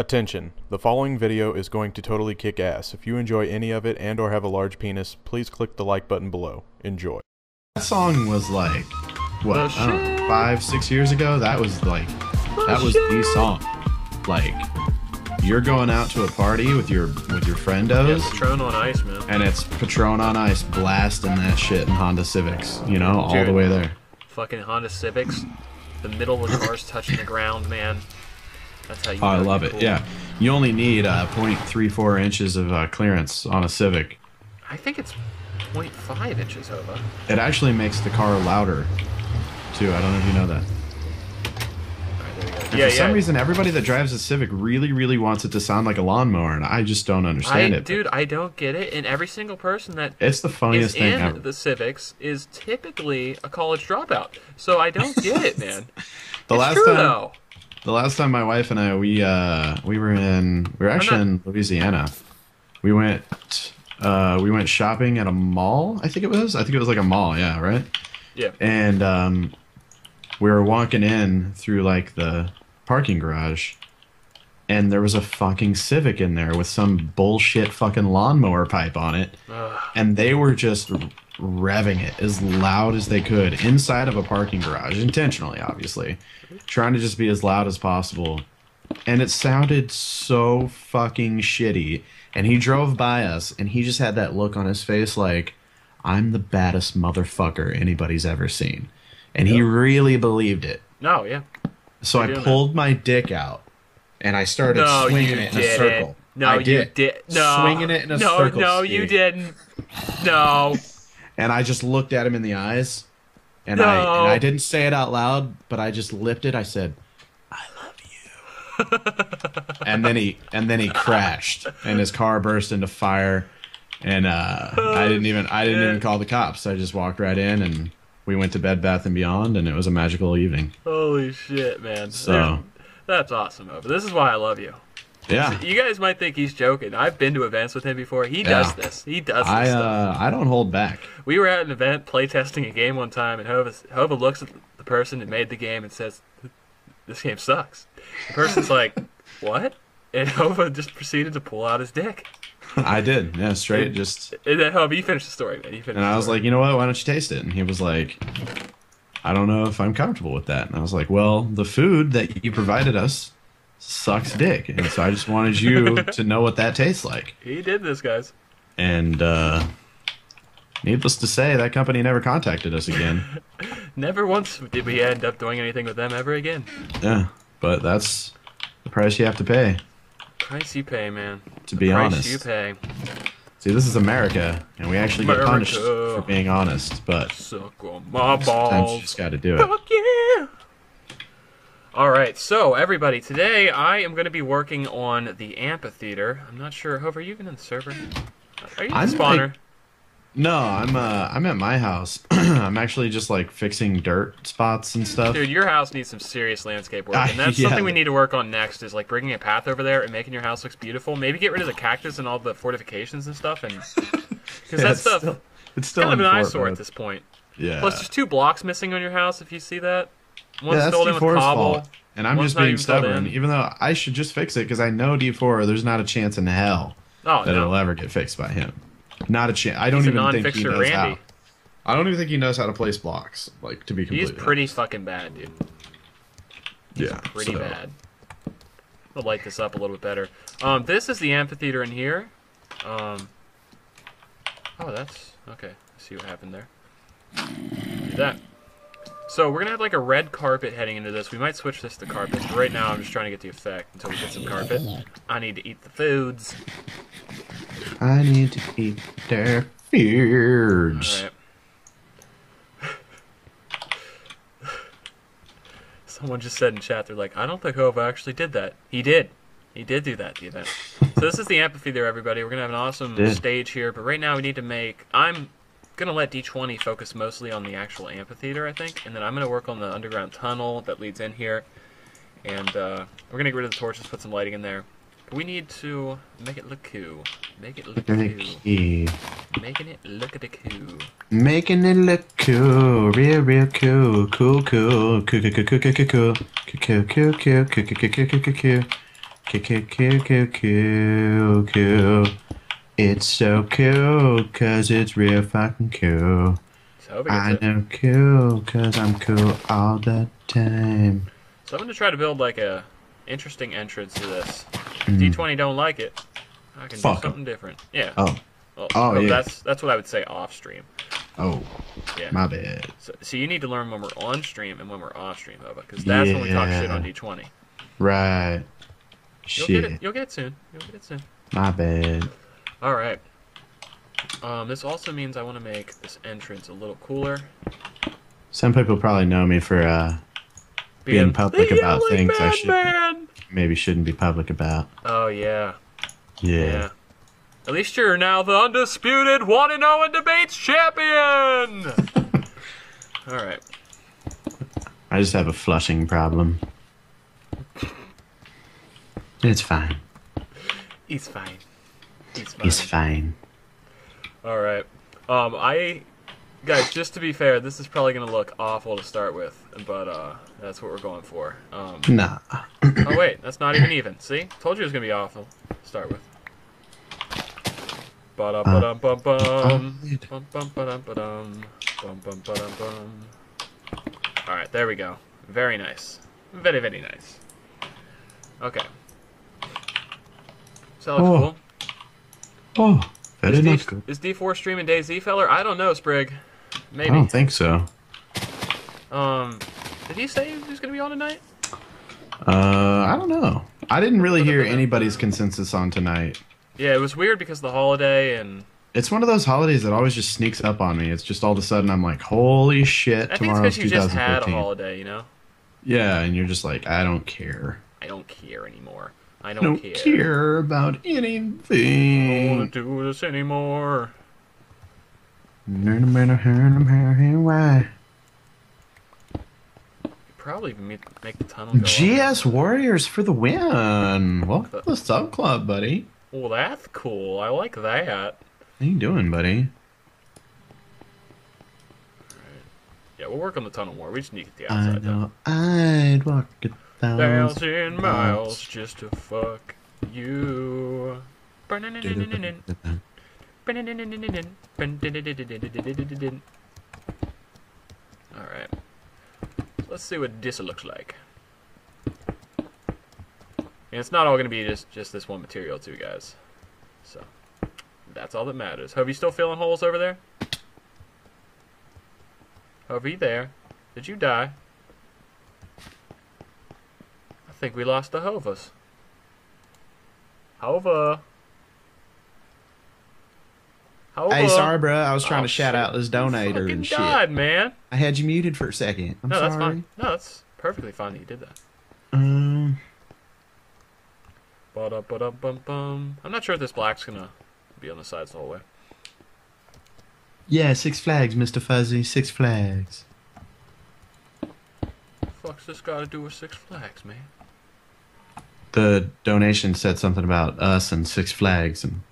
Attention, the following video is going to totally kick ass. If you enjoy any of it and or have a large penis, please click the like button below. Enjoy. That song was like, what, I don't know, five, six years ago? That was like, that was the song. Like, you're going out to a party with your with your Yeah, friendos, Patron on ice, man. and it's Patron on Ice blasting that shit in Honda Civics, you know, all the way there. Fucking Honda Civics. The middle of the car's touching the ground, man. That's how you. Oh, I love it. cool. Yeah, you only need uh, 0.34 inches of uh, clearance on a Civic. I think it's 0.5 inches over. It actually makes the car louder, too. I don't know if you know that. Alright, there we Yeah, for some yeah. reason, everybody that drives a Civic really, really wants it to sound like a lawnmower, and I just don't I, understand it. dude, I don't get it. And every single person that It's the funniest thing in ever. the Civics is typically a college dropout. So I don't get it, man. the it's last true time, though. The last time my wife and I we uh we were in we were actually in Louisiana. We went uh we went shopping at a mall. I think it was. I think it was like a mall. Yeah, right. Yeah. And um, we were walking in through like the parking garage, and there was a fucking Civic in there with some bullshit fucking lawnmower pipe on it, Ugh. and they were just revving it as loud as they could inside of a parking garage, intentionally, obviously, trying to just be as loud as possible. And it sounded so fucking shitty. And he drove by us, and he just had that look on his face like, I'm the baddest motherfucker anybody's ever seen. And he really believed it. No, yeah. So I You're doing pulled my dick out and I started No, swinging it in a circle. No, I you did. did. No, Swinging it in a no, circle. No, you didn't. No. And I just looked at him in the eyes and No. I and I didn't say it out loud, but I just lifted. I said, "I love you." and then he and then he crashed and his car burst into fire and uh, I didn't even I didn't even call the cops. I just walked right in and we went to Bed Bath and Beyond and it was a magical evening. Holy shit, man. So- That's awesome, Over. This is why I love you. Yeah. You guys might think he's joking. I've been to events with him before. He does Yeah. this. He does this I stuff. uh, I don't hold back. We were at an event playtesting a game one time, and Hova, Hova looks at the person that made the game and says, "This game sucks." The person's like, "What?" And Hova just proceeded to pull out his dick. I did. Yeah, straight just And then Hova, you finish the story, man. You finish. And I was like, you know what? Why don't you taste it? And he was like, I don't know if I'm comfortable with that. And I was like, well, the food that you provided us sucks dick. And so I just wanted you to know what that tastes like. he did this, guys. And uh, needless to say, that company never contacted us again. Never once did we end up doing anything with them ever again. yeah, but that's the price you have to pay. Price you pay, man. To be Price honest. you pay. See, this is America, and we actually get punished for being honest. But Suck on my sometimes you just got to do it. Fuck yeah! All right, so everybody, today I am going to be working on the amphitheater. I'm not sure. Hova, are you even in the server? Are you in I'm the spawner? like- No, I'm uh, I'm at my house. I'm actually just like fixing dirt spots and stuff. Dude, your house needs some serious landscape work, and that's yeah. something we need to work on next. Is like bringing a path over there and making your house looks beautiful. Maybe get rid of the cactus and all the fortifications and stuff, and because Yeah, that it's stuff still, it's still kind of an eyesore at this point. Yeah, Plus, there's two blocks missing on your house. If you see that, yeah, that's with D4's cobble. fault. And I'm just being even stubborn, even though I should just fix it because I know D4. There's not a chance in hell Oh that no, it'll ever get fixed by him. Not a chance. I don't He's even think he knows Randy. how. I don't even think he knows how to place blocks. Like to be he's pretty fucking bad, dude. yeah, pretty so- bad. I'll light this up a little bit better. Um, this is the amphitheater in here. Um, oh, that's okay. I see what happened there. Do that. So we're gonna have like a red carpet heading into this. We might switch this to carpet. But right now, I'm just trying to get the effect until we get some carpet. I need to eat the foods. I need to eat their. All right. Someone just said in chat, they're like, I don't think Hova actually did that. He did. He did do that, the event. so this is the amphitheater, everybody. We're going to have an awesome Did. stage here, but right now we need to make... I'm to let D20 focus mostly on the actual amphitheater, I think, and then I'm going to work on the underground tunnel that leads in here, and uh, we're going to get rid of the torches, put some lighting in there. But we need to make it look cool. Make it look cool. Making it look at the cool. Making it look cool, real, real cool, cool, cool, cool, cool, cool, cool, cool, cool, cool, cool, cool, cool, cool, cool, cool, cool, cool, Kill, kill, kill, kill, kill, kill. It's so cool, cause it's real fucking cool. So I hope it I gets it. know cool, cause I'm cool all the time. So I'm gonna try to build like a interesting entrance to this. Mm. D20 don't like it. I can Fuck do 'em. something different. Yeah. Oh, Well, oh, well, yeah. That's that's what I would say off stream. oh, Yeah. my bad. So, so you need to learn when we're on stream and when we're off stream, Bubba, because that's when we talk shit on D20. Right. You'll get it. You'll get it soon. You'll get it soon. my bad. All right. Um, this also means I want to make this entrance a little cooler. Some people probably know me for uh, Being public the about things I should- madman! maybe shouldn't be public about. Oh yeah, Yeah. yeah. At least you're now the undisputed one and zero in debates champion. All right. I just have a flushing problem. It's fine. He's fine. He's fine. All right. Um, I guys, just to be fair, this is probably gonna look awful to start with, but uh, that's what we're going for. Um, Nah. oh wait, that's not even even. See, told you it was gonna be awful. to Start with. Ba bum bum bum ba-dum bum bum ba-dum bum. All right, there we go. Very nice. Very very nice. Okay. So that looks Oh. cool. Oh, very Is, nice. D- is D4 streaming DayZ feller? I don't know, Sprig. Maybe. I don't think so. Um, did he say he was gonna be on tonight? Uh, I don't know. I didn't really hear anybody's consensus on tonight. Yeah, it was weird because of the holiday, and It's one of those holidays that always just sneaks up on me. It's just all of a sudden I'm like, holy shit, I think it's because you just had a 2014. holiday. You know, Yeah, and you're just like, I don't care. I don't care anymore. I I don't, don't care. care about anything. I don't want to do this anymore. Why? Probably make, make the tunnel. GS Warriors for the win. Welcome to the sub club, buddy. Well, that's cool. I like that. How you doing, buddy? Yeah, we'll work on the tunnel more. We just need to get the I outside though. know I'd walk thousand miles just to fuck you. Alright. Let's see what this looks like. And it's not all going to be just, just this one material too, guys. So, that's all that matters. Hope you still feeling holes over there? Hope you there? Did you die? I think we lost the Hovas. Hova. Hova. Hey, sorry, bro. I was trying Oh, to shout shit. out this donator and shit. died, man. I had you muted for a second. I'm no, sorry. that's fine. No, that's perfectly fine that you did that. Um, Ba-da-ba-da-bum-bum. I'm not sure if this black's gonna be on the sides the whole way. yeah, Six Flags, Mr. Fuzzy. Six Flags. What fuck's this got to do with Six Flags, man? The donation said something about us and Six Flags, and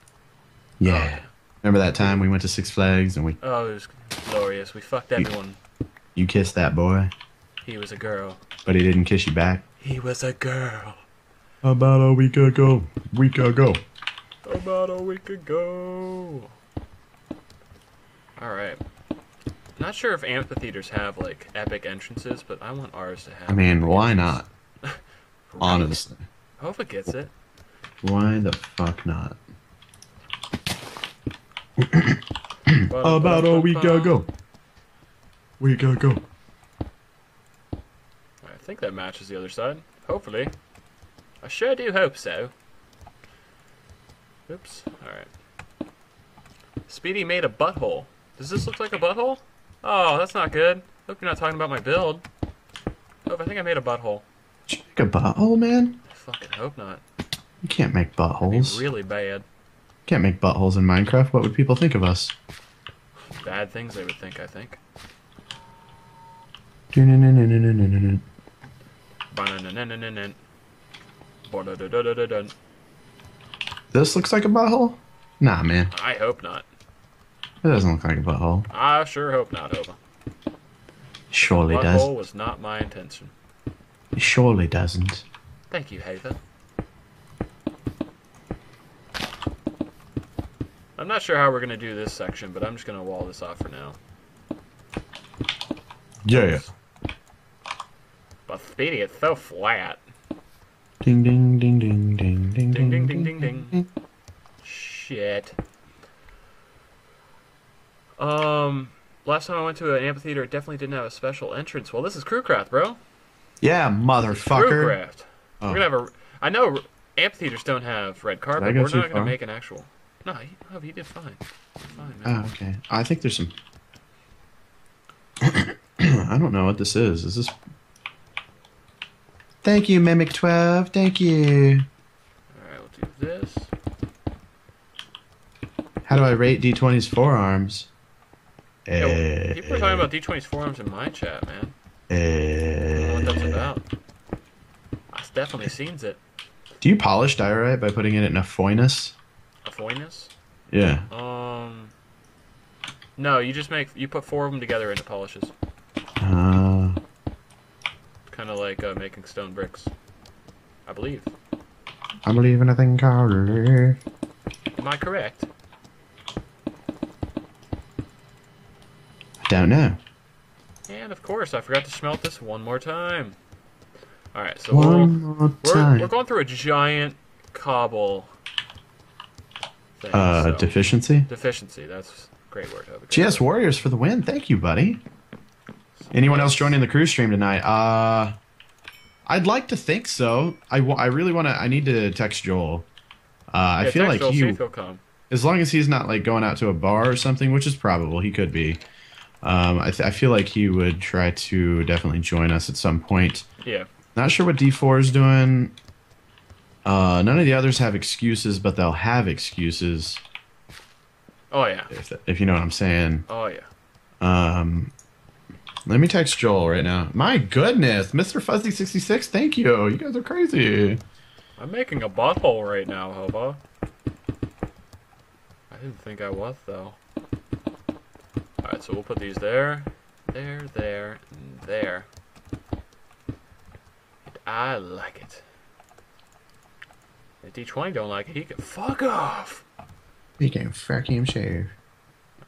yeah. Remember that time we went to Six Flags and we Oh, it was glorious. We fucked everyone. you kissed that boy, He was a girl. but he didn't kiss you back. He was a girl. About a week ago. Week ago. About a week ago. Alright. Not sure if amphitheaters have, like, epic entrances, but I want ours to have. I mean, why entrances. not? Right. Honestly, I hope it gets it. why the fuck not? About a Week ago. Week ago. I think that matches the other side. Hopefully. I sure do hope so. Oops. Alright. Speedy made a butthole. Does this look like a butthole? Oh, that's not good. Hope you're not talking about my build. Oh, I think I made a butthole. Did you make a butthole, man? I fucking hope not. You can't make buttholes. really bad. Can't make buttholes in Minecraft. What would people think of us? Bad things they would think, I think. This looks like a butthole? Nah, man. I hope not. It doesn't look like a butthole. I sure hope not, Hova. Surely does. Butthole was not my intention. It surely doesn't. Thank you, Haven. I'm not sure how we're going to do this section, but I'm just going to wall this off for now. Yeah. But Speedy, it's so flat. Ding ding ding ding ding ding ding ding ding ding ding. Shit. Um, last time I went to an amphitheater, it definitely didn't have a special entrance. Well, this is Crewcraft, bro. Yeah, motherfucker. Crewcraft. Oh. We're gonna have a. I know amphitheaters don't have red carpet. We're not gonna far? make an actual. No, he, no, he did fine. Fine, man. Oh, okay. I think there's some. I don't know what this is. Is this? Thank you, Mimic Twelve. Thank you. All right, we'll do this. How do I rate D20's forearms? Eh, people were talking about D20's forearms in my chat, man. I don't know what that's about. I've definitely seen it. Do you polish diorite by putting it in a foinus? A foinus? Yeah. Um. No, you just make you put four of them together and it polishes. Uh, Kind of like uh, making stone bricks. I believe. I believe in a thing called. Am I correct? I don't know. And of course, I forgot to smelt this one more time. All right, so we're, One more we're, we're going through a giant cobble. Thing, uh, so- deficiency. deficiency. That's a great word. Hope. GS Warriors for the win. Thank you, buddy. Anyone else joining the crew stream tonight? Uh, I'd like to think so. I, I really want to. I need to text Joel. Uh, I feel like Joel, he, if he'll come. as long as he's not like going out to a bar or something, which is probable, he could be. Um, I, th- I feel like he would try to definitely join us at some point. Yeah. Not sure what D4 is doing. Uh, none of the others have excuses, but they'll have excuses Oh yeah. if, if you know what I'm saying. Oh yeah. Um, let me text Joel right now. My goodness, Mr. Fuzzy sixty six, thank you. You guys are crazy. I'm making a butthole right now, Hobo. I didn't think I was though. Alright, so we'll put these there, there, there, and there. And I like it. If D20 don't like it, he can fuck off! He can fuck him shave.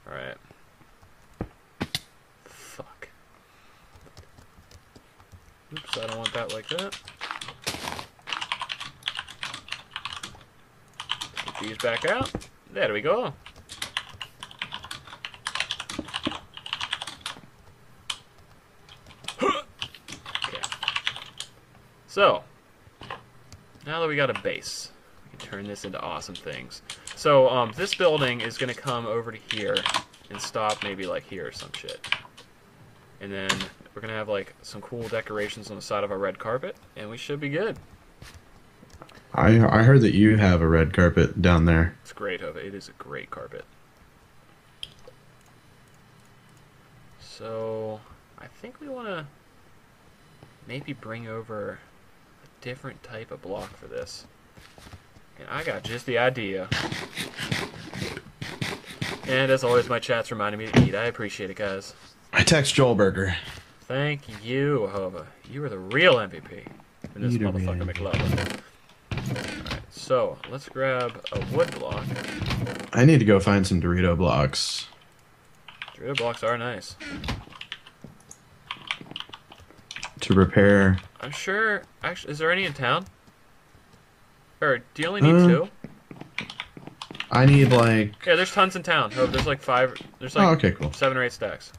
Alright. Fuck. Oops, I don't want that like that. Take these back out. There we go. So, now that we got a base, we can turn this into awesome things. So, um, this building is going to come over to here and stop maybe like here or some shit. And then we're going to have like some cool decorations on the side of our red carpet, and we should be good. I I heard that you have a red carpet down there. It's great, Hova. It is a great carpet. So, I think we want to maybe bring over different type of block for this. And I got just the idea. And as always, my chat's reminding me to eat. I appreciate it, guys. I text Joel Burger. Thank you, Hova. You are the real MVP in this You the real motherfucker McLovin. Alright, so let's grab a wood block. I need to go find some Dorito blocks. Dorito blocks are nice. To repair. I'm sure. Actually, is there any in town? Or do you only need Uh, two? I need like. Yeah, there's tons in town. Oh, there's like five. There's like oh, okay, cool. seven or eight stacks.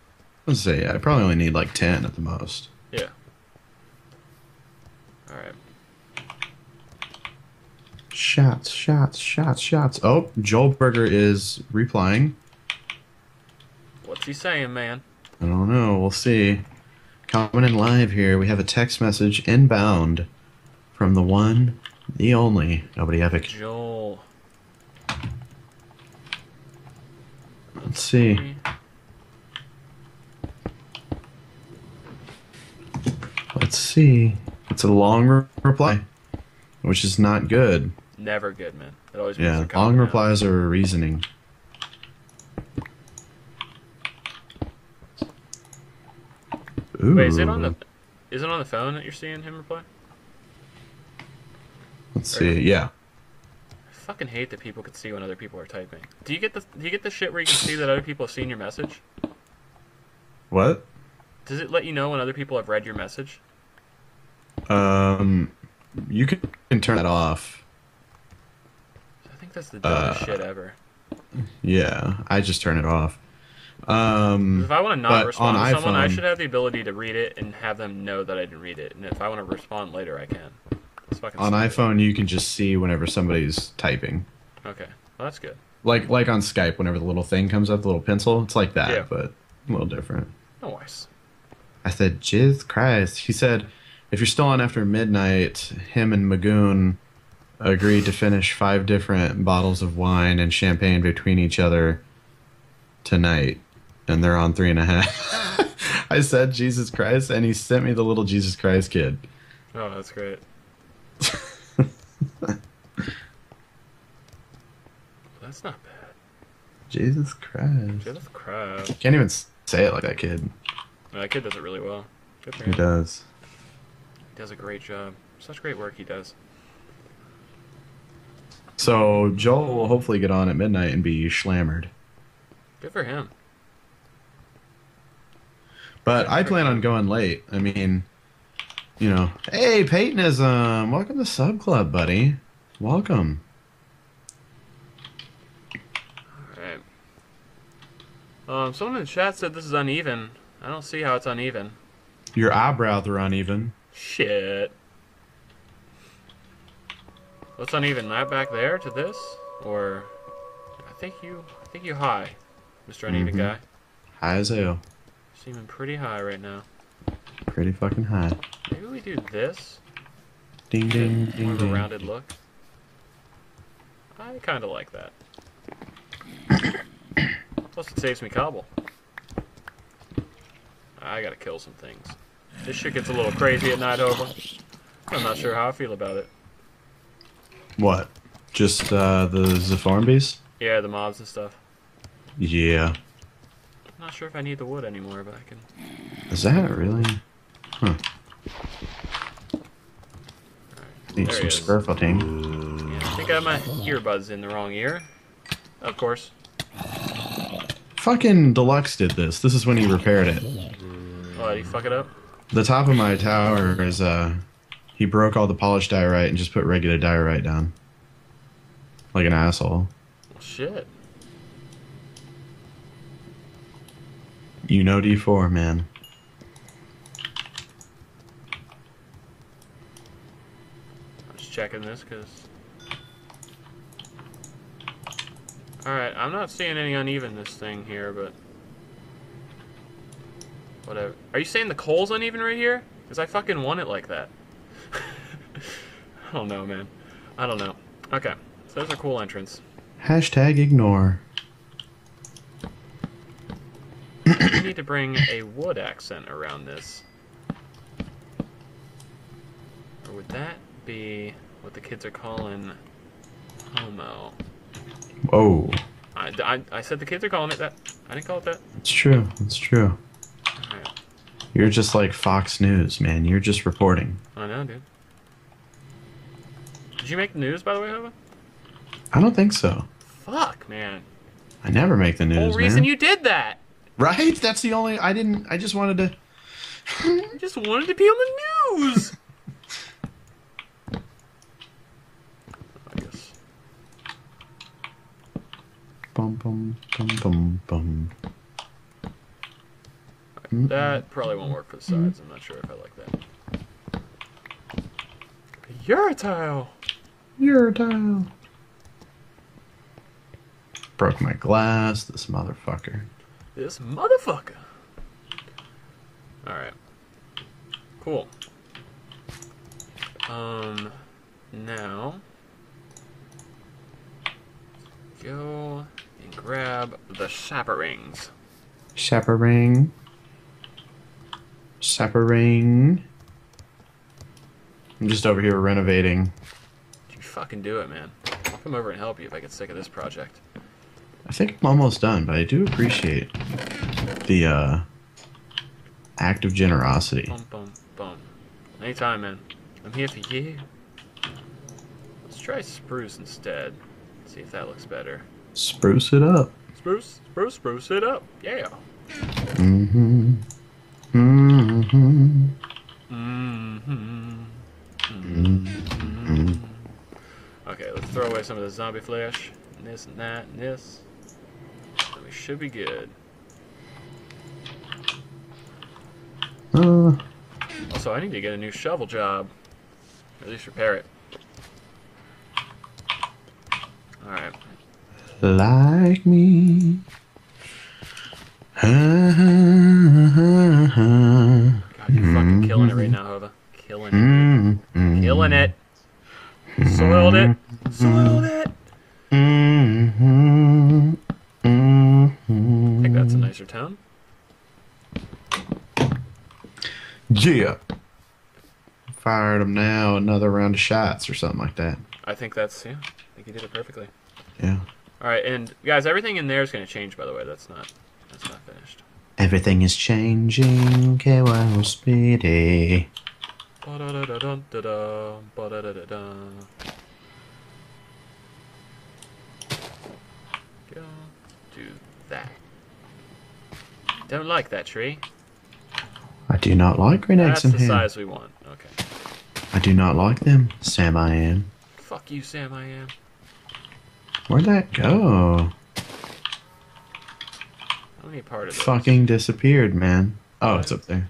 Let's say I probably only need like ten at the most. Yeah. All right. Shots, shots, shots, shots. Oh, Joel Burger is replying. What's he saying, man? I don't know. We'll see. Coming in live here, we have a text message inbound from the one, the only, nobody epic. Joel. Let's see. Let's see. It's a long re- reply, which is not good. Never good, man. It always Yeah, long replies are reasoning. Ooh. Wait, is it on the? Is it on the phone that you're seeing him reply? Let's see. Yeah. I fucking hate that people can see when other people are typing. Do you get the Do you get the shit where you can see that other people have seen your message? What? Does it let you know when other people have read your message? Um, you can, can turn that off. I think that's the dumbest Uh, shit ever. Yeah, I just turn it off. Um, If I want to not respond on to someone, I should have the ability to read it and have them know that I didn't read it. And if I want to respond later, I can. On iPhone, you can just see whenever somebody's typing. Okay, well, that's good. Like like on Skype, whenever the little thing comes up, the little pencil, it's like that, Yeah. but a little different. Nice. I said, "Jizz Christ." He said, "If you're still on after midnight, him and Magoon agreed to finish five different bottles of wine and champagne between each other tonight, and they're on three and a half." I said, "Jesus Christ," and he sent me the little Jesus Christ kid. Oh, that's great. that's not bad. Jesus Christ! Jesus Christ. Can't even say it like that kid. That kid does it really well. Good for He does. He does a great job. Such great work he does. So Joel will hopefully get on at midnight and be schlammered. Good for him. But I plan on going late. I mean, you know, hey Peytonism, welcome to Sub Club, buddy. Welcome. Alright. Um, someone in the chat said this is uneven. I don't see how it's uneven. Your eyebrows are uneven. Shit. What's uneven? That back there to this? Or I think you I think you high, Mr. Uneven Mhm. guy. High as hell. Seeming pretty high right now. Pretty fucking high. Maybe we do this. Ding Get ding more ding of a ding. rounded look. I kinda like that. Plus it saves me cobble. I gotta kill some things. This shit gets a little crazy at night over. I'm not sure how I feel about it. What? Just uh, the Zepharm beast? Yeah, the mobs and stuff. Yeah. I'm not sure if I need the wood anymore, but I can. Is that really? Huh. Need There some he is. Yeah, I think I have my earbuds in the wrong ear. Of course. Fucking Deluxe did this. This is when he repaired it. Oh, did you fuck it up? The top of my tower is uh he broke all the polished diorite and just put regular diorite down. Like an asshole. Shit. You know D4, man. I'm just checking this because. Alright, I'm not seeing any unevenness thing here, but. Whatever. Are you saying the coal's uneven right here? Because I fucking want it like that. I don't know, man. I don't know. Okay, so there's a cool entrance. Hashtag ignore. We need to bring a wood accent around this. Or would that be what the kids are calling homo? Whoa. I, I, I said the kids are calling it that. I didn't call it that. It's true. It's true. Alright. You're just like Fox News, man. You're just reporting. I know, dude. Did you make the news, by the way, Hova? I don't think so. Fuck, man. I never make the The news, whole reason man. you did that. Right? That's the only I didn't I just wanted to You just wanted to be on the news. I guess. bum bum bum bum bum. Mm. That probably won't work for the sides. I'm not sure if I like that. Uretile. You're tile. Broke my glass, this motherfucker. This motherfucker. Alright. Cool. Um, now. Go and grab the chaperings. Chaperone. Chaperone. I'm just over here renovating. You fucking do it, man. I'll come over and help you if I get sick of this project. I think I'm almost done, but I do appreciate the uh, act of generosity. Bum, bum, bum. Anytime, man. I'm here for you. Let's try spruce instead. See if that looks better. Spruce it up. Spruce, spruce, spruce it up. Yeah. Mm-hmm. Mm-hmm. Mm-hmm. Okay, let's throw away some of the zombie flesh. And this and that and this. We should be good. Uh, Also, I need to get a new shovel job. Or at least repair it. Alright. like me. God, you're fucking mm-hmm. killing it right now, Hova. Killing it. Mm-hmm. Killing it. Soiled it. Mm-hmm. Soiled it. I think that's a nicer tone. Yeah. Fired him now. Another round of shots or something like that. I think that's, yeah. I think you did it perfectly. Yeah. Alright, and guys, everything in there is going to change, by the way. That's not, that's not finished. Everything is changing. KY Speedy. Ba-da-da-da-dun-da-da, ba-da-da-da-da. Go do that. Don't like that tree. I do not like green eggs That's and the ham. size we want. Okay. I do not like them. Sam, I am. Fuck you, Sam. I am. Where'd that go? I don't part of this. Fucking disappeared, man. Oh, it's up there.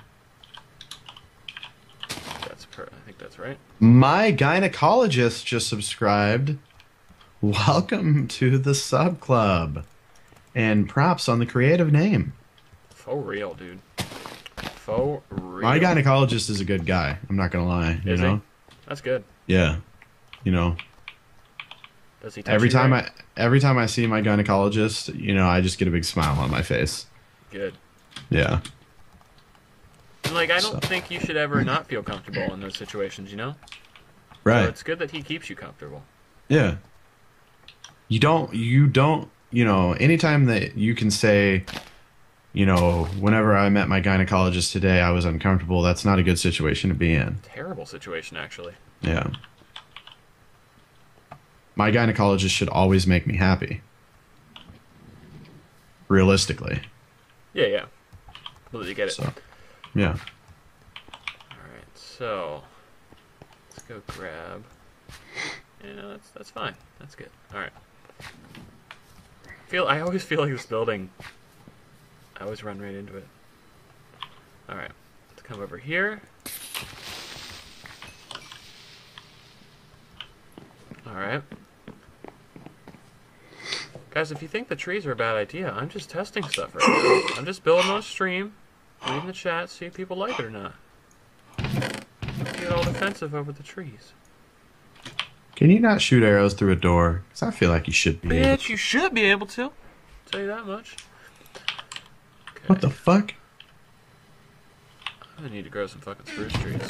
That's per. I think that's right. My gynecologist just subscribed. Welcome to the sub club. And props on the creative name. For real, dude. For real. My gynecologist is a good guy. I'm not gonna lie. You Is he? know? That's good. Yeah. You know, Does he? touch every time right? I every time I see my gynecologist, you know, I just get a big smile on my face. Good. Yeah. And, like, I don't So- think you should ever not feel comfortable in those situations. You know. So Right. it's good that he keeps you comfortable. Yeah. You don't you don't, you know, anytime that you can say, you know, whenever I met my gynecologist today, I was uncomfortable, that's not a good situation to be in. Terrible situation, actually. Yeah. My gynecologist should always make me happy. Realistically. Yeah, yeah. Completely get it. So, yeah. Alright, so let's go grab. Yeah, that's that's fine. That's good. Alright. Feel I always feel like this building I always run right into it. Alright. Let's come over here. Alright. Guys, if you think the trees are a bad idea, I'm just testing stuff right now. I'm just building on a stream. Read in the chat, see if people like it or not. Don't Get all defensive over the trees. Can you not shoot arrows through a door? Because I feel like you should be. able Bitch, you should be able to. Tell you that much. Okay. What the fuck? I need to grow some fucking spruce trees.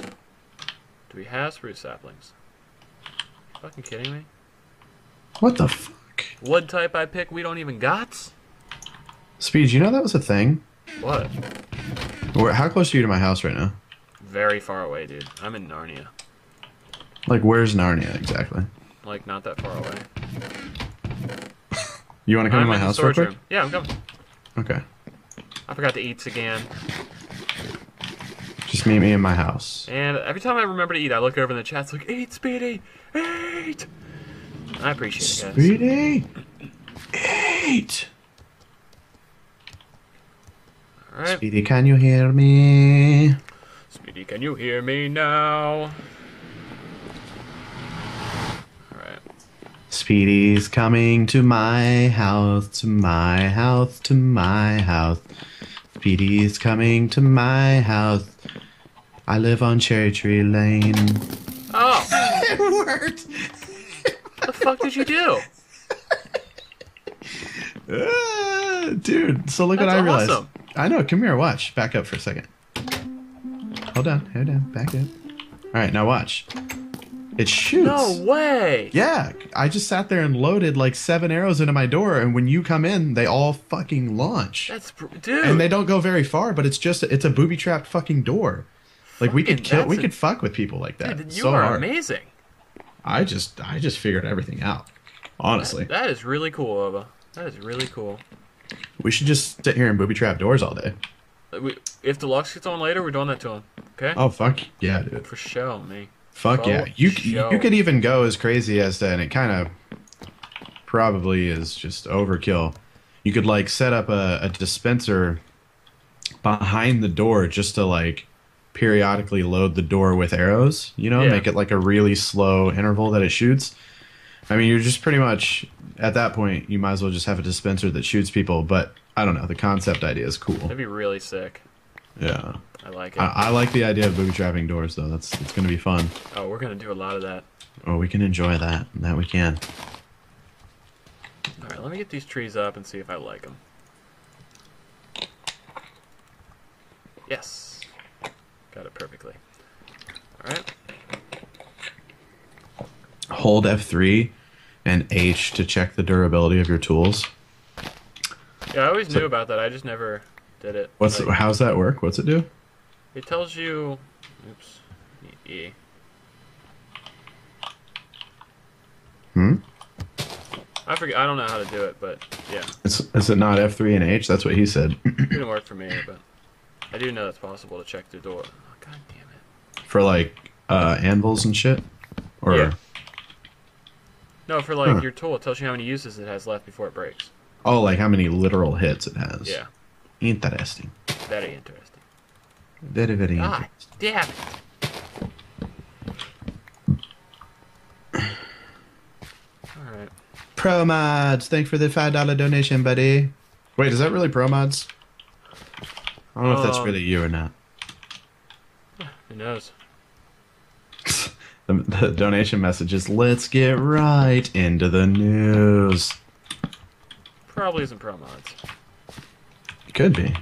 Do we have spruce saplings? Fucking kidding me? What the fuck? Wood type I pick, we don't even got? Speed, you know that was a thing? What? Where, how close are you to my house right now? Very far away, dude. I'm in Narnia. Like, where's Narnia exactly? Like, not that far away. You want to come I'm to my house real quick? room. Yeah, I'm coming. Okay. I forgot to eat again. Just meet me in my house. And every time I remember to eat, I look over in the chat. It's like, eat, Speedy! Eat! I appreciate it, guys. Speedy! Eight! Alright. Speedy, can you hear me? Speedy, can you hear me now? Alright. Speedy's coming to my house, to my house, to my house. Speedy's coming to my house. I live on Cherry Tree Lane. Oh! It worked! What the fuck did you do? Ah, dude, so look That's what I realized. I know, come here, watch. Back up for a second. Hold on, hold on, back up. Alright, now watch. It shoots. No way! Yeah, I just sat there and loaded like seven arrows into my door, and when you come in, they all fucking launch. That's dude. and they don't go very far, but it's just it's a booby trapped fucking door. Like we could kill, we a- could fuck with people like that. dude, you so are hard. amazing. I just I just figured everything out Honestly, That is really cool, Ova. That is really cool. we should just sit here and booby trap doors all day. Uh, we- If Deluxe gets on later, we're doing that to him. Okay? Oh fuck yeah, dude. For show me. Fuck yeah. You show. you could even go as crazy as to, and it kind of probably is just overkill. You could like set up a, a dispenser behind the door just to like periodically load the door with arrows. You know, Yeah. make it like a really slow interval that it shoots. I mean, you're just pretty much at that point. You might as well just have a dispenser that shoots people. But I don't know. The concept idea is cool. That'd be really sick. Yeah, I like it. I, I like the idea of booby trapping doors though. That's it's gonna be fun. oh, we're gonna do a lot of that. Oh, we can enjoy that. That we can. All right, let me get these trees up and see if I like them. Yes, got it perfectly. All right. Hold F3 and H to check the durability of your tools. Yeah, I always So- knew about that. I just never did it. What's Like, how's that work? What's it do? It tells you. Oops. E. Hmm? I forget. I don't know how to do it, but yeah, Is, is it not F3 and H? That's what he said. it didn't work for me. But I do know it's possible to check the door. Oh, God damn it. For like uh, anvils and shit? Or Yeah. No, for like Huh. your tool, it tells you how many uses it has left before it breaks. oh, like how many literal hits it has? Yeah, Interesting. very interesting. Very very God interesting. damn it. All right. Pro mods, thanks for the five dollar donation, buddy. Wait, is that really pro mods? I don't know if that's Um, really you or not. Who knows? The, the donation message is let's get right into the news. Probably isn't pro mods. It could be.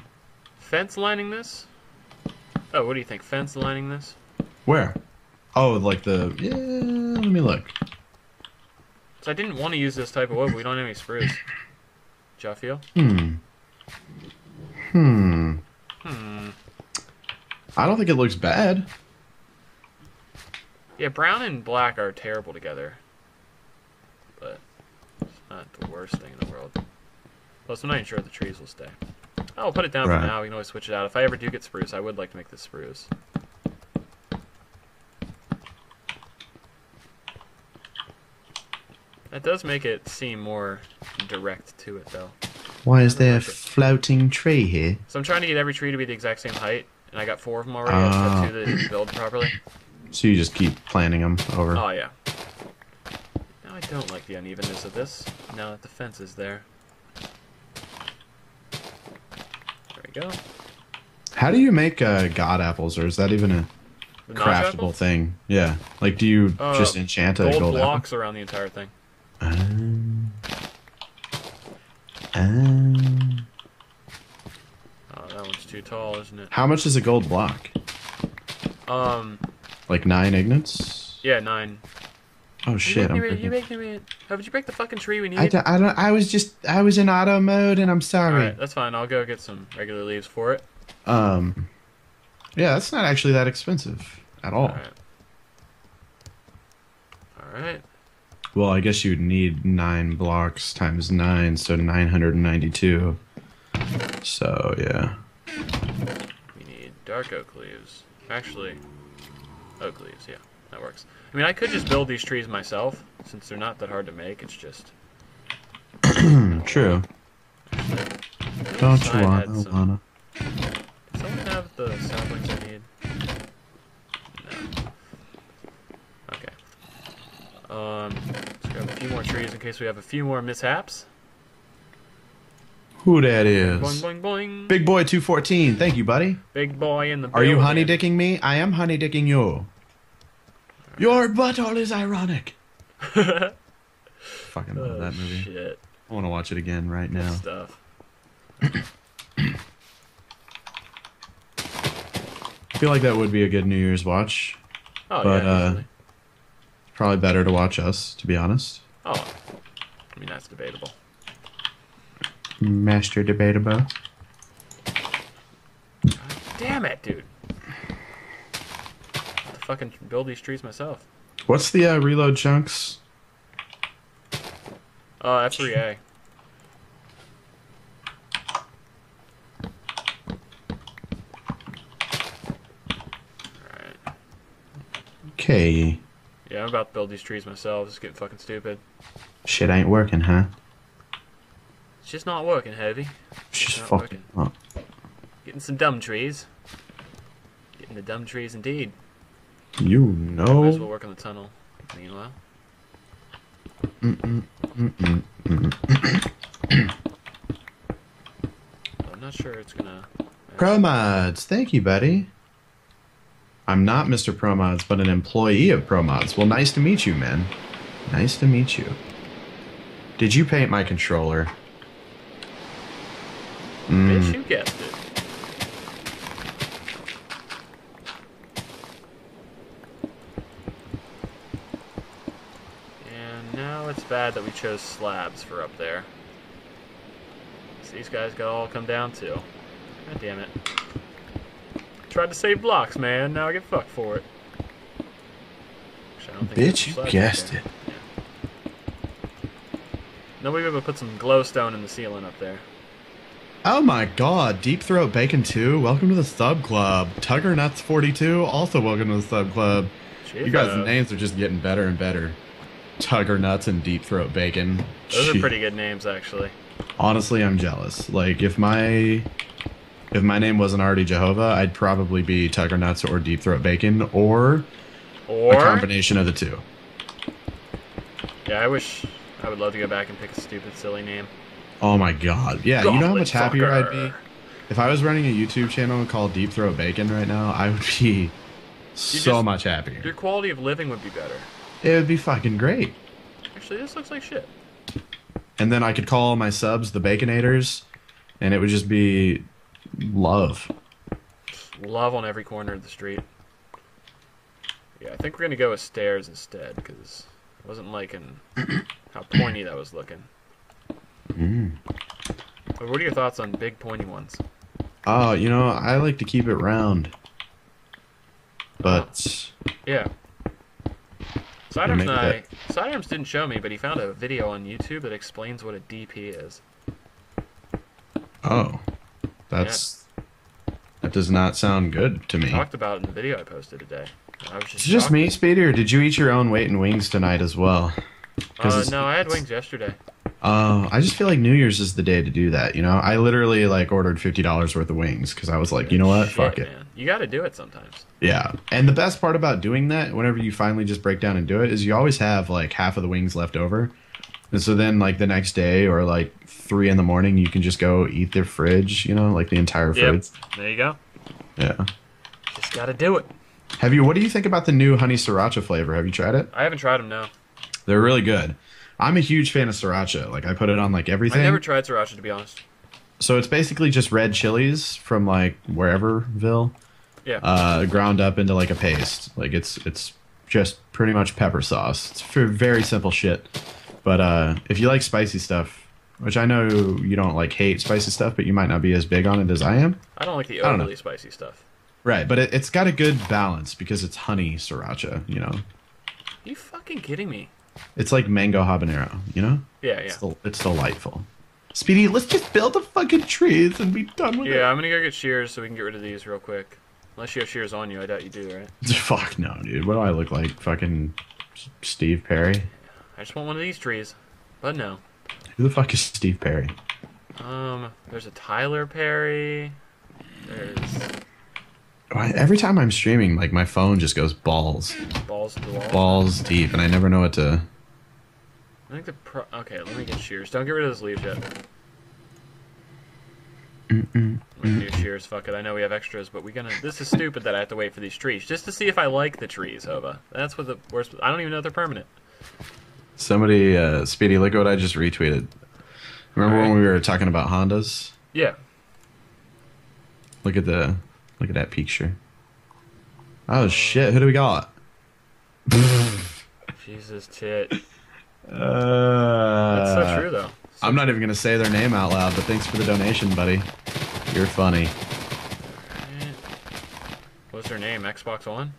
Fence lining this? Oh, what do you think? Fence lining this? Where? Oh, like the yeah. Let me look. So I didn't want to use this type of wood. but We don't have any spruce. Did? Hmm. Hmm. Hmm. I don't think it looks bad. Yeah, brown and black are terrible together. But it's not the worst thing in the world. Plus, I'm not even sure the trees will stay. I'll put it down Right. for now. We can always switch it out. If I ever do get spruce, I would like to make this spruce. That does make it seem more direct to it, though. Why is there a like floating tree here? So I'm trying to get every tree to be the exact same height, and I got four of them already. I Ah. just have two that build properly. So you just keep planting them over. Oh yeah. Now I don't like the unevenness of this. Now that the fence is there. There we go. How do you make uh, god apples, or is that even a The craftable apple? thing? Yeah. Like, do you Uh, just enchant a Gold, gold, blocks around the entire thing. Um, um, Oh, that one's too tall, isn't it? how much is a gold block? Um, Like nine ingots? yeah, nine. Oh You shit! make I'm you freaking- make me. How did you break the fucking tree we need? I, don't, I don't. I was just. I was in auto mode, and I'm sorry. Alright, that's fine. I'll go get some regular leaves for it. Um. Yeah, that's not actually that expensive at all. Alright. Alright. Well, I guess you'd need nine blocks times nine, so 992. So, yeah. We need dark oak leaves. Actually, oak leaves, yeah, that works. I mean, I could just build these trees myself, since they're not that hard to make. It's just. True. Don't you some- Does someone have the saplings I need? No. Okay. Um, let's grab a few more trees in case we have a few more mishaps. Who that Boing, is? boing, boing. Big boy 214. Thank you, buddy. Big boy in the Are you building. honey dicking me? I am honey dicking you. Your butthole is ironic. Fucking love Oh, that movie. shit. I want to watch it again right now. Stuff. I feel like that would be a good New Year's watch. Oh, But, yeah, uh. Probably better to watch us, to be honest. Oh. I mean, that's debatable. Master debatable. Damn it, dude. I have to fucking build these trees myself. What's the uh, reload chunks? Uh, F3A. Alright. Okay. Yeah, I'm about to build these trees myself. It's getting fucking stupid. Shit ain't working, huh? It's just not working, Heavy. It's just fucking up. Getting some dumb trees. Getting the dumb trees indeed. You Might as well know. work on the tunnel. Meanwhile. I'm not sure it's gonna. Promods, thank you, buddy. I'm not Mr. Promods, but an employee of Promods. Well, nice to meet you, man. Nice to meet you. Did you paint my controller? Bitch, Mm, you guessed it. It's bad that we chose slabs for up there. So these guys got all come down to. God damn it. Tried to save blocks, man. Now I get fucked for it. Actually, I don't think bitch, you guessed it. Nobody ever put some glowstone in the ceiling up there. Oh my god, Deep Throat Bacon 2, welcome to the Sub Club. Tugger Nuts 42, also welcome to the Sub Club. You guys' names are just getting better and better. Tugger Nuts and Deep Throat Bacon. Those are pretty good names, actually. Honestly, I'm jealous. Like if my if my name wasn't already Jehovah, I'd probably be Tugger Nuts or Deep Throat Bacon or, Or a combination of the two. Yeah, I wish I would love to go back and pick a stupid, silly name. Oh my god. Yeah, you know how much happier I'd be if I was running a YouTube channel called Deep Throat Bacon right now. I would be so just- much happier. Your quality of living would be better. It would be fucking great. Actually, this looks like shit. And then I could call my subs the Baconators, and it would just be love. Love on every corner of the street. Yeah, I think we're gonna go with stairs instead because I wasn't liking how pointy that was looking. Mm. But what are your thoughts on big pointy ones? Oh, you know, I like to keep it round. But Yeah. Sidearms and I, Sidearms didn't show me, but he found a video on YouTube that explains what a DP is. oh, that's that does not sound good to me. I Talked about it in the video I posted today. I was just Is it just me, Speedy, or did you eat your own weight in wings tonight as well? Uh, no, I had wings yesterday. Uh, I just feel like New Year's is the day to do that. You know, I literally like ordered fifty dollars worth of wings because I was like, you know what, Shit, fuck it. man. You got to do it sometimes. Yeah, and the best part about doing that, whenever you finally just break down and do it, is you always have like half of the wings left over, and so then like the next day or like three in the morning, you can just go eat their fridge. You know, like the entire Yep. fridge. There you go. Yeah. Just got to do it. Have you? What do you think about the new honey sriracha flavor? Have you tried it? I haven't tried them No. They're really good. I'm a huge fan of sriracha. Like I put it on like everything. I never tried sriracha to be honest. So it's basically just red chilies from like whereverville, Yeah. uh, ground up into like a paste. Like it's it's just pretty much pepper sauce. It's for very simple shit. But uh, if you like spicy stuff, which I know you don't like hate spicy stuff, but you might not be as big on it as I am. I don't like the overly spicy stuff. Right, but it, it's got a good balance because it's honey sriracha. You know, Are you fucking kidding me? It's like mango habanero. You know, Yeah, yeah. it's del- it's delightful. Speedy, let's just build the fucking trees and be done with it. Yeah, I'm gonna go get shears so we can get rid of these real quick. Unless you have shears on you, I doubt you do, right? Fuck no, dude. What do I look like? Fucking Steve Perry? I just want one of these trees. But no. Who the fuck is Steve Perry? Um, there's a Tyler Perry. There's Every time I'm streaming, like my phone just goes balls, balls to the wall. balls deep, and I never know what to. I think the pro. Okay, let me get shears. Don't get rid of those leaves yet. Mm-mm. Do shears. Fuck it. I know we have extras, but we gonna. This is stupid that I have to wait for these trees just to see if I like the trees, Hova. That's what the worst. I don't even know if they're permanent. Somebody, uh, Speedy, look at what I just retweeted. Remember when we were talking about Hondas? Yeah. Look at the, look at that picture. Oh shit! Who do we got? Jesus tit. Uh, That's so true though. I'm not even gonna say their name out loud, but thanks for the donation, buddy. You're funny. Eh. What's her name? Xbox One.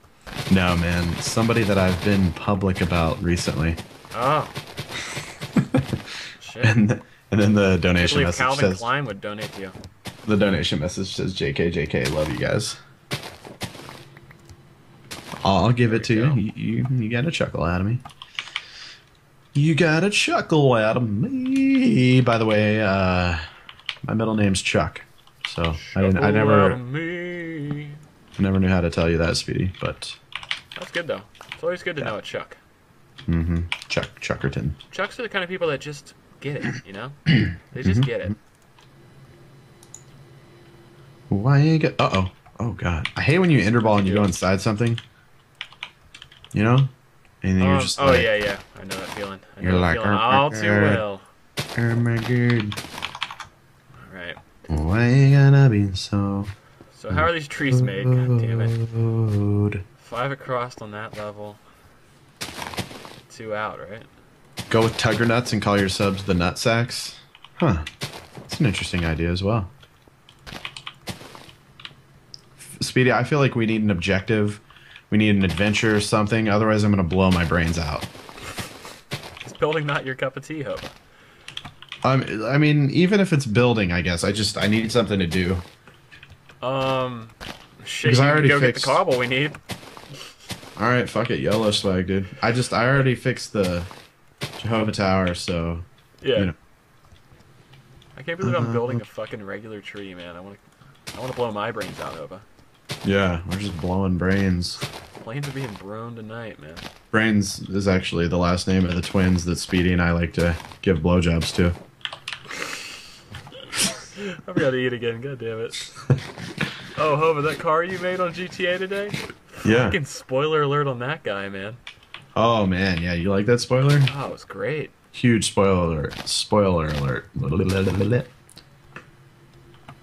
No, man, somebody that I've been public about recently. Oh. And and then the I donation believe message Calvin says Klein would donate to you. The donation message says JK JK love you guys. I'll give it to you. You, you. you got a chuckle out of me. You got a chuckle out of me. By the way, uh, my middle name's Chuck, so I, didn't, I never me. I never knew how to tell you that, Speedy. But That's good though. It's always good to know a Chuck. hmm Chuck Chuckerton. Chucks are the kind of people that just get it, you know? they just get it. Why you get? Uh oh. Oh god. I hate when you interball and you go inside something. You know, and then you're Um, just oh like, yeah, yeah. I know that feeling. I You're like, feeling "Uh, all too uh, well. oh my god. All right. Why you gonna be so? So how are these trees made? God damn it. Five across on that level. Two out, right? Go with Tugger nuts and call your subs the nut sacks. Huh. That's an interesting idea as well. Speedy, I feel like we need an objective. We need an adventure or something. Otherwise, I'm going to blow my brains out. Is building not your cup of tea, Hope? Um, I mean, even if it's building, I guess I just I need something to do. Um, shit. I already go fixed- get the cobble we need. All right, fuck it, yellow swag, dude. I just I already fixed the Jehovah Tower, so Yeah. you know. I can't believe I'm Uh, building a fucking regular tree, man. I want to, I want to blow my brains out, Hova. Yeah, we're just blowing brains. Planes are being blown tonight, man. Brains is actually the last name of the twins that Speedy and I like to give blowjobs to. I've got to eat again. God damn it. oh, Hova, that car you made on GTA today? Yeah. Fucking spoiler alert on that guy, man. Oh man, yeah, you like that spoiler? Oh, it was great. Huge spoiler alert. Spoiler alert.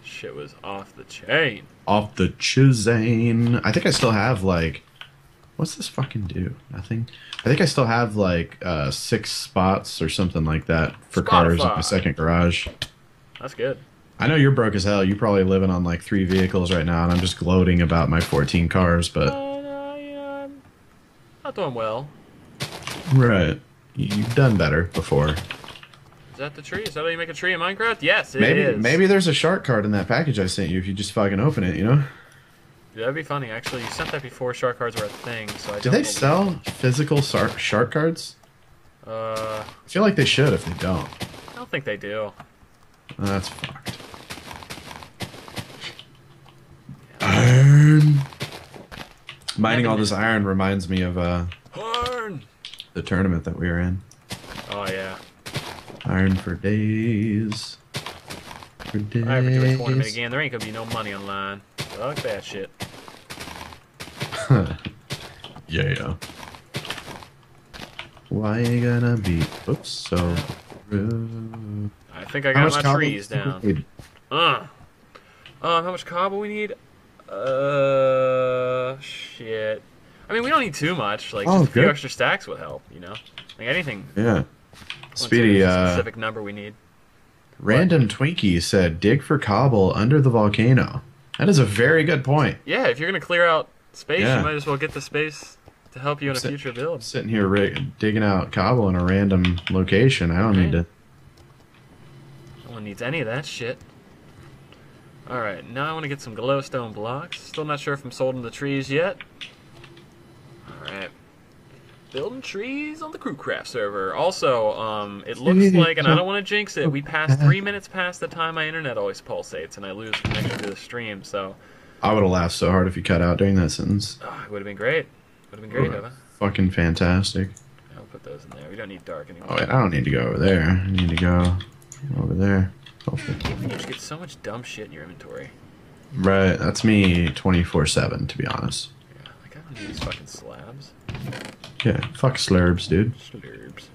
Shit was off the chain. Off the chisane. I think I still have like what's this fucking do? Nothing. I think I still have like uh six spots or something like that for cars in my second garage. That's good. I know you're broke as hell. You're probably living on like three vehicles right now, and I'm just gloating about my 14 cars. But But uh, yeah, I'm not doing well. right, you've done better before. Is that the tree? Is that how you make a tree in Minecraft? Yes, it maybe is. maybe there's a shark card in that package I sent you if you just fucking open it. You know? That'd be funny. Actually, you sent that before shark cards were a thing, so I Do they sell physical shark shark cards? Uh, I feel like they should if they don't. I don't think they do. That's fucked. Iron. Mining all this iron reminds me of uh, Horn. the tournament that we were in. Oh yeah. Iron for days. For days. I ever do a tournament again, there ain't gonna be no money online. Fuck that shit. yeah, yeah. Why you gonna be oops so rude? I think I got my trees down. Uh. Um, how much cobble we need? Uh, shit. I mean, we don't need too much. Like, Oh, just a few good. extra stacks would help, you know? Like, anything. Yeah. I wouldn't say Speedy, uh, specific number we need. Random Twinkie said, dig for cobble under the volcano. That is a very good point. Yeah, if you're gonna clear out space, Yeah. you might as well get the space to help you in a Sit- future build. Sitting here digging out cobble in a random location. I don't need to. No one needs any of that shit. Alright, now I want to get some glowstone blocks. Still not sure if I'm sold on the trees yet. Alright. Building trees on the CrewCraft server. Also, um, it looks like, and I don't want to jinx it, we passed three minutes past the time my internet always pulsates and I lose connection to the stream, so I would have laughed so hard if you cut out during that sentence. oh, it would have been great. Would have been great, Eva. Fucking fantastic. I'll put those in there. We don't need dark anymore. Oh, wait, I don't need to go over there. I need to go over there. Hopefully. You just get so much dumb shit in your inventory. Right, that's me 24 7, to be honest. Yeah, I don't need these fucking slabs. Yeah, fuck slurbs, dude. Slurbs.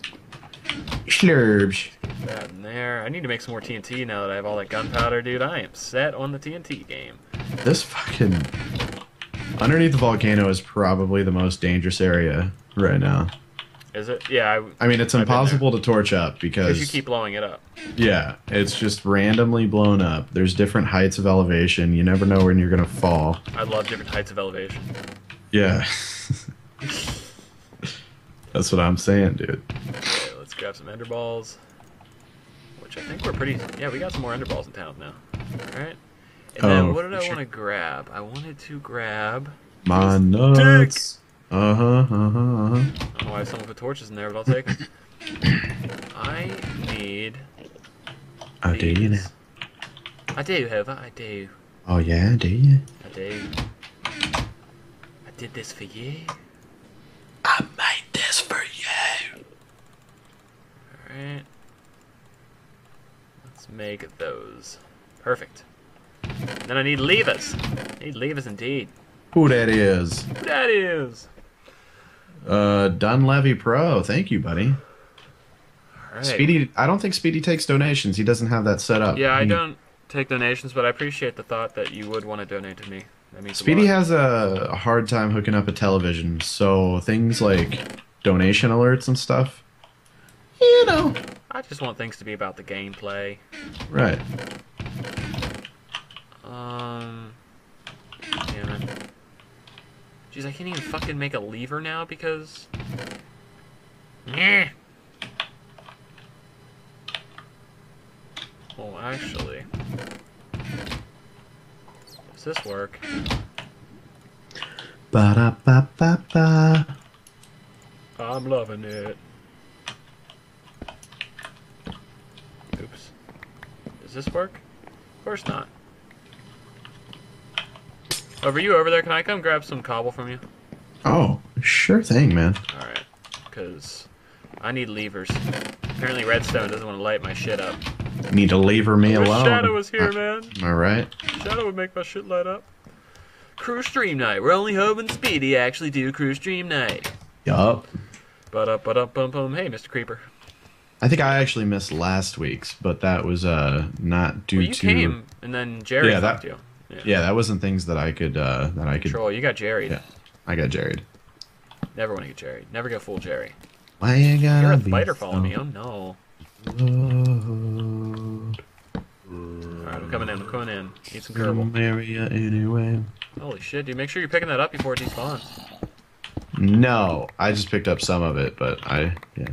Slurbs. That in there. I need to make some more TNT now that I have all that gunpowder, dude. I am set on the TNT game. This fucking. Underneath the volcano is probably the most dangerous area right now. Is it? Yeah, I mean, it's I've impossible to torch up because because. you keep blowing it up. Yeah, it's just randomly blown up. There's different heights of elevation. You never know when you're gonna fall. I love different heights of elevation. Yeah. That's what I'm saying, dude. Okay, let's grab some ender balls. which I think we're pretty. Yeah, we got some more ender balls in town now. All right. And then Oh, what did I sure. want to grab? I wanted to grab. My nuts. Uh huh. Uh huh. Uh huh. I don't know why someone put torches in there, but I'll take them. I need. Oh, do you now? I do, Hova. I do. Oh yeah, do you? I do. I did this for you. I made this for you. Alright. Let's make those. Perfect. Then I need levers. I need levers indeed. Who that is? Who that is? Uh, Dunlevy Pro. Thank you, buddy. Alright. Speedy. I don't think Speedy takes donations. He doesn't have that set up. Yeah, I He- don't take donations, but I appreciate the thought that you would want to donate to me. Speedy has a, a hard time hooking up a television, so things like donation alerts and stuff. You know. I just want things to be about the gameplay. Right. Um. Damn it. Jeez, I can't even fucking make a lever now because. Nyeh. Well, actually. Does this work? Ba da ba ba ba. I'm loving it. Oops. Does this work? Of course not. Over you over there, can I come grab some cobble from you? Oh, sure thing, man. Alright. Because I need levers. Apparently redstone doesn't want to light my shit up. Need to lever me I wish alone. Shadow was here, Uh, man. Am I right? Shadow would make my shit light up. Crew stream night. We're only hoping Speedy actually do crew stream night. Yup. But up, but up, bum bum. Hey, Mr. Creeper. I think I actually missed last week's, but that was uh not due Well, you to came, and then Jerry Yeah, that- you. Yeah. Yeah, that wasn't things that I could uh that I could Control. You got Jerry. Yeah. I got Jared. Never want to get Jerry. Never go full Jerry. Why you gotta You're a spider following me. Oh no. Alright, I'm coming in. I'm coming in. Need some gerbil. area anyway. Holy shit, dude. Make sure you're picking that up before it despawns. No, I just picked up some of it, but I yeah.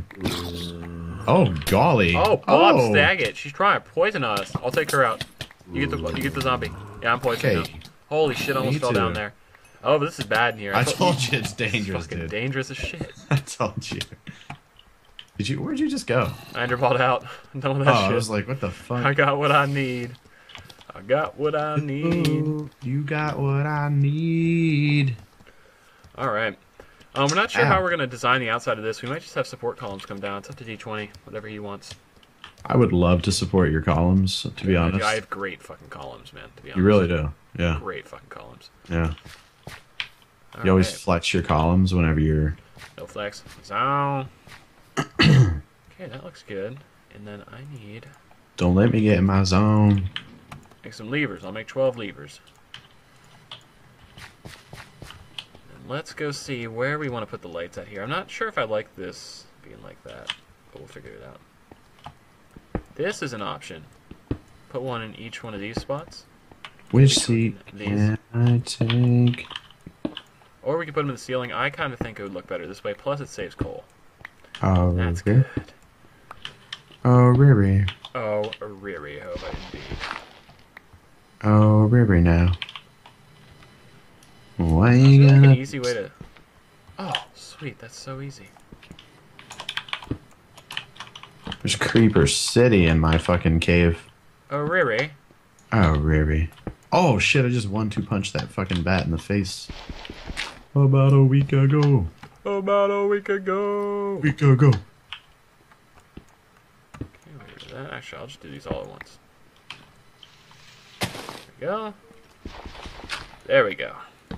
Oh golly! Oh, Bob oh. Staggett. She's trying to poison us. I'll take her out. You get the you get the zombie. Yeah, I'm poisoning Okay. Holy shit, I almost Me fell too. down there. Oh, but this is bad in here. I thought- told you it's dangerous, fucking dude. dangerous as shit. I told you. Did you? Where'd you just go? I underballed out. I'm done with Oh, that I was like, what the fuck? I got what I need. I got what I need. Ooh, you got what I need. All right. Um, we're not sure Ow. how we're gonna design the outside of this. We might just have support columns come down. It's up to D20, whatever he wants. I would love to support your columns, to be honest. I have great fucking columns, man. To be honest, You really do. Yeah, great fucking columns. yeah. All You always right. flex your columns whenever you're. no flex. So, okay, that looks good. And then I need Don't let me get in my zone. make some levers. I'll make 12 levers. And let's go see where we want to put the lights at here. I'm not sure if I like this being like that, but we'll figure it out. This is an option. Put one in each one of these spots. Which seat these. can I take? Or we could put them in the ceiling. I kind of think it would look better this way. Plus, it saves coal. Oh, That's Riri. good. Oh, Riri. Oh, Riri, hope indeed. Oh, Riri now. Why you gonna? an easy way to? Oh, sweet. That's so easy. There's Creeper City in my fucking cave. Oh, Riri. Oh, Riri. Oh shit! I just one two punched that fucking bat in the face. About a week ago. About a week ago. Week ago. Okay, wait, is that- Actually, I'll just do these all at once. There we go. There we go. I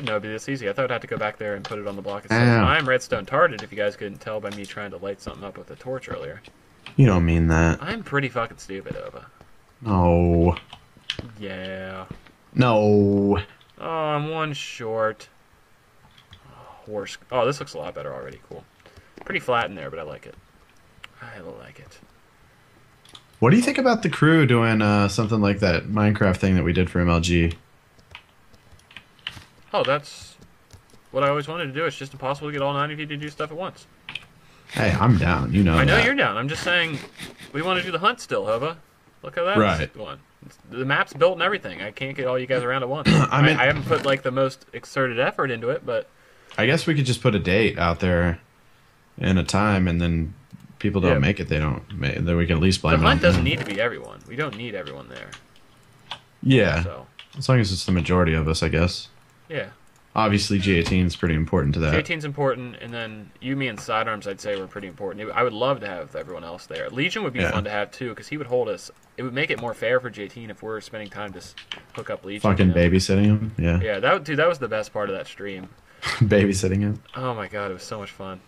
didn't know it'd be this easy. I thought I'd have to go back there and put it on the block itself. Ow. I'm redstone tarded, if you guys couldn't tell by me trying to light something up with a torch earlier. You don't mean that. I'm pretty fucking stupid, Hova. No. Yeah. No. Oh, I'm one short. Worse. Oh, this looks a lot better already. Cool. Pretty flat in there, but I like it. I like it. What do you think about the crew doing uh, something like that Minecraft thing that we did for MLG? Oh, that's what I always wanted to do. It's just impossible to get all nine of you to do stuff at once. Hey, I'm down. You know. I know that. you're down. I'm just saying, we want to do the hunt still, Hova. Look at that Right. going. The map's built and everything. I can't get all you guys around at once. I I, mean- I, haven't put like the most exerted effort into it, but I guess we could just put a date out there and a time, and then people don't Yeah. make it. They don't. ma- Then we can at least the blame it on hunt doesn't them. need to be everyone. We don't need everyone there. Yeah, So as long as it's the majority of us, I guess. yeah, Obviously, G18 is pretty important to that. 18's important, and then you, me, and sidearms, I'd say were pretty important. I would love to have everyone else there. Legion would be Yeah. fun to have too, because he would hold us. It would make it more fair for J18 if we're spending time to hook up Legion. Fucking you know? babysitting him. Yeah, Yeah, that dude, that was the best part of that stream. babysitting him. Oh my god, it was so much fun.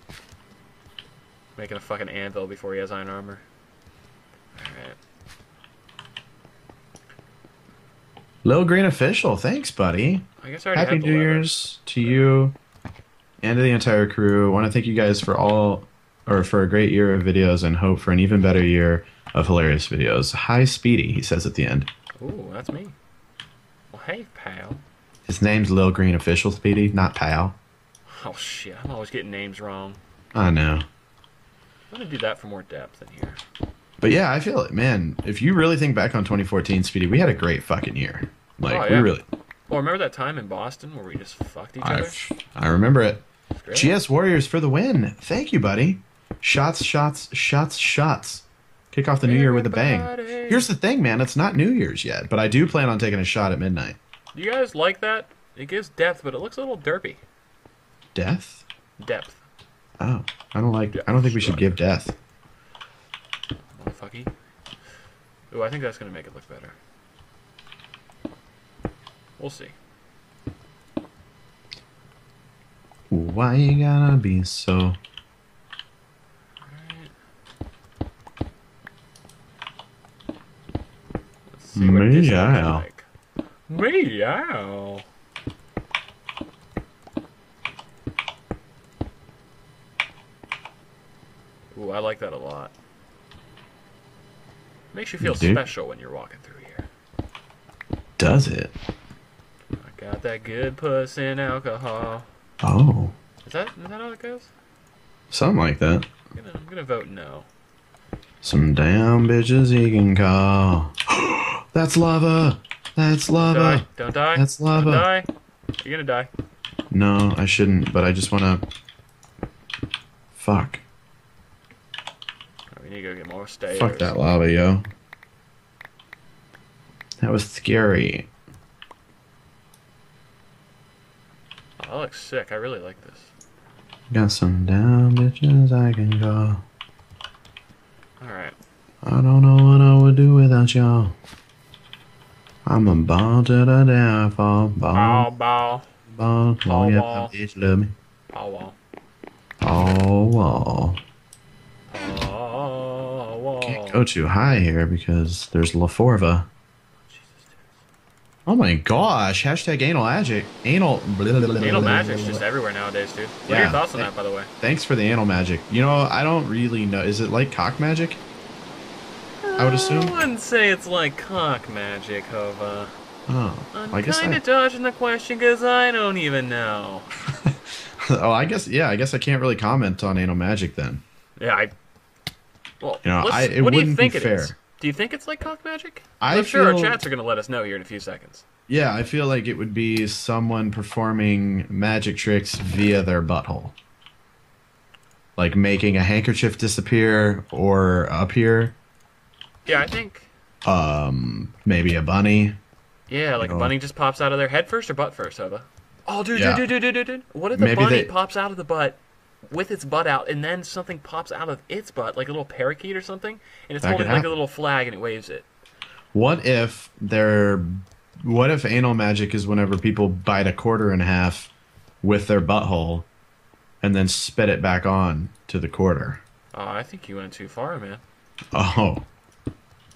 Making a fucking anvil before he has iron armor. Alright. Lil Green official, thanks, buddy. I guess I already Happy New. Year's to you and to the entire crew. I want to thank you guys for all, or for a great year of videos, and hope for an even better year of hilarious videos. Hi, Speedy, he says at the end. Ooh, that's me. Well, hey, pal. His name's Lil Green official, Speedy, not pal. Oh shit, I'm always getting names wrong. I know. I'm gonna do that for more depth in here. But yeah, I feel it, man. If you really think back on 2014, Speedy, we had a great fucking year. Like Oh, we really, Oh, remember that time in Boston where we just fucked each I, other? I remember it. GS Warriors for the win. Thank you, buddy. Shots, shots, shots, shots. Kick off the new year with a bang. Here's the thing, man. It's not New Year's yet, but I do plan on taking a shot at midnight. You guys like that? It gives depth, but it looks a little derpy. Death? Depth. Oh, I don't like. I don't think we should give death. Motherfucky. Ooh, I think that's gonna make it look better. We'll see. Why you gotta be so? Let's see what this looks Meow. like. Meow. Ooh, I like that a lot. Makes you feel do? special when you're walking through here. Does it? Got that good puss and alcohol. Oh, Is that is that how it goes? something like that. I'm gonna, I'm gonna vote no. Some damn bitches he can call. That's lava. That's Don't lava. die. Don't die. That's Don't lava. die. You're gonna die. No, I shouldn't. But I just wanna. Fuck. Oh, we need to go get more stairs. Fuck that lava, yo. That was scary. That looks sick. I really like this. Got some damn bitches I can call. All right. I don't know what I would do without y'all. I'm a ball to the downfall. Bow, Ball, bow, ball. Ball, Oh, yeah, ball. bitch love me. bow, wow. Oh, wall. Oh, wall. Can't go too high here because there's La Forva. Oh my gosh. Hashtag anal magic. Anal. Anal magic's just everywhere nowadays, dude. What are Yeah. your thoughts on that, by the way? Thanks for the anal magic. You know, I don't really know. Is it like cock magic? I would assume. I wouldn't say it's like cock magic, Hova. Oh, I'm I guess kind I. of dodging the question because I don't even know. oh, I guess yeah. I guess I can't really comment on anal magic then. Yeah, I. Well, You know, I- it what do you wouldn't be think it is? Do you think it's like cock magic? I I'm sure our chats are going to let us know here in a few seconds. Yeah, I feel like it would be someone performing magic tricks via their butthole. Like making a handkerchief disappear or appear. Yeah, I think. Um, maybe a bunny. Yeah, like know. a bunny just pops out of their head first or butt first, Hova. Oh, dude, Yeah. dude, dude, dude, dude, dude. What if the Maybe bunny they- pops out of the butt with its butt out, and then something pops out of its butt, like a little parakeet or something, and it's That holding like a little flag and it waves it. What if they're what if anal magic is whenever people bite a quarter in half with their butthole and then spit it back on to the quarter? Oh, I think you went too far, man. Oh.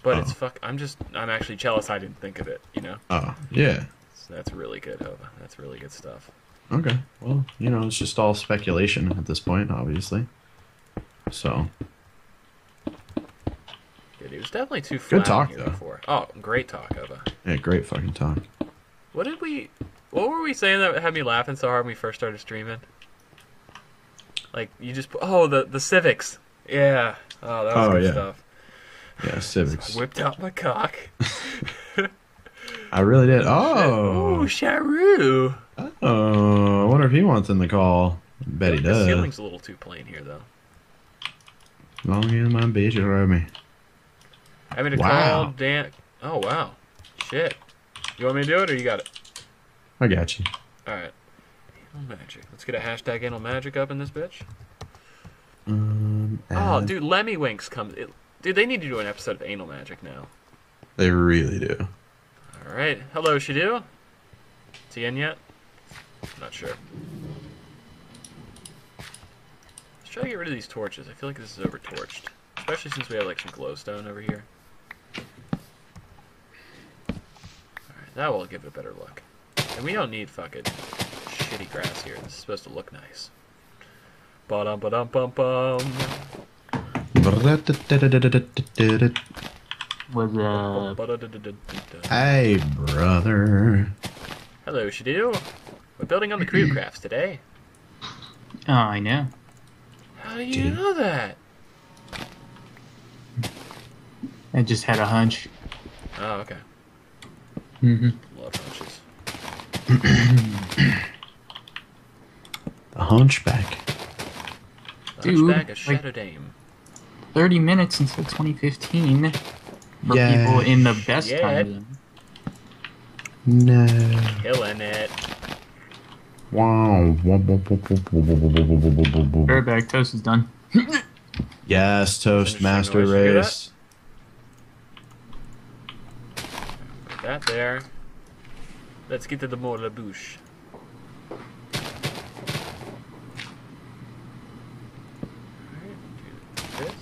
But Oh. it's fuck. I'm just. I'm actually jealous. I didn't think of it. You know. Oh. Yeah. So that's really good, Hova. That's really good stuff. Okay. Well, you know, it's just all speculation at this point, obviously. So, Dude, it was definitely too flat talk, though. before. Oh, great talk, Hova. yeah, great fucking talk. What did we? What were we saying that had me laughing so hard when we first started streaming? Like you just put, oh the the civics. Yeah. Oh, that was Oh, good yeah. stuff. Yeah, civics. I whipped out my cock. I really did. Ooh, Oh, Sharu. oh, I wonder if he wants in the call. Bet he does. The ceiling's a little too plain here, though. Long as my bitch around me. I mean, to Wow. call Dan. Oh wow, shit. You want me to do it, or you got it? I got you. All right. Anal magic. Let's get a hashtag anal magic up in this bitch. Um, Oh, dude, Lemmiwinks comes. It, dude, they need to do an episode of anal magic now. They really do. All right. Hello, Shadu. Is he in yet? Not sure. Let's try to get rid of these torches. I feel like this is over torched, especially since we have like some glowstone over here. All right, that will give it a better look. And we don't need fucking shitty grass here. This is supposed to look nice. Ba-dum ba-dum bum bum. Was uh Hey, brother. Hello, Shadu. We're building on the crew crafts today. oh I know. How do you Dude. know that? I just had a hunch. Oh, okay. Mm-hmm. Love hunches. The hunchback. The Dude, Hunchback of like- Shadow Dame. Thirty minutes until 2015 for Yay. people in the best Yeah. time zone. No. Killing it. Wow. Bareback toast is done. Yes, Toastmaster Finishing noise, you hear race. Put that there. Let's get to the more la bouche. Alright, do this.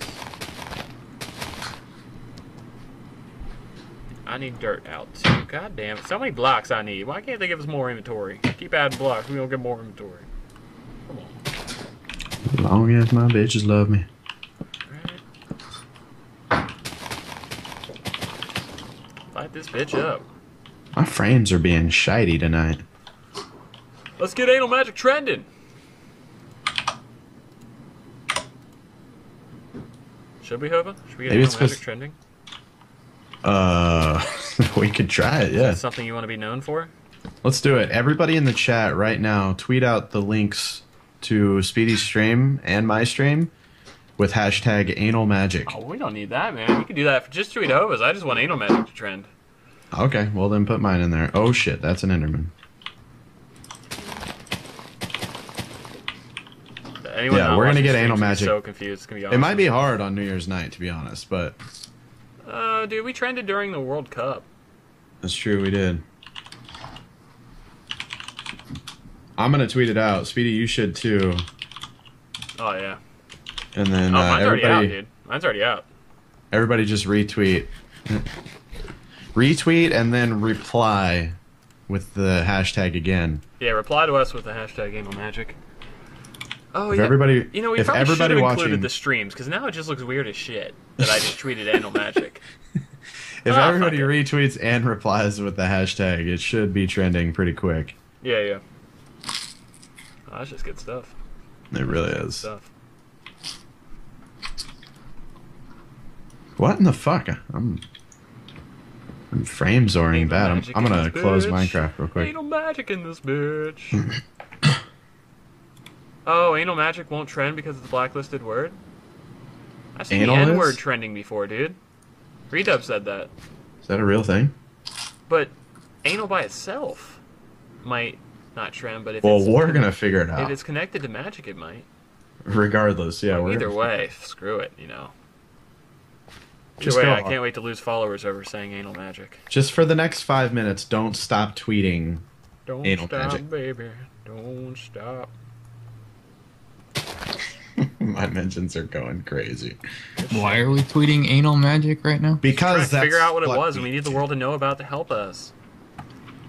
I need dirt out too. God damn it. So many blocks I need. Why can't they give us more inventory? Keep adding blocks. We don't get more inventory. Come on. Long as my bitches love me. Alright. Light this bitch up. My frames are being shitey tonight. Let's get anal magic trending. Should we, Hova? Should we get Maybe anal magic trending? Uh, we could try it, yeah. Something you want to be known for? Let's do it. Everybody in the chat right now, tweet out the links to Speedy's stream and my stream with hashtag anal magic. Oh, we don't need that, man. We can do that for just tweet Hovas. I just want anal magic to trend. Okay, well then put mine in there. Oh shit, that's an Enderman. Anyone Yeah, we're gonna get anal magic. So confused. It's gonna be. It might be hard on New Year's night, to be honest, but Uh, dude, we trended during the World Cup. that's true. We did. I'm gonna tweet it out. Speedy, you should too. Oh yeah. And then Oh, uh, mine's already out, everybody, dude. Mine's already out. everybody just retweet, retweet, and then reply with the hashtag again. Yeah, reply to us with the hashtag anal magic. Oh If yeah. everybody, You know, we if probably should have everybody included the streams because now it just looks weird as shit that I just tweeted anal magic. if Ah, everybody retweets and replies with the hashtag, it should be trending pretty quick. Yeah, yeah. Oh, that's just good stuff. It really is. Stuff. What in the fuck? I'm, I'm frame zoning bad. I'm, I'm gonna close bitch. Minecraft real quick. Anal magic in this bitch. oh, anal magic won't trend because it's a blacklisted word. I've seen Anal the? N word trending before, dude. Redub said that, Is that a real thing? but anal by itself might not trend. But if Well, it's we're gonna figure it out. if it's connected to magic, it might. Regardless, yeah. We're Either way, screw it. You know. Just way, I can't wait to lose followers over saying anal magic. Just for the next five minutes, don't stop tweeting. Don't Anal stop, magic. baby. Don't stop. My mentions are going crazy Why are we tweeting anal magic right now? Trying because to that's figure out what it was, we and we need the world to know about to help us.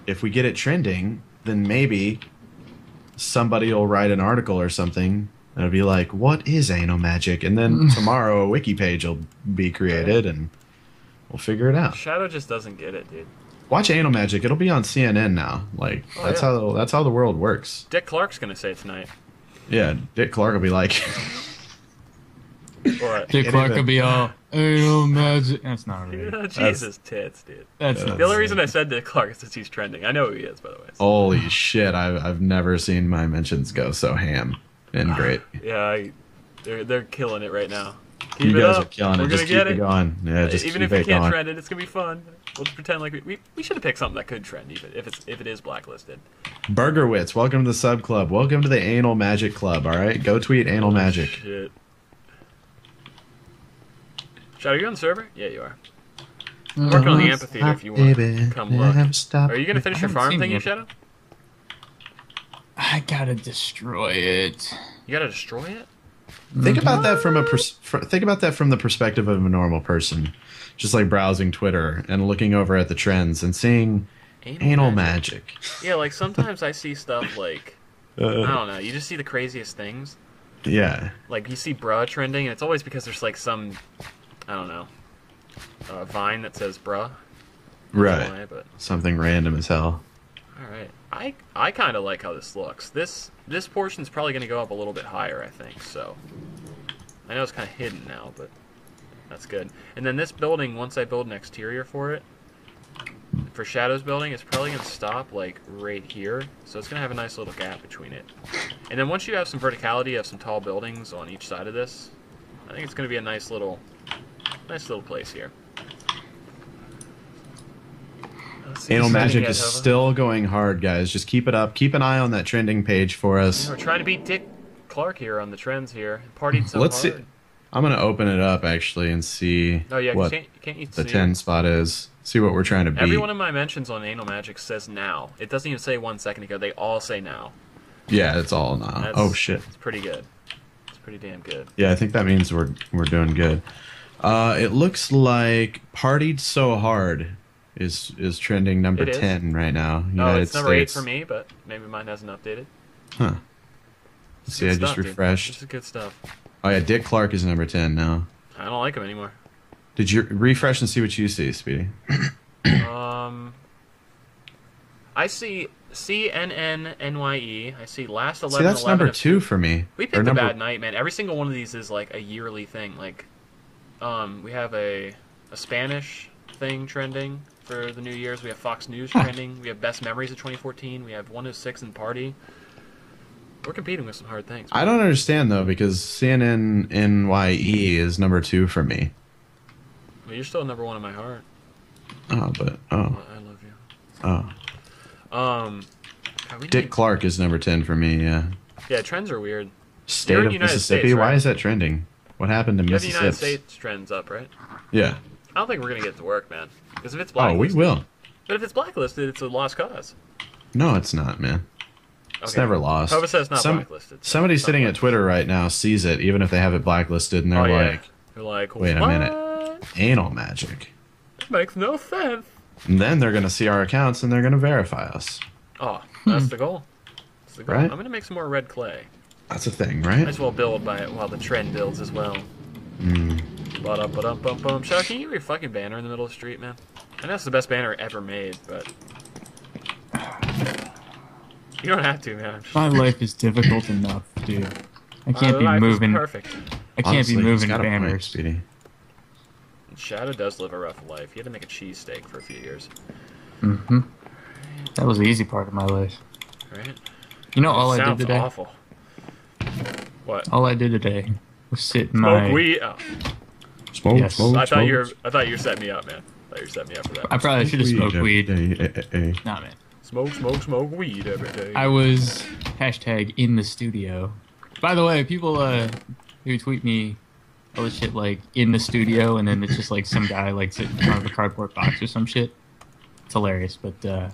If we get it trending, then maybe somebody will write an article or something. and It'll be like, "What is anal magic?" And then tomorrow a wiki page will be created, and we'll figure it out. Shadow just doesn't get it, dude. Watch anal magic; it'll be on CNN now. Like Oh, that's yeah. how that's how the world works. Dick Clark's gonna say it tonight. Yeah, Dick Clark will be like, What? Dick Clark is a- be all anal magic. That's not right. Jesus tits, dude. That's Yeah, The only reason I said Dick Clark is because he's trending. I know who he is, by the way. holy shit, I've, I've never seen my mentions go so ham and ah, great. Yeah, I, they're they're killing it right now. Keep you it guys up. are killing We're it. gonna Just keep get it it. going. Yeah, just even keep if we it can't going. trend it, it's gonna be fun. We'll just pretend like we we, we should have picked something that could trend, even if it's if it is blacklisted. Burgerwitz, welcome to the sub club. Welcome to the Anal Magic Club. All right, go tweet Anal Magic. Shit. Shadow, you on the server? Yeah, you are. I'm working on the amphitheater if you want to come look. Are you gonna finish your farm seen thing, it you. Shadow? I gotta destroy it. You gotta destroy it. Think about that from a pers- fr- think about that from the perspective of a normal person, just like browsing Twitter and looking over at the trends and seeing anal magic. Yeah, like sometimes I see stuff like I Uh, don't know. You just see the craziest things. yeah, Like you see bra trending, and it's always because there's like some I don't know uh, vine that says bra. Right. why, but Something random as hell. all right. I I kind of like how this looks. This this portion's probably going to go up a little bit higher, I think. So I know it's kind of hidden now, but that's good. And then this building, once I build an exterior for it, for Shadow's building, it's probably going to stop like right here. So it's going to have a nice little gap between it. And then once you have some verticality, you have some tall buildings on each side of this. I think it's going to be a nice little, nice little place here. Let's see Anal magic is Hova. still going hard, guys. Just keep it up. Keep an eye on that trending page for us. We're trying to beat Dick Clark here on the trends here. Partied so Let's see- I'm gonna open it up actually and see Oh yeah, what can't, can't you the see? ten spot is. See what we're trying to beat. Every one of my mentions on Anal Magic says now. It doesn't even say one second ago. They all say now. yeah, it's all now. That's, oh shit. It's pretty good. It's pretty damn good. Yeah, I think that means we're we're doing good. Uh, it looks like "Partied So Hard" is is trending number is? ten right now. No, United Oh, it's number eight for me, but maybe mine hasn't updated. Huh. See, I just stuff, dude. refreshed. This is good stuff. Oh yeah, Dick Clark is number ten now. I don't like him anymore. Did you refresh and see what you see, Speedy? Um, I see CNNNYE. E. I see last 11 See, that's 11 number two for me. We Or picked a number- bad night, man. Every single one of these is like a yearly thing. Like, um, we have a a Spanish thing trending for the New Year's. We have Fox News trending. We have Best Memories of 2014. We have 106 and Party. We're competing with some hard things. I don't understand though because CNN NYE is number two for me. Well, you're still number one in my heart. Oh, but oh I love you. oh, Um, God, Dick need- Clark is number ten for me. Yeah. Yeah, trends are weird. State You're of Mississippi. States, Why is that trending? What happened to have the United Mississippi? States trends up, right? Yeah. I don't think we're gonna get to work, man. Because if it's blacklisted, Oh, we will. but if it's blacklisted, it's a lost cause. No, it's not, man. It's Okay. never lost. Hope says not Some- blacklisted. so Somebody sitting at. Twitter right now sees it, even if they have it blacklisted, and they're Oh, yeah. like, They're like, Wait a minute. anal magic. Makes no sense. And then they're going to see our accounts and they're going to verify us. Oh, that's the goal. That's the goal. Right? I'm gonna make some more red clay. That's a thing, right? Might as well build by it while the trend builds as well. Mm. Ba-dum-ba-dum-bum-bum. Shadow, can you get your fucking banner in the middle of the street, man? I know it's the best banner ever made, but you don't have to, man. Just- My life is difficult enough, dude. I can't be moving. Perfect. I can't Honestly, be moving got a point, banners. Speedy. Shadow does live a rough life. He had to make a cheesesteak for a few years, Mm-hmm. That was the easy part of my life. right? You know, all I did today. awful. What? All I did today was sit in Smoke my. weed. Oh, Smoke, Yes. smoke, I thought smoke. you were. I thought you were setting me up, man. I thought you were setting me up for that. I probably should have smoked weed. Hey, hey, hey, hey. Nah, man. Smoke, smoke, smoke weed every day. I was hashtag in the studio. By the way, people uh, who tweet me all this shit like in the studio, and then it's just like some guy like sitting in front of a cardboard box or some shit. It's hilarious, but uh,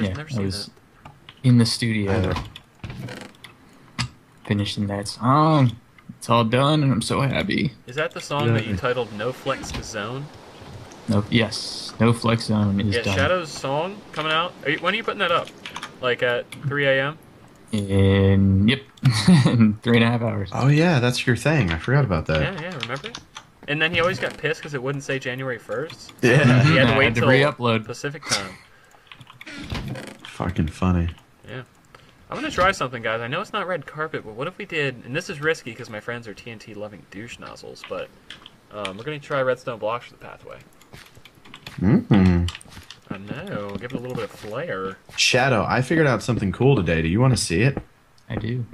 yeah, Never I seen was in the studio finishing that song. It's all done, and I'm so happy. Is that the song Yeah. that you titled "No Flex Zone"? No, yes, no flex zone is Yeah, done. Shadow's song coming out. Are you, when are you putting that up? Like at 3 a.m. In yep, in three and a half hours. Oh, yeah, that's your thing. I forgot about that. Yeah, yeah, remember? And then he always got pissed because it wouldn't say January 1st. Yeah. He had to wait had to re-upload. Pacific time. Fucking funny. Yeah. I'm gonna try something, guys. I know it's not red carpet, but what if we did? And this is risky because my friends are TNT loving douche nozzles, but um, we're gonna try redstone blocks for the pathway. Mm-hmm. I know, give it a little bit of flair. Shadow, I figured out something cool today. Do you want to see it? I do.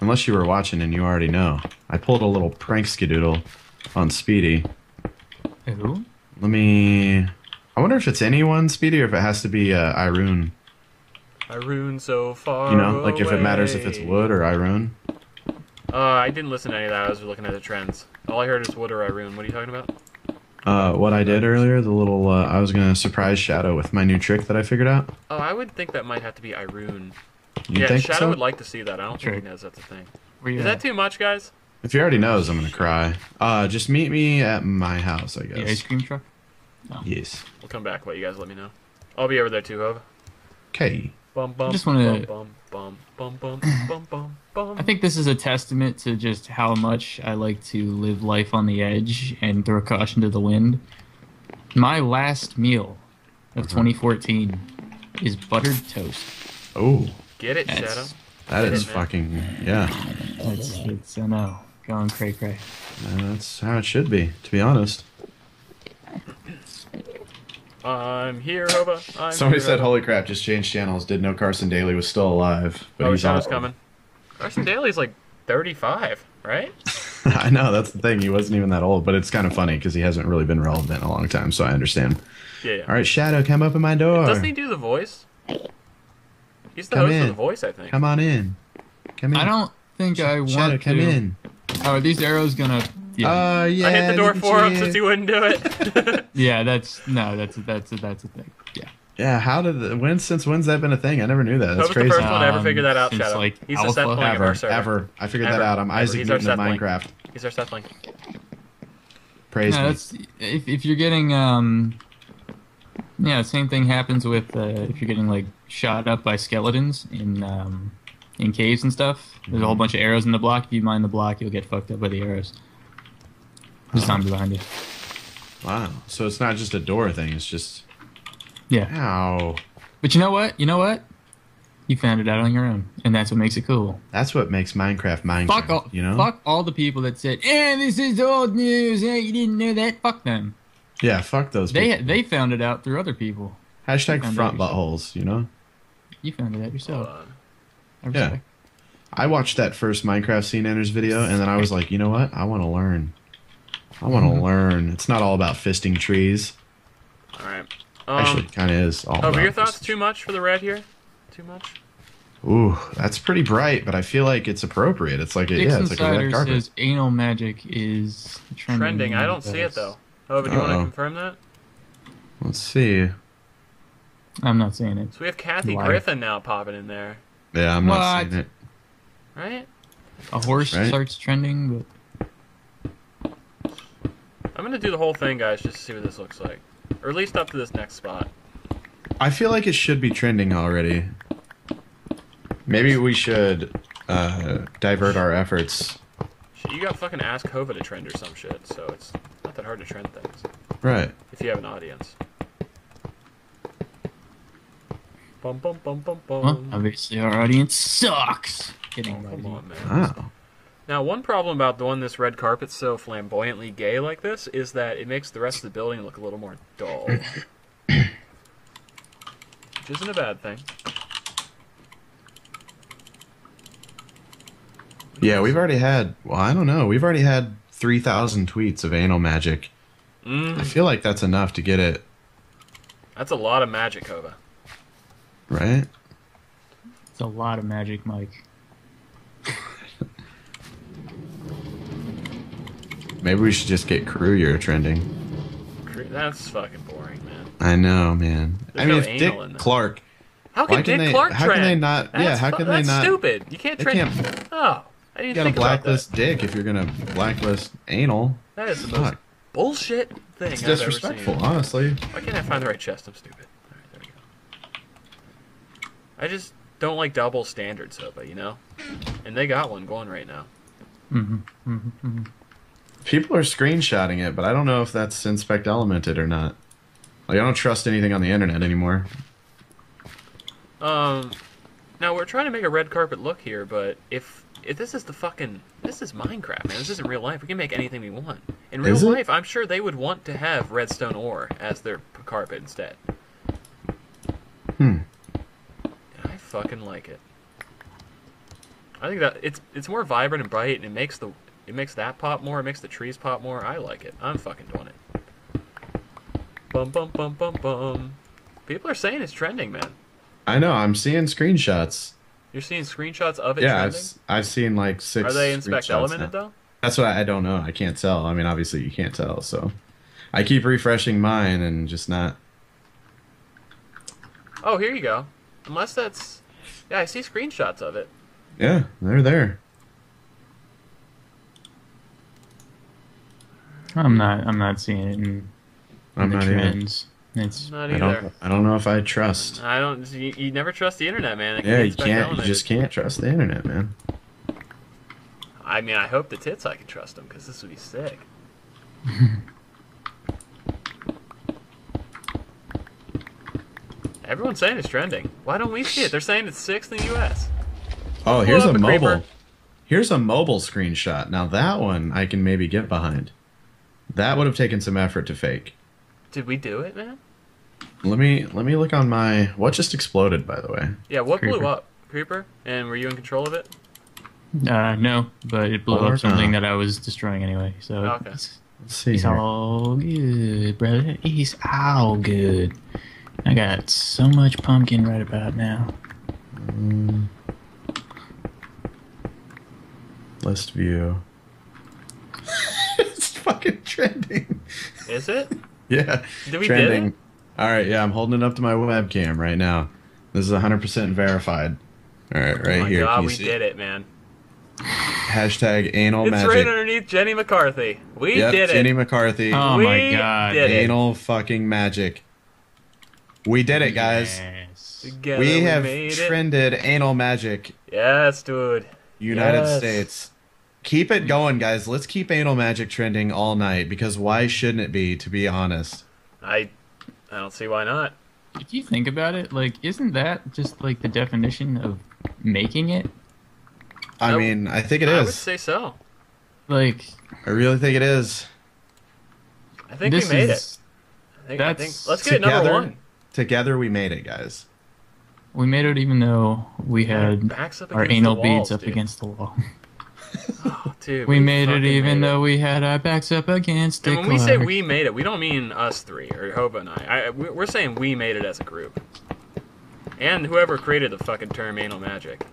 Unless you were watching and you already know. I pulled a little prank skadoodle on Speedy. Who? Let me. I wonder if it's anyone, Speedy, or if it has to be uh, iron. I ruined so far. You know, like if it matters if it's wood or iron. Uh, I didn't listen to any of that. I was looking at the trends. All I heard is wood or iron. What are you talking about? Uh, what I did earlier, the little, uh, I was gonna surprise Shadow with my new trick that I figured out. Oh, I would think that might have to be iron. You yeah, think Shadow so? would like to see that. I don't think he knows that's a thing. Where Is at? that too much, guys? If he already knows, I'm gonna cry. Uh, just meet me at my house, I guess. The ice cream truck? Yes. We'll come back. Let you guys let me know. I'll be over there too, Hova. Okay. Bum bum. just wanna- bum bum bum bum bum bum bum. I think this is a testament to just how much I like to live life on the edge and throw caution to the wind. My last meal of 2014 is buttered toast. Oh, Get it, That's- Shadow. that is man. fucking yeah. It's, it's I know, going cray cray. Uh, That's how it should be, to be honest. I'm here, Hova. I'm Somebody here, said, Hova. "Holy crap!" Just changed channels. Did know Carson Daly was still alive, but Oh, he's Shadow's coming. Carson Daly's like 35, right? I know that's the thing. He wasn't even that old, but it's kind of funny because he hasn't really been relevant in a long time. So I understand. Yeah. yeah. All right, Shadow, come open my door. Doesn't he do the voice? He's the Come host of the voice, I think. Come on in. Come in. I don't think I want Shadow, come to. in. Oh, are these arrows gonna? Yeah, Uh, yeah. I hit the door look for him since he wouldn't do it. yeah. That's no. That's that's that's a thing. Yeah. Yeah, how did the, when since when's that been a thing? I never knew that. That's Hova's the crazy. first one to ever Um, figure that out, since, Shadow. like, He's the Alpha. SethBling Ever, ever. I figured that out. I'm Ever. Isaac He's Newton of SethBling. Minecraft. He's our Seth Link. Praise no, me. that's if if you're getting um. Yeah, same thing happens with uh, if you're getting like shot up by skeletons in um, in caves and stuff. There's a whole bunch of arrows in the block. If you mine the block, you'll get fucked up by the arrows. There's zombies behind you. Wow. So it's not just a door thing. It's just Yeah, ow. but you know what? You know what? You found it out on your own, and that's what makes it cool. That's what makes Minecraft Minecraft. Fuck all, you know. fuck all the people that said, "Eh, this is old news. Eh, you didn't know that." Fuck them. Yeah. Fuck those. They people. they found it out through other people. Hashtag front buttholes. You know. You found it out yourself. on. I respect. I watched that first Minecraft scene enters video, and then I was like, you know what? I want to learn. I want to Mm-hmm. learn. It's not all about fisting trees. All right. Actually, Um, it kind of is all Hova, about. your thoughts fisting too much for the red here? Too much? Ooh, that's pretty bright, but I feel like it's appropriate. It's like a, yeah, it's like a red Cider carpet. says anal magic is trending. Trending. I don't see it though. Hova, do you want to confirm that? Let's see. I'm not seeing it. So we have Kathy Liar. Griffin now popping in there, Yeah, I'm not seeing it. right? A horse Right. starts trending, but I'm gonna do the whole thing, guys, just to see what this looks like, or at least up to this next spot. I feel like it should be trending already. Maybe we should uh, divert our efforts. You got fucking Ask Hova to trend or some shit, so it's not that hard to trend things Right. if you have an audience. Bum bum bum bum bum. well, obviously our audience sucks. Kidding, Oh, come buddy. on, man. Oh. Now, one problem about doing this red carpet so flamboyantly gay like this is that it makes the rest of the building look a little more dull. Which isn't a bad thing. Yeah, we've already had. Well, I don't know. We've already had three thousand tweets of anal magic. I Mm, feel like that's enough to get it that's a lot of magic, Hova. right. It's a lot of magic, Mike. Maybe we should just get Cruyer trending. Cre- That's fucking boring, man. I know, man. There's I mean, no if anal Dick in. Clark, How can Why can Dick they- Clark how trend? can they not- yeah, That's how fu- can they that's not- stupid. You can't they trend. can't- Oh, I didn't you gotta think about blacklist Dick if you're gonna blacklist anal. that. That is the most Fuck. bullshit thing It's I've ever disrespectful, seen. honestly. Why can't I find the right chest? I'm stupid. All right, there we go. I just don't like double standards, Hova, you know? And they got one going right now. Mm-hmm, mm-hmm, mm-hmm. People are screenshotting it, but I don't know if that's inspect elemented or not. Like, I don't trust anything on the internet anymore. Um, now we're trying to make a red carpet look here, but if if this is the fucking this is Minecraft, man. This isn't real life. We can make anything we want. In real life, I'm sure they would want to have redstone ore as their carpet instead. Hmm. I fucking like it. I think that it's it's more vibrant and bright, and it makes the it makes that pop more. It makes the trees pop more. I like it. I'm fucking doing it. Bum bum bum bum bum. People are saying it's trending, man. I know. I'm seeing screenshots. You're seeing screenshots of it Yeah, I've, trending. s- I've seen like six. Are they inspect elemented now. though? That's what I, I don't know. I can't tell. I mean, obviously you can't tell. So I keep refreshing mine and just not. Oh, here you go. Unless that's yeah, I see screenshots of it. Yeah, they're there. I'm not. I'm not seeing it in, in I'm the not even. trends. It's Not I don't. I don't know if I trust. I don't. You, you never trust the internet, man. It Yeah, you can't. You just can't trust the internet, man. I mean, I hope the tits I can trust them because this would be sick. Everyone's saying it's trending. Why don't we see it? They're saying it's sixth in the U.S. Oh, here's Pull a a mobile. creeper. Here's a mobile screenshot. Now that one I can maybe get behind. That would have taken some effort to fake. Did we do it, man? Let me let me look on my what just exploded by the way. Yeah. What blew up? Creeper. And were you in control of it? uh, no, but it blew Or up something not. that I was destroying anyway. So Okay. it's, Let's see. it's here. all good, brother. It's all good. I got so much pumpkin right about now. Mm. List view. it's fucking trending. Is it? Yeah. Did we trending. did it? All right, yeah, I'm holding it up to my webcam right now. This is 100% verified. All right, right oh my here. god, we see did it, man. Hashtag anal it's magic. right underneath Jenny McCarthy. We yep, did it. Jenny McCarthy. Oh We my god. did it. anal fucking magic. We did it, guys. Yes. Together we have made it. trended anal magic, Yes, dude. United Yes. States. Keep it going, guys. Let's keep anal magic trending all night because why shouldn't it be? To be honest, I, I don't see why not. If you think about it, like, isn't that just like the definition of making it? I I- mean, I think it is. I would say so. Like, I really think it is. I think this we made is. it. I think, I think, that's let's get it number together. one. Together, we made it, guys. We made it even though we had Backs up our anal walls, beads up dude. against the wall. Dude, We made it even made though we had our backs up against And the when we say we made it, we don't mean us three or Hova and I. I. we- We're saying we made it as a group. And whoever created the fucking term anal magic.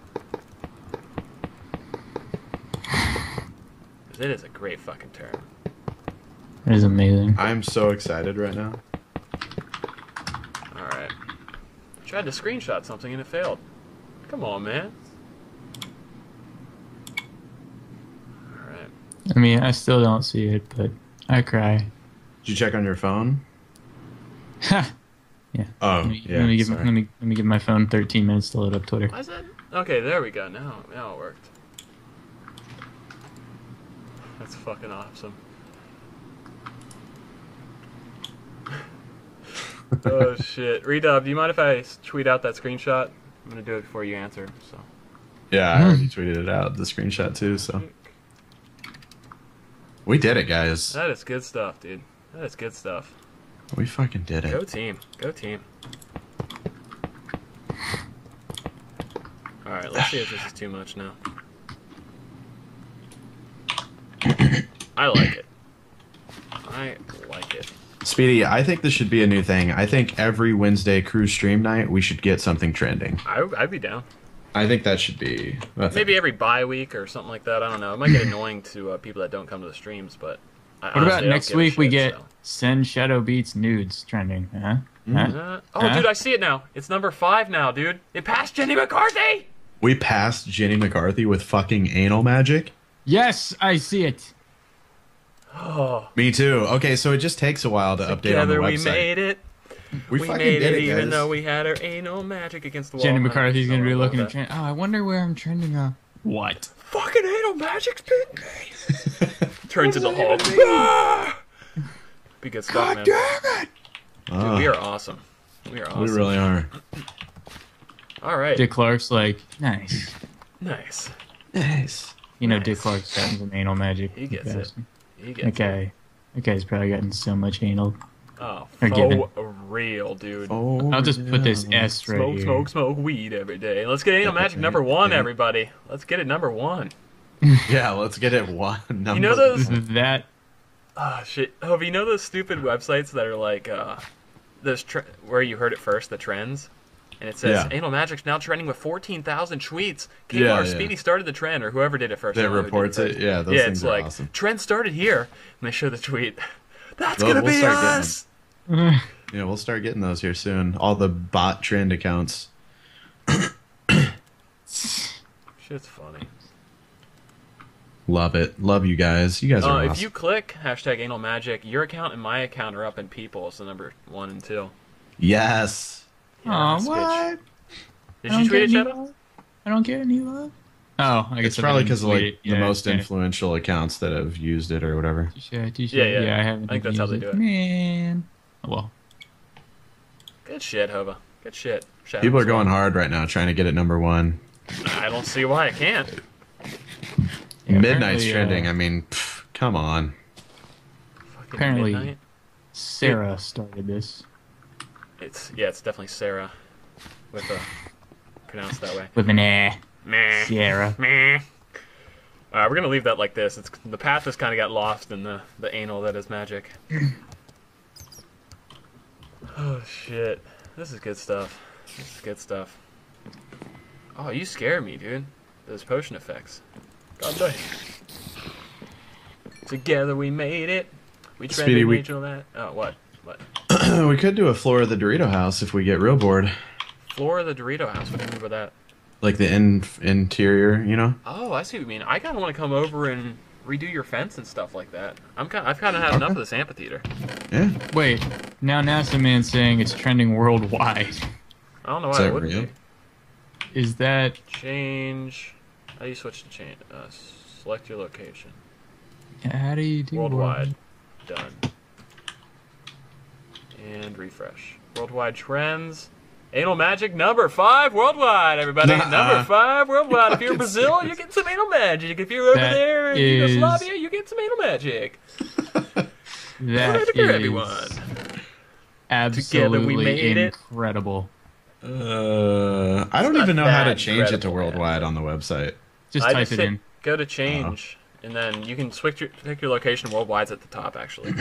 'Cause it is a great fucking term. It is amazing. I'm so excited right now. Alright. Tried to screenshot something and it failed. Come on, man. Alright. I mean, I still don't see it, but I cry. Did you check on your phone? Ha! Oh, let, me, yeah. let me give sorry. let me let me give my phone 13 minutes to load up Twitter. Why is that? Okay, there we go. Now, now it worked. That's fucking awesome. oh shit, Redub, do you mind if I tweet out that screenshot? I'm gonna do it before you answer. So. Yeah, I hmm. already tweeted it out, the screenshot too. So mm. We did it, guys. That is good stuff, dude. That is good stuff. We fucking did it. Go team. Go team. Alright, let's see if this is too much now. I like it. I like it. Speedy, I think this should be a new thing. I think every Wednesday cruise stream night we should get something trending. I, I'd be down. I think that should be a thing. Maybe every bye week or something like that. I don't know. It might get annoying to uh, people that don't come to the streams, but. I What honestly about next give a week? we get so. send Shadow Beats nudes trending. Huh? Mm. Huh? Uh, oh, Huh? dude, I see it now. It's number five now, dude. It passed Jenny McCarthy. We passed Jenny McCarthy with fucking anal magic. Yes, I see it. Oh, Me too. Okay, so it just takes a while to update on the together we website. made it. We, We, made did it, it, even though we had our anal magic against the wall. Jenny McCarthy's gonna be looking at trend. Oh, I wonder where I'm trending on. What? Fucking anal magic's been me. Turns into Hulk. Ah! Be good stuff, man. Dude, Ah, we are awesome. We are awesome. we really are. All right. Dick Clark's like, nice. Nice. Nice. You know, Nice. Dick Clark's gotten some anal magic. He gets it. He gets it. Okay. That guy's probably gotten so much anal. Oh, Or given. for real, dude. Oh, I'll just put this. S right Smoke, here. smoke, smoke weed every day. Let's get Anal Magic number one, everybody. Let's get it number one. Yeah, let's get it one. Number You know those? That Ah, shit. Oh, you know those stupid websites that are like, uh, those tre- where you heard it first, the trends? And it says, Yeah. Anal Magic's now trending with 14,000 tweets. Kmart Yeah, yeah. Speedy started the trend, or whoever did it first. I That don't know who did reports it? first. Yeah, those yeah, things it's are like, awesome. trend started here. And they show the tweet. That's Well, gonna we'll be start getting us! Yeah, we'll start getting those here soon. All the bot trend accounts. Shit's funny. Love it. Love you guys. You guys Uh, are if you click hashtag anal magic, your account and my account are up in people. It's the number one and two. Yes. Yeah, oh switch. what? Did I you don't tweet get it, any Shadow? love. I don't get any love. Oh, I guess It's probably because like it. the Yeah, most yeah. influential accounts that have used it or whatever. Touche, touche. Yeah, yeah. I haven't. I think that's how used they do it. Man, well, Good shit, Hova. Good shit. Shadow People are as well. going hard right now trying to get it number one. I don't see why I can't. yeah, Midnight's apparently, uh, trending. I mean, pff, come on. Apparently- midnight. Sarah started this It's yeah, it's definitely Sarah, with a pronounced that way. with an eh. Meh. Sierra. Meh. Alright, we're gonna leave that like this. It's the path has kind of got lost in the the anal that is magic. oh shit, this is good stuff. This is good stuff. Oh, you scare me, dude. Those potion effects. God damn. Together we made it. We Speedy, trended we- that. Oh, what? What? we could do a floor of the Dorito house if we get real bored. Floor of the Dorito house. What do you mean by that? Like the in- interior, you know? Oh, I see what you mean. I kind of want to come over and redo your fence and stuff like that. I'm kind. I've kind of had enough of this amphitheater. Yeah. Wait, now NASA man saying it's trending worldwide. I don't know why Is it that wouldn't real? be. Is that Change. How do you switch to change? Uh, select your location. how do you do Worldwide. Done. And refresh. Worldwide trends. Anal magic number five worldwide, everybody. Nuh-uh. Number five worldwide. If you're in Brazil, serious. you get some anal magic. If you're over That there in is- Yugoslavia, you get some anal magic. That Magic for is everyone. absolutely we made it. incredible. Uh, I don't even know how to that change it to worldwide on the website. Just I type just it in. go to change, and then you can switch your pick your location. Worldwide's at the top, actually.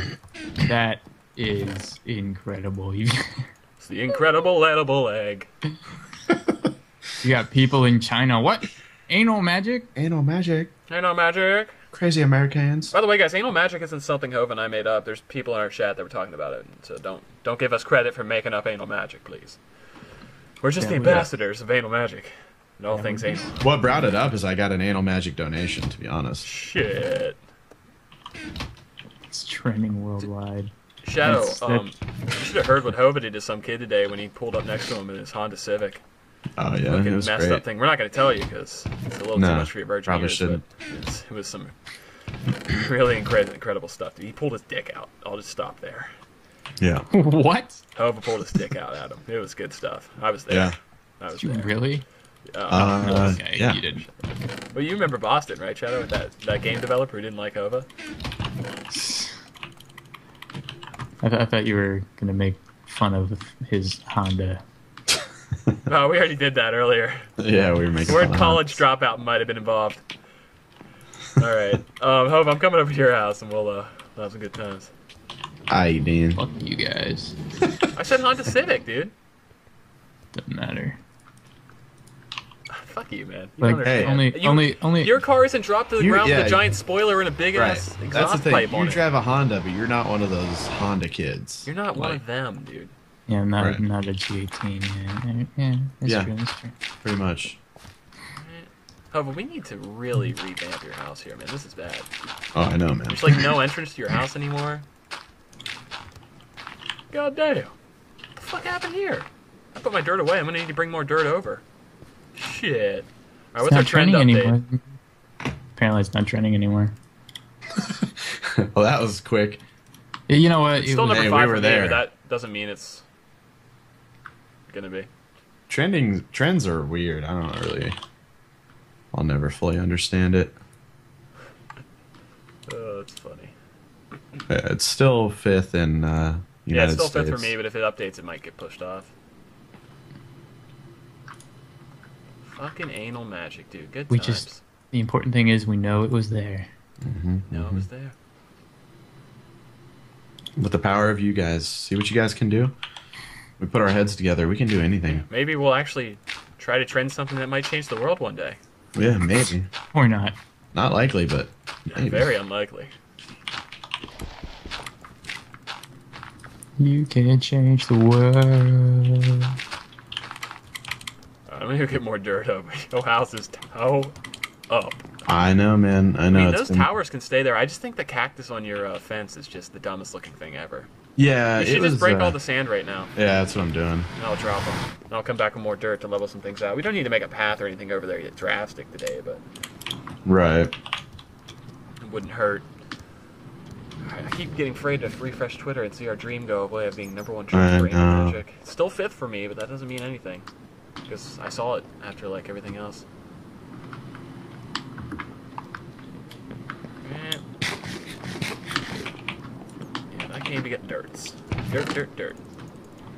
That is incredible. You, It's the incredible edible egg. you got people in China. What? Anal magic? Anal magic. Anal magic. Crazy Americans. By the way, guys, anal magic isn't something Hova and I made up. There's people in our chat that were talking about it, so don't don't give us credit for making up anal magic, please. We're just Yeah, the we are. ambassadors of anal magic and all things anal. What brought it up is I got an anal magic donation, to be honest. Shit. It's trending worldwide. Shadow, That's- that- um, you should have heard what Hova did to some kid today when he pulled up next to him in his Honda Civic. Oh, yeah. Looking It was messed great. up thing. We're not going to tell you because it's a little No, too much for your virgin probably ears. shouldn't. But it's, it was some really incredible, incredible stuff. Dude. He pulled his dick out. I'll just stop there. Yeah. what? Hova pulled his dick out at him. It was good stuff. I was there. Yeah. I was You there. really? Uh, Uh, okay, yeah. you didn't. Well, you remember Boston, right, Shadow? That that game developer who didn't like Hova. I, th- I thought you were gonna make fun of his Honda. Oh, we already did that earlier. Yeah, we were making The word fun of college dropout might have been involved. All right, um, Hova, I'm coming over to your house and we'll uh, we'll have some good times. him. Aye, Dean. Fuck you guys. I said Honda Civic, dude. Doesn't matter. Fuck you, man. You Like don't only, You- only, only. Your car isn't dropped to the You- ground with a giant spoiler and a big Right. ass That's the exhaust thing. pipe You on it. drive a Honda, but you're not one of those Honda kids. You're not one of them, dude. Yeah, I'm not, Right. not a G18. Yeah, yeah that's Yeah. true. That's true. Pretty much. However, we need to really revamp your house here, man. This is bad. Oh, I know, man. There's like no entrance to your house anymore. God damn. What the fuck happened here? I put my dirt away. I'm gonna need to bring more dirt over. Shit. Alright, It's what's our not trend trending update? anymore. Apparently, it's not trending anymore. well, that was quick. You know what? It's It still was- number Hey, we were there. that doesn't mean it's gonna be. trending trends are weird. I don't really. I'll never fully understand it. Oh, that's funny. Uh, It's still fifth in uh, United yeah, it's still States. fifth for me, but if it updates, it might get pushed off. Fucking anal magic, dude. Good We times. just- The important thing is we know it was there. Mm-hmm. No, it was there. With the power of you guys, see what you guys can do. We put our heads together. We can do anything. Maybe we'll actually try to trend something that might change the world one day. Yeah, maybe. Or not. Not likely, but maybe. Very unlikely. You can change the world. I'm gonna go get more dirt over. Your house is toe up. I know, man. I I know. mean, those been- towers can stay there. I just think the cactus on your uh, fence is just the dumbest looking thing ever. Yeah, You it should was. just break uh, all the sand right now. Yeah, that's what I'm doing. And I'll drop them. And I'll come back with more dirt to level some things out. We don't need to make a path or anything over there yet drastic today, but Right. it wouldn't hurt. I keep getting afraid to refresh Twitter and see our dream go away of being number one I trend for. It's still fifth for me, but that doesn't mean anything. Because I saw it after like everything else. Yeah, I can't even get dirts. Dirt, dirt, dirt.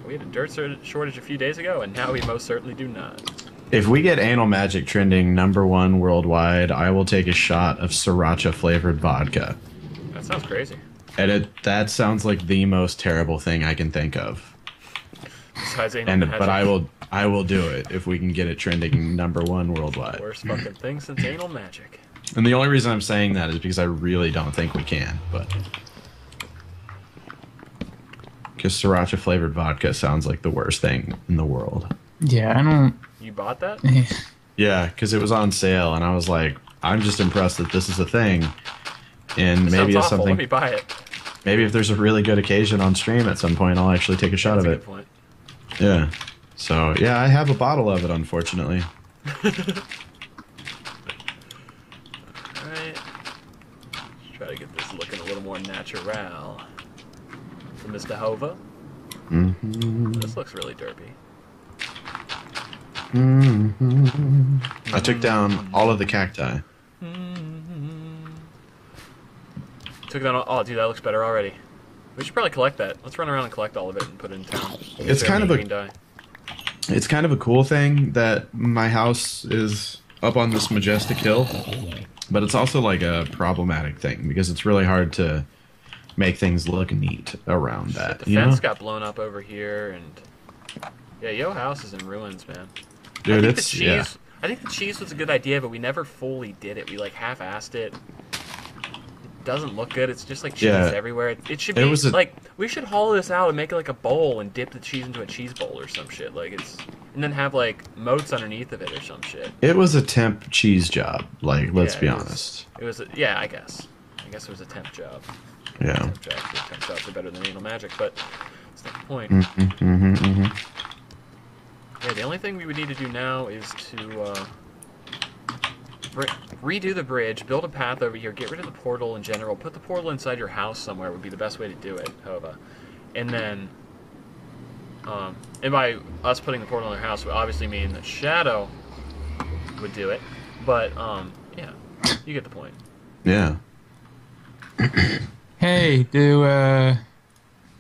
We had a dirt shortage a few days ago, and now we most certainly do not. If we get anal magic trending number one worldwide, I will take a shot of sriracha flavored vodka. That sounds crazy. And it that sounds like the most terrible thing I can think of. Besides anal And magic, but I will I will do it if we can get it trending number one worldwide. Worst fucking thing since anal magic. And the only reason I'm saying that is because I really don't think we can. But because sriracha flavored vodka sounds like the worst thing in the world. Yeah, I don't. You bought that? Yeah, because it was on sale, and I was like, I'm just impressed that this is a thing. And That maybe sounds it's awful. something. Let me buy it. Maybe if there's a really good occasion on stream at some point, I'll actually take a shot That's of a it. Yeah. So yeah, I have a bottle of it, unfortunately. Alright. Let's try to get this looking a little more natural. So, Mr. Hova, hmm this looks really derpy. I took down all of the cacti. Took that. All, oh, dude, that looks better already. We should probably collect that. Let's run around and collect all of it and put it in town. It's kind of a-. It's kind of a cool thing that my house is up on this majestic hill, but it's also like a problematic thing because it's really hard to make things look neat around that. The you fence know? got blown up over here, and yeah, yo house is in ruins, man. Dude, it's cheese. yeah. I think the cheese was a good idea, but we never fully did it. We like half-assed it. It doesn't look good. It's just like cheese Yeah. everywhere. It, it should It be was a- like we should haul this out and make it like a bowl and dip the cheese into a cheese bowl or some shit. Like it's and then have like moats underneath of it or some shit. It was a temp cheese job. Like, let's Yeah, be it was- honest. It was a, yeah, I guess. I guess it was a temp job. Yeah. Temp jobs, temp jobs are better than anal magic, but that's not the point. hmm hmm hmm Yeah, the only thing we would need to do now is to uh, redo the bridge, build a path over here, get rid of the portal in general, put the portal inside your house somewhere would be the best way to do it, Hova. And then, um, and by us putting the portal in their house would obviously mean that Shadow would do it. But, um, yeah, you get the point. Yeah. Hey, do uh,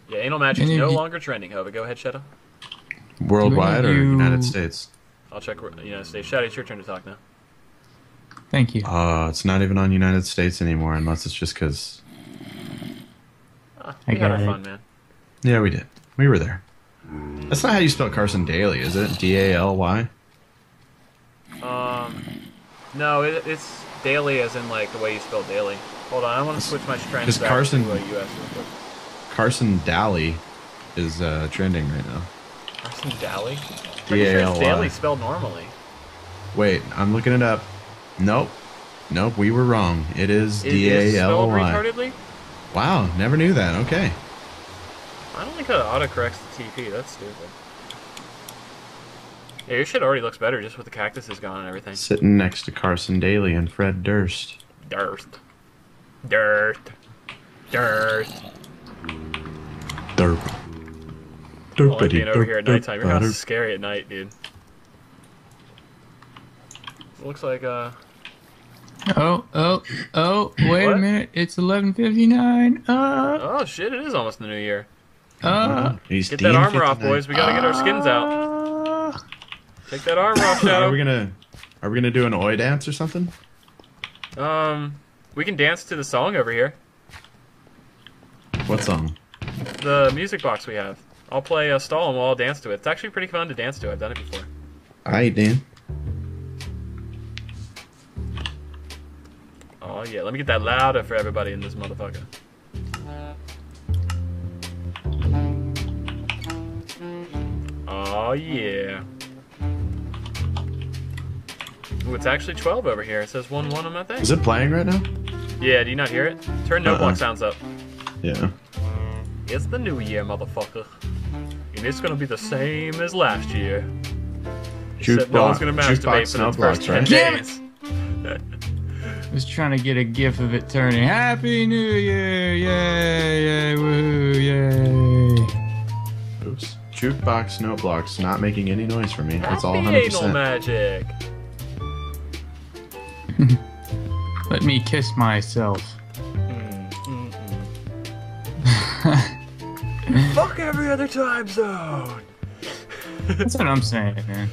Yeah, anal magic's Any of no longer trending, Hova. Go ahead, Shadow. Worldwide or you- United States? I'll check United States. Shadow, it's your turn to talk now. Thank you. Uh, it's not even on United States anymore, unless it's just because. I we had our got it. fun, man. Yeah, we did. We were there. That's not how you spell Carson Daly, is it? D A L Y. Um, no, it, it's daily as in like the way you spell daily. Hold on, I want to switch my trends Because Carson- to uh, US real quick. Carson Daly is uh, trending right now. Carson Daly? Pretty sure D-A-L-Y. daily spelled normally. Wait, I'm looking it up. Nope. Nope, we were wrong. It is D A L Y. Wow, never knew that. Okay. I don't think that autocorrects the TP. That's stupid. Yeah, your shit already looks better just with the cactuses gone and everything. Sitting next to Carson Daly and Fred Durst. Durst. Dirt. Dirt. Dirt. Derp. Only being over here at nighttime. Your house is scary at night, dude. looks like uh. Oh, oh, oh! Wait What? a minute. It's 11:59. Uh, Oh shit! It is almost the new year. uh. He's Get that armor off, boys. We gotta get our skins out. uh. Take that armor off, Are we gonna are we gonna do an oi dance or something? Um, we can dance to the song over here. What song? The music box we have. I'll play a stall and we'll all dance to it. It's actually pretty fun to dance to. I've done it before. Alright, Dan. Oh yeah, let me get that louder for everybody in this motherfucker. Oh yeah. Ooh, it's actually 12 over here. It says 1 1 on my thing. Is it playing right now? Yeah, do you not hear it? Turn no Uh-uh. block sounds up. Yeah. It's the new year, motherfucker. And it's gonna be the same as last year. Except no one's gonna masturbate for the first 10 right? Days. I was trying to get a gif of it turning. Happy New Year! Yay! Yay! Woo! Yay! Oops. Jukebox note blocks not making any noise for me. That's all Happy 100%. magic. Let me kiss myself. Mm, mm, mm. Fuck every other time zone. That's what I'm saying, man.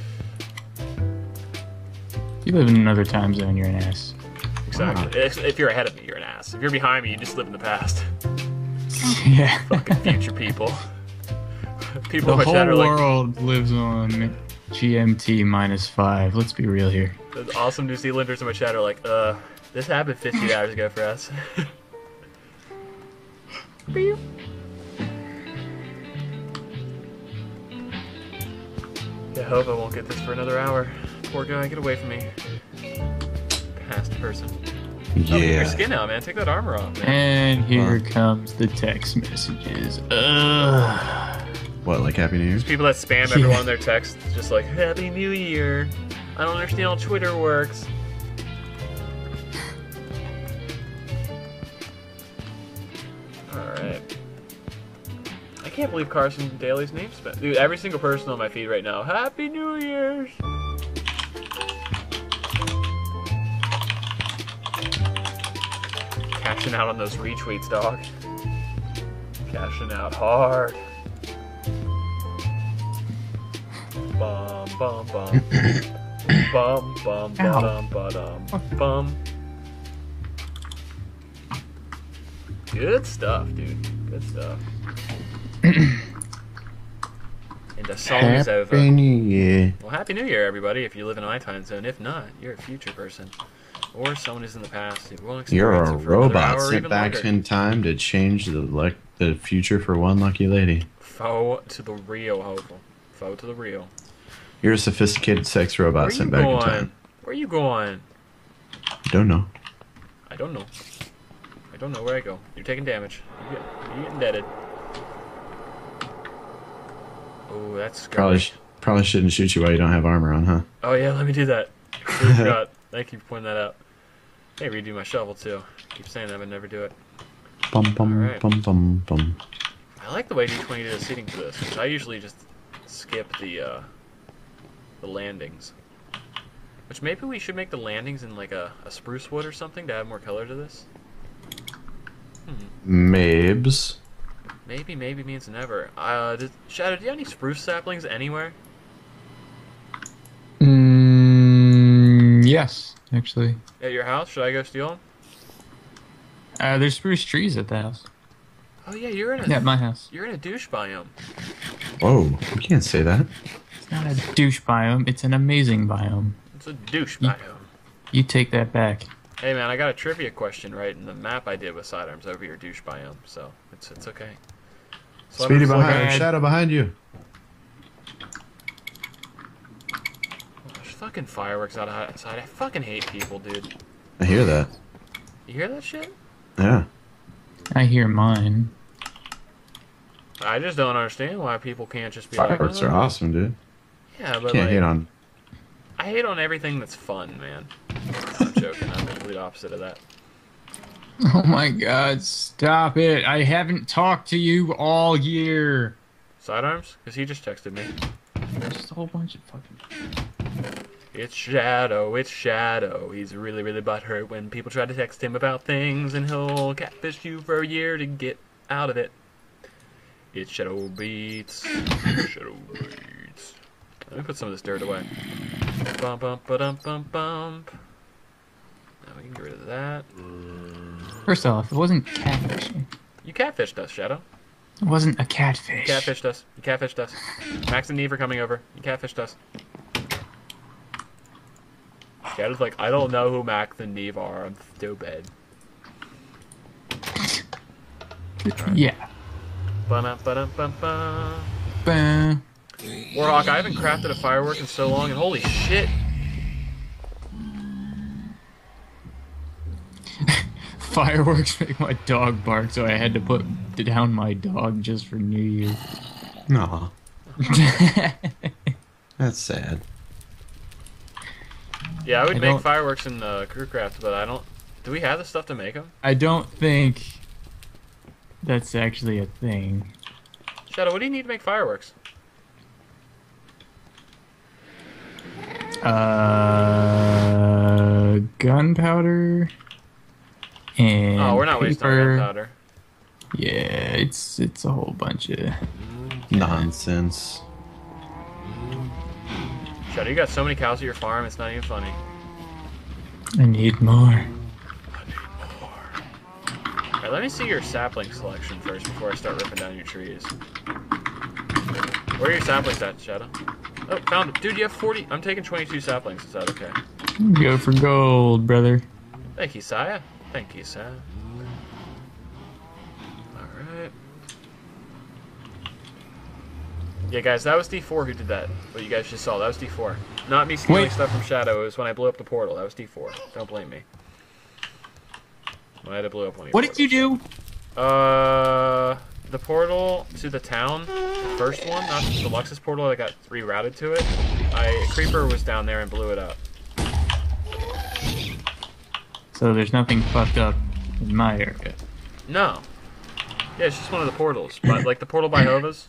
You live in another time zone, you're an ass. Exactly. If, if you're ahead of me, you're an ass. If you're behind me, you just live in the past. yeah. Fucking future people. People The in my whole chat are like, world lives on GMT minus five. Let's be real here. the awesome New Zealanders in my chat are like, uh, this happened 50 hours ago for us. I hope I won't get this for another hour. Poor guy, get away from me. Past person. Oh, get your Yeah. skin out, man. Take that armor off, man. And here Huh. comes the text messages. Ugh. What, like Happy New Year? People that spam everyone in their texts, just like, Happy New Year. I don't understand how Twitter works. Alright. I can't believe Carson Daly's name spent. Dude, every single person on my feed right now, Happy New Year's! Cashing out on those retweets, dog. Cashing out hard. Bum bum bum. bum bum Ow. bum bum bum. Good stuff, dude. Good stuff. and the song is over. Happy New Year. Well, Happy New Year, everybody, if you live in my time zone. If not, you're a future person. Or someone who's in the past You're a it for another robot sent back longer. in time to change the le- the future for one lucky lady. Foe to the real, Hopeful. Foe to the real. You're a sophisticated sex robot sent back in time. Where you going? Don't know. I don't know. I don't know where I go. You're taking damage. You get, you're getting deaded. Oh, that's Probably sh- probably shouldn't shoot you while you don't have armor on, huh? Oh yeah, let me do that. Thank you for pointing that out. Hey, redo my shovel too. Keep saying that, but never do it. Bum bum Alright. bum bum bum. I like the way D20 did the seating for this. 'cause I usually just skip the uh, the landings. Which maybe we should make the landings in like a, a spruce wood or something to add more color to this. Mabes. Maybe, maybe means never. Uh, did, Shadow, do you have any spruce saplings anywhere? Mm, yes, actually. At your house? Should I go steal them? Uh, there's spruce trees at the house. Oh yeah, you're in a Yeah, at my house. you're in a douche biome. Whoa, you can't say that. It's not a douche biome. It's an amazing biome. It's a douche biome. You take that back. Hey man, I got a trivia question right in the map I did with sidearms over your douche biome, so it's it's okay. So Speedy just behind, shadow behind you. There's fucking fireworks out outside. I fucking hate people, dude. I hear that. You hear that shit? Yeah. I hear mine. I just don't understand why people can't just be Fireworks like, are "Oh." awesome, dude. Yeah, but Can't like, hate on. I hate on everything that's fun, man. I'm joking. I'm the complete opposite of that. Oh my god, stop it. I haven't talked to you all year. Sidearms? Because he just texted me. Just a whole bunch of fucking. It's Shadow, it's Shadow. He's really, really butthurt when people try to text him about things, and he'll catfish you for a year to get out of it. It's Shadow Beats. Shadow Beats. Let me put some of this dirt away. Bump, bump, ba-dum, bump, bump. Now we can get rid of that. Mm. First off, it wasn't catfishing. You catfished us, Shadow. It wasn't a catfish. You catfished us. You catfished us. Max and Neve are coming over. You catfished us. Shadow's like, I don't know who Max and Neve are. I'm stupid. Yeah. Ba-dum, ba-dum, bum, bum. Bah. Warhawk, I haven't crafted a firework in so long, and holy shit, Fireworks make my dog bark, so I had to put down my dog just for New Year. No, that's sad. Yeah, I would I make fireworks in uh, Crewcraft, but I don't. Do we have the stuff to make them? I don't think that's actually a thing. Shadow, what do you need to make fireworks? Uh, gunpowder and oh, we're not wasting our gunpowder. Yeah, it's it's a whole bunch of. Nonsense. Shadow, you got so many cows at your farm, it's not even funny. I need more. Alright, let me see your sapling selection first before I start ripping down your trees. Where are your saplings at, Shadow? Oh, found it. Dude, you have 40. I'm taking 22 saplings. Is that okay? Go for gold, brother. Thank you, Saya. Thank you, Saya. Alright. Yeah, guys, that was D4 who did that. What you guys just saw. That was D4. Not me stealing Wait. stuff from Shadow. It was when I blew up the portal. That was D4. Don't blame me. When I had to blow up one of What did you do? Uh, the portal to the town, the first one, not the Luxus portal that got rerouted to it. I creeper was down there and blew it up. So there's nothing fucked up in my area. No. Yeah, it's just one of the portals, but like the portal by Hova's.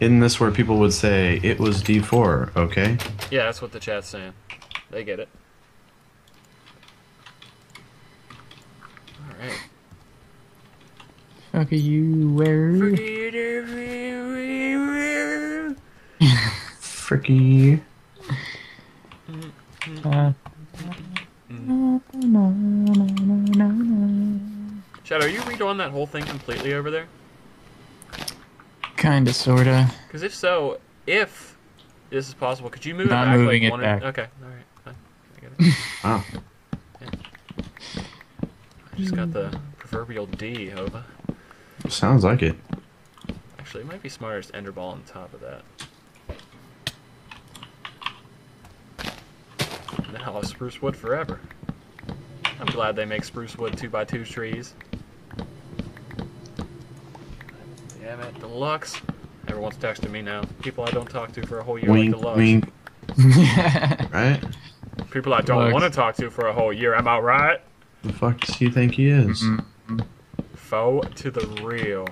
Isn't this where people would say it was D4? Okay. Yeah, that's what the chat's saying. They get it. All right. Fuck are you, where? Fricky. Uh, Shadow, are you redoing that whole thing completely over there? Kinda, sorta. Because if so, if this is possible, could you move Not it back moving like it one? back. Or, okay, all right, fine. I get it. Wow. I just got the proverbial D, Hova. Sounds like it. Actually, it might be smarter to ender ball on top of that. Now I'll spruce wood forever. I'm glad they make spruce wood 2x2 trees. Damn it, Deluxe. Everyone's texting me now. People I don't talk to for a whole year Wink, like Deluxe. wink. Right? People I don't want to talk to for a whole year. Am I right? The fuck does he think he is? Mm-hmm, mm-hmm. Foe to the real.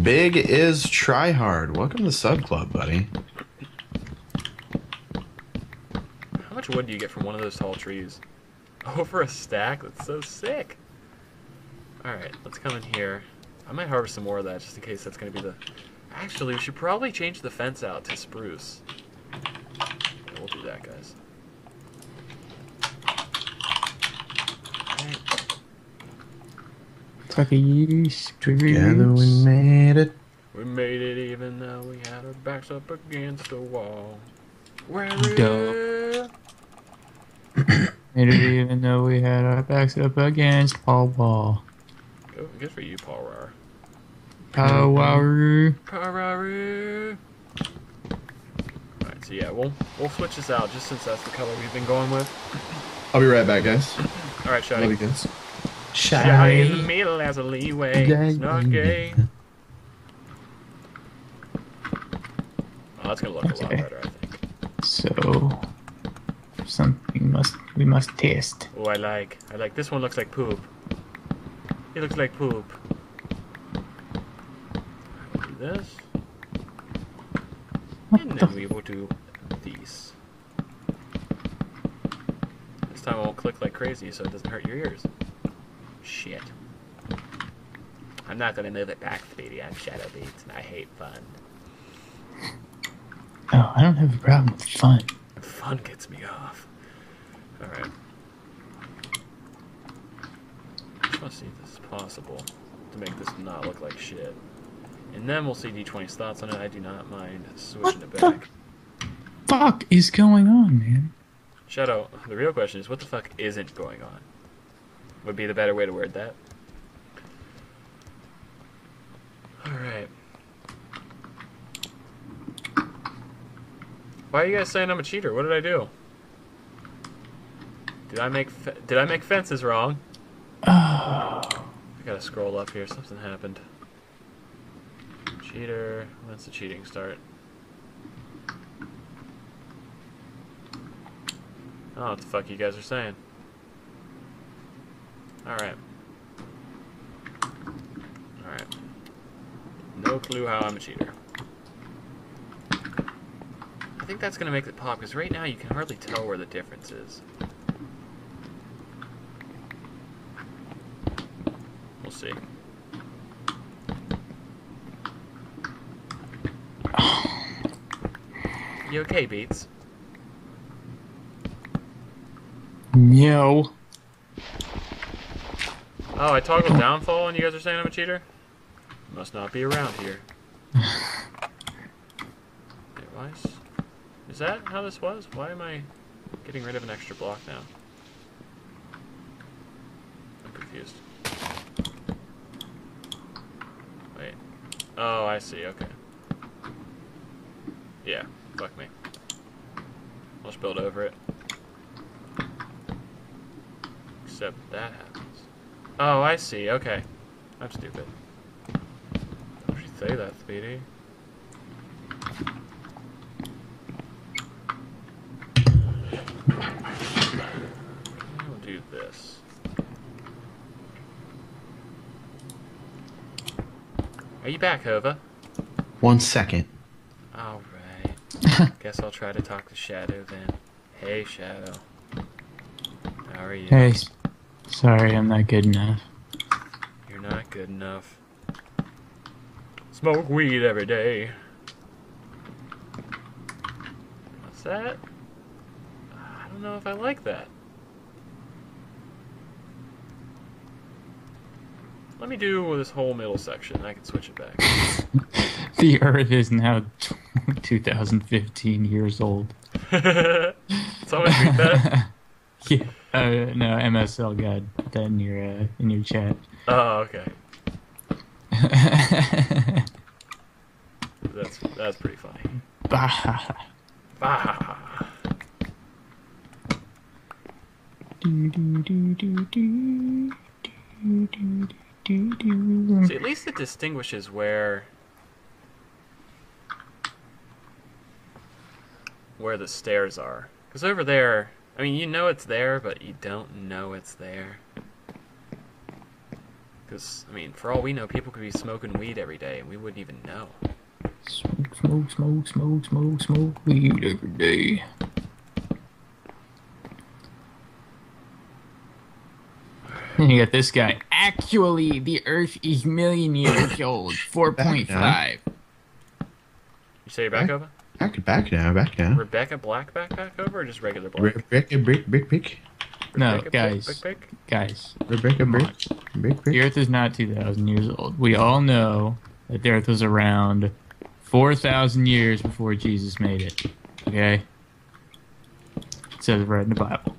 Big is tryhard. Welcome to Sub Club, buddy. How much wood do you get from one of those tall trees? Over a stack? That's so sick. Alright, let's come in here. I might harvest some more of that just in case that's going to be the... Actually, we should probably change the fence out to spruce. Yeah, we'll do that, guys. Alright. Fuck are you, Together we made it. We made it even though we had our backs up against the wall. Where Dope. Made it even though we had our backs up against Paul Wall. Good, good for you, Paul Rar. Power. Pararu. Alright, so yeah, we'll we'll switch this out just since that's the color we've been going with. I'll be right back, guys. Alright, Shotty. guys. Shy in the middle as a leeway. It's not gay. Oh, that's gonna look a lot better, I think. So something must we must test. Oh, I like. I like. This one looks like poop. It looks like poop. This. What And the then we will do these. This time I won't click like crazy so it doesn't hurt your ears. Shit. I'm not gonna move it back, Speedy. I'm Shadow Beats and I hate fun. No, I don't have a problem with fun. Fun gets me off. Alright. Just want to see if this is possible to make this not look like shit. And then we'll see D20's thoughts on it. I do not mind switching it back. What. Fuck is going on, man? Shadow, the real question is what the fuck isn't going on? Would be the better way to word that. Alright. Why are you guys saying I'm a cheater? What did I do? Did I make did I make fences wrong? Oh, I gotta scroll up here. Something happened. Cheater. When's the cheating start? Oh, what the fuck you guys are saying? Alright. Alright. No clue how I'm a cheater. I think that's gonna make it pop, because right now you can hardly tell where the difference is. We'll see. You okay, Beats? no. Oh, I toggled downfall and you guys are saying I'm a cheater? Must not be around here. Is that how this was? Why am I getting rid of an extra block now? I'm confused. Wait. Oh, I see, okay. Yeah, fuck me. I'll just build over it. Except that happens. Oh, I see. Okay. I'm stupid. Don't you say that, Speedy? I'll do this. Are you back, Hova? One second. Alright. Guess I'll try to talk to Shadow then. Hey, Shadow. How are you? Hey, sorry, I'm not good enough. You're not good enough. Smoke weed every day. What's that? I don't know if I like that. Let me do this whole middle section. I can switch it back. The Earth is now 2015 years old. Someone tweet that. yeah. Uh, no, MSL got that in your uh, in your chat. Oh, okay. That's that's pretty funny. Bah. Ah. Do, do, do, do, do. Do, do, do, do. See, at least it distinguishes where where the stairs are. Because over there, I mean, you know it's there, but you don't know it's there. Because, I mean, for all we know, people could be smoking weed every day, and we wouldn't even know. Smoke, smoke, smoke, smoke, smoke, smoke weed every day. you got this guy. Actually, the Earth is million years old. Four point five. You say you're back Okay. over? Back, back now, back now. Rebecca Black back back over, or just regular Black? Rebecca, brick, brick, brick. No, Rebecca guys, Black, Black, Black? guys. Rebecca, brick, brick, The. Earth is not two thousand years old. We all know that the Earth was around four thousand years before Jesus made it. Okay. It says right in the Bible.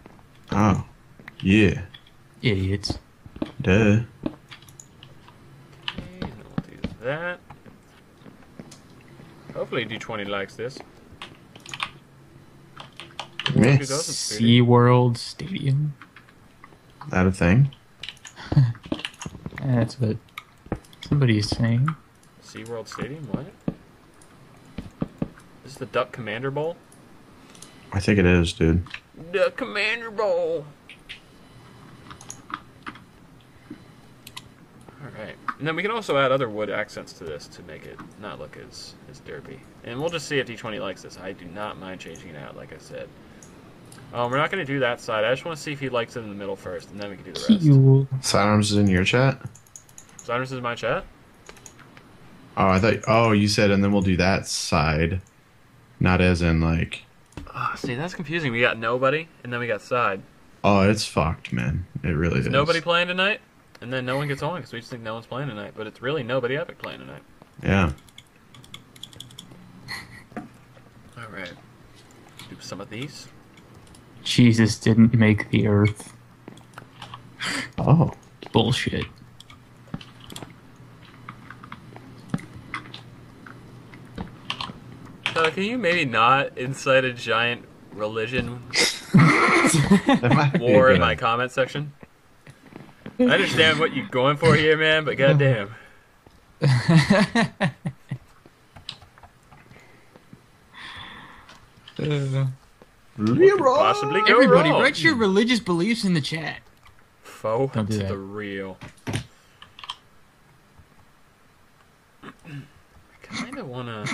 Oh, yeah, Idiots. duh. Okay, we'll do that. Hopefully D20 likes this. Meh. Who? SeaWorld Stadium. That a thing? That's what somebody is saying. SeaWorld Stadium? What? Is This the Duck Commander Bowl? I think it is, dude. Duck Commander Bowl! Alright. And then we can also add other wood accents to this to make it not look as, as derpy. And we'll just see if D20 likes this. I do not mind changing it out, like I said. Um, we're not going to do that side. I just want to see if he likes it in the middle first, and then we can do the rest. You. Sidearms is in your chat. Signers is in my chat? Oh, I thought. Oh, you said, and then we'll do that side, not as in like. Ah, see, that's confusing. We got nobody, and then we got side. Oh, it's fucked, man. It really is. Nobody playing tonight, and then no one gets on because we just think no one's playing tonight. But it's really nobody epic playing tonight. Yeah. Alright. Do some of these. Jesus didn't make the earth. Oh. Bullshit. So can you maybe not incite a giant religion That might be a war in my comment section? I understand what you're going for here, man, but goddamn. Uh, Leroy! Possibly go everybody, wrong. write your religious beliefs in the chat. Foe Don't do to that. the real. I kind of wanna.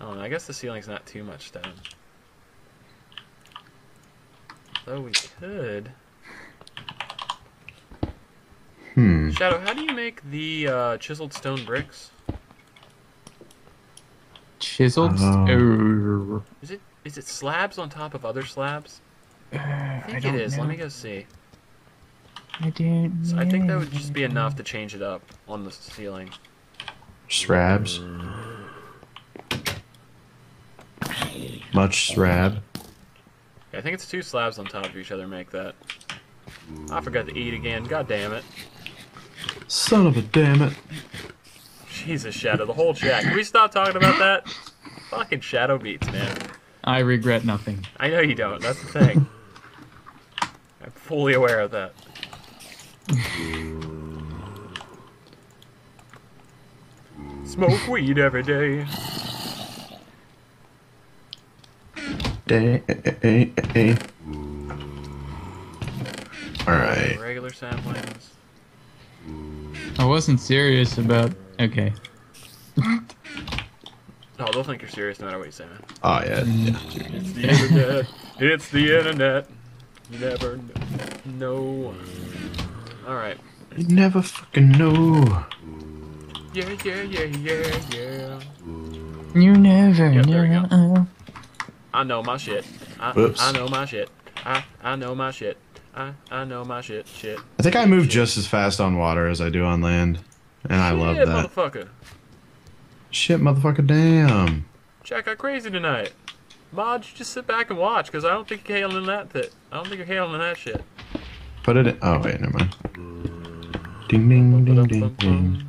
Oh, I guess the ceiling's not too much stone. Though we could. Hmm. Shadow, how do you make the uh, chiseled stone bricks? Chiseled. Oh. Uh, Is it is it slabs on top of other slabs? I I think it don't is. Let me go see. I don't. So I think that would just be enough to change it up on the ceiling. Srabs. Much srab. I think it's two slabs on top of each other make that. I forgot to eat again. God damn it. Son of a damn it. Jesus, Shadow. The whole chat. Can we stop talking about that? Fucking Shadow beats, man. I regret nothing. I know you don't. That's the thing. I'm fully aware of that. Smoke weed every day. Day. eh, eh, eh. Alright. Regular saplings. I wasn't serious about. Okay. Oh, they'll think you're serious no matter what you say, man. Oh, yeah. yeah. Mm. It's the internet. It's the internet. You never kn- know. Alright. You never fucking know. Yeah, yeah, yeah, yeah, yeah. You never Yep, there we go. know. I know my shit. I, Whoops. I know my shit. I, I know my shit. I, I know my shit. Shit. I think I move just as fast on water as I do on land. And I love Shit, that. motherfucker. Shit, motherfucker, damn. Jack got crazy tonight. Mod, you just sit back and watch, because I don't think you're handling that. Th- I don't think you're handling that shit. Put it in. Oh, wait, never mind. Ding, ding, ding, ding, ding.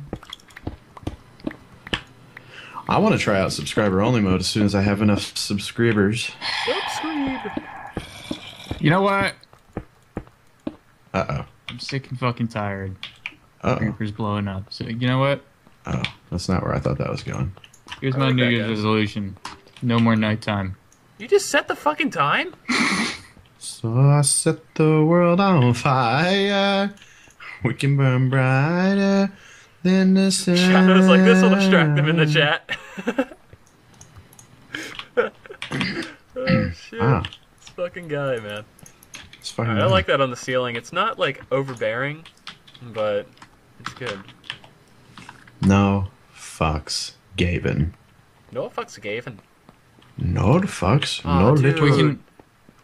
I want to try out subscriber only mode as soon as I have enough subscribers. Subscribe. You know what? Uh oh. I'm sick and fucking tired. Uh oh. Creeper's blowing up. So you know what? Oh, that's not where I thought that was going. Here's I my like New Year's resolution. No more nighttime. You just set the fucking time? So I set the world on fire. We can burn brighter than the sun. Shadow's like, this will distract them in the chat. oh, shit. Wow, This fucking guy, man. It's fucking. Alright, I like that on the ceiling. It's not, like, overbearing, but it's good. No fucks given. No fucks Gavin. No fucks. Aw, no dude. little. We can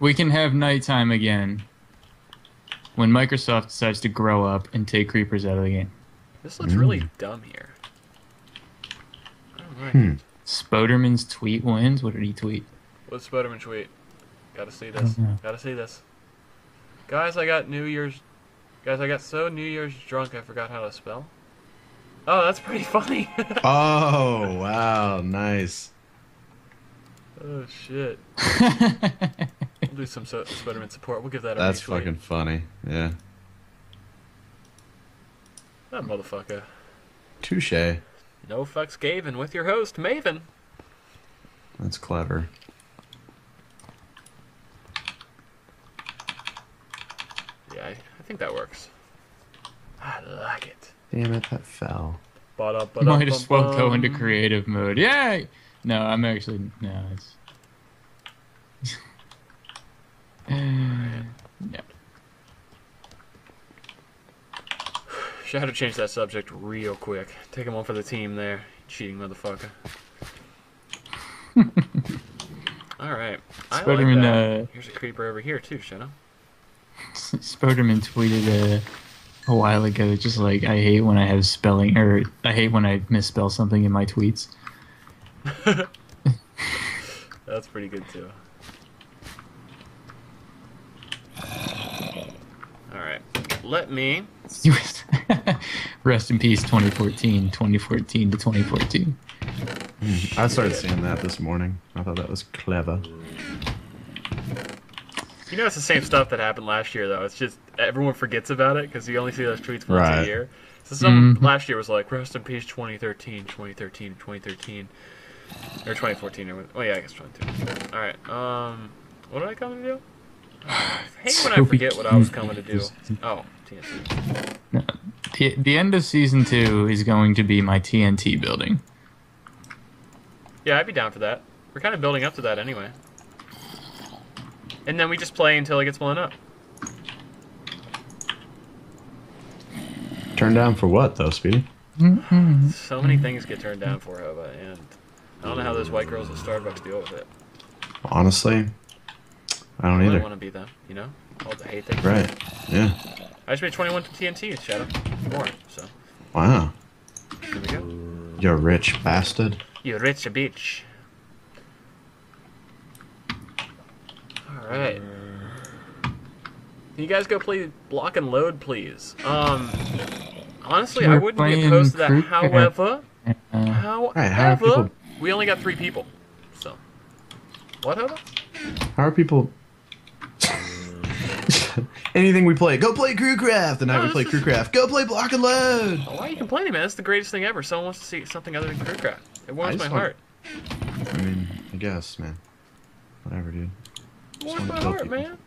we can have nighttime again when Microsoft decides to grow up and take creepers out of the game. This looks really dumb here. Alright. Hmm. Spoderman's tweet wins. What did he tweet? What's Spider-Man tweet? Gotta see this. Gotta see this. Guys, I got New Year's. Guys, I got so New Year's drunk I forgot how to spell. Oh, that's pretty funny. Oh wow, nice. oh shit. We'll do some so- Spider-Man support. We'll give that a That's retweet. fucking funny. Yeah. That motherfucker. Touche. No fucks Gavin with your host, Maven. That's clever. Yeah, I, I think that works. I like it. Damn it, that fell. Might as well go into creative mode. Yay! No, I'm actually no. It's Yeah. Should have to change that subject real quick. Take him on for the team there, cheating motherfucker. All right. I like Spider-Man, that. uh, Here's a creeper over here too, Shadow. Spoderman tweeted uh, a while ago, just like I hate when I have spelling or I hate when I misspell something in my tweets. That's pretty good too. All right. Let me. Rest in peace, 2014, 2014 to 2014. I started seeing that this morning. I thought that was clever. You know, it's the same stuff that happened last year, though. It's just everyone forgets about it because you only see those tweets once Right. a year. So some Mhm. last year was like rest in peace 2013, 2013, 2013, or 2014 or oh yeah, I guess 2013. All right. Um, what did I come to do? I hate when I So forget what I was coming to do. Oh, TNT. The, the end of season two is going to be my TNT building. Yeah, I'd be down for that. We're kind of building up to that anyway. And then we just play until it gets blown up. Turned down for what though, Speedy? So many things get turned down for Hova, and I don't know how those white girls at Starbucks deal with it. Honestly, I don't either. I either. want to be them, you know? All the hate they Right? Yeah. I just made 21 to TNT, Shadow. More, so Wow. here we go. You rich bastard. You're rich bitch. Alright. Can you guys go play Block N Load, please? Um, honestly, I We're wouldn't be opposed to that. However, Uh, however, Right, how are people- we only got three people. So, what, Hova? How are people? Anything we play, go play Crewcraft. The night No, we play is- Crewcraft, go play Block N Load. Oh, why are you complaining, man? It's the greatest thing ever. Someone wants to see something other than Crewcraft. It warms my just want- heart. I mean, I guess, man. Whatever, dude. It wanna my kill heart, people. man.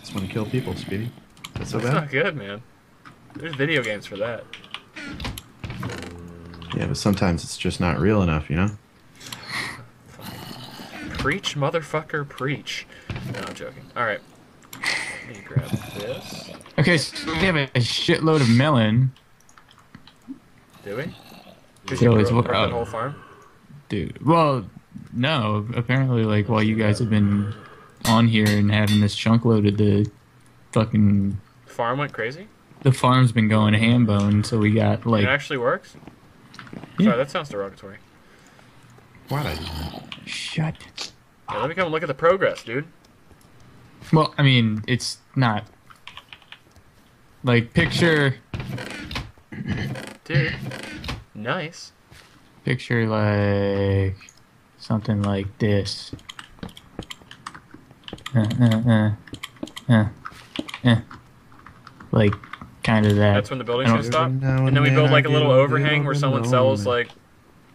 Just want to kill people, Speedy. That's so That's bad. not good, man. There's video games for that. Yeah, but sometimes it's just not real enough, you know. Preach, motherfucker, preach. No, I'm joking. All right. Let me grab this. okay, so we have a, a shitload of melon, Do we? Did So you it's grow what- grow that whole farm? dude. Well, no. Apparently, like while you guys have been on here and having this chunk loaded, the fucking Farm went crazy? the farm's been going ham bone. So we got like it actually works? Yeah. Sorry, that sounds derogatory. Why'd I do that? shut. Yeah, let me come and look at the progress, dude. Well, I mean, it's not like picture Dude. Nice. picture like something like this. Uh, uh, uh, uh, uh. Like kind of that. That's when the building's gonna stop. Every And then we build like I a little overhang where someone bit sells like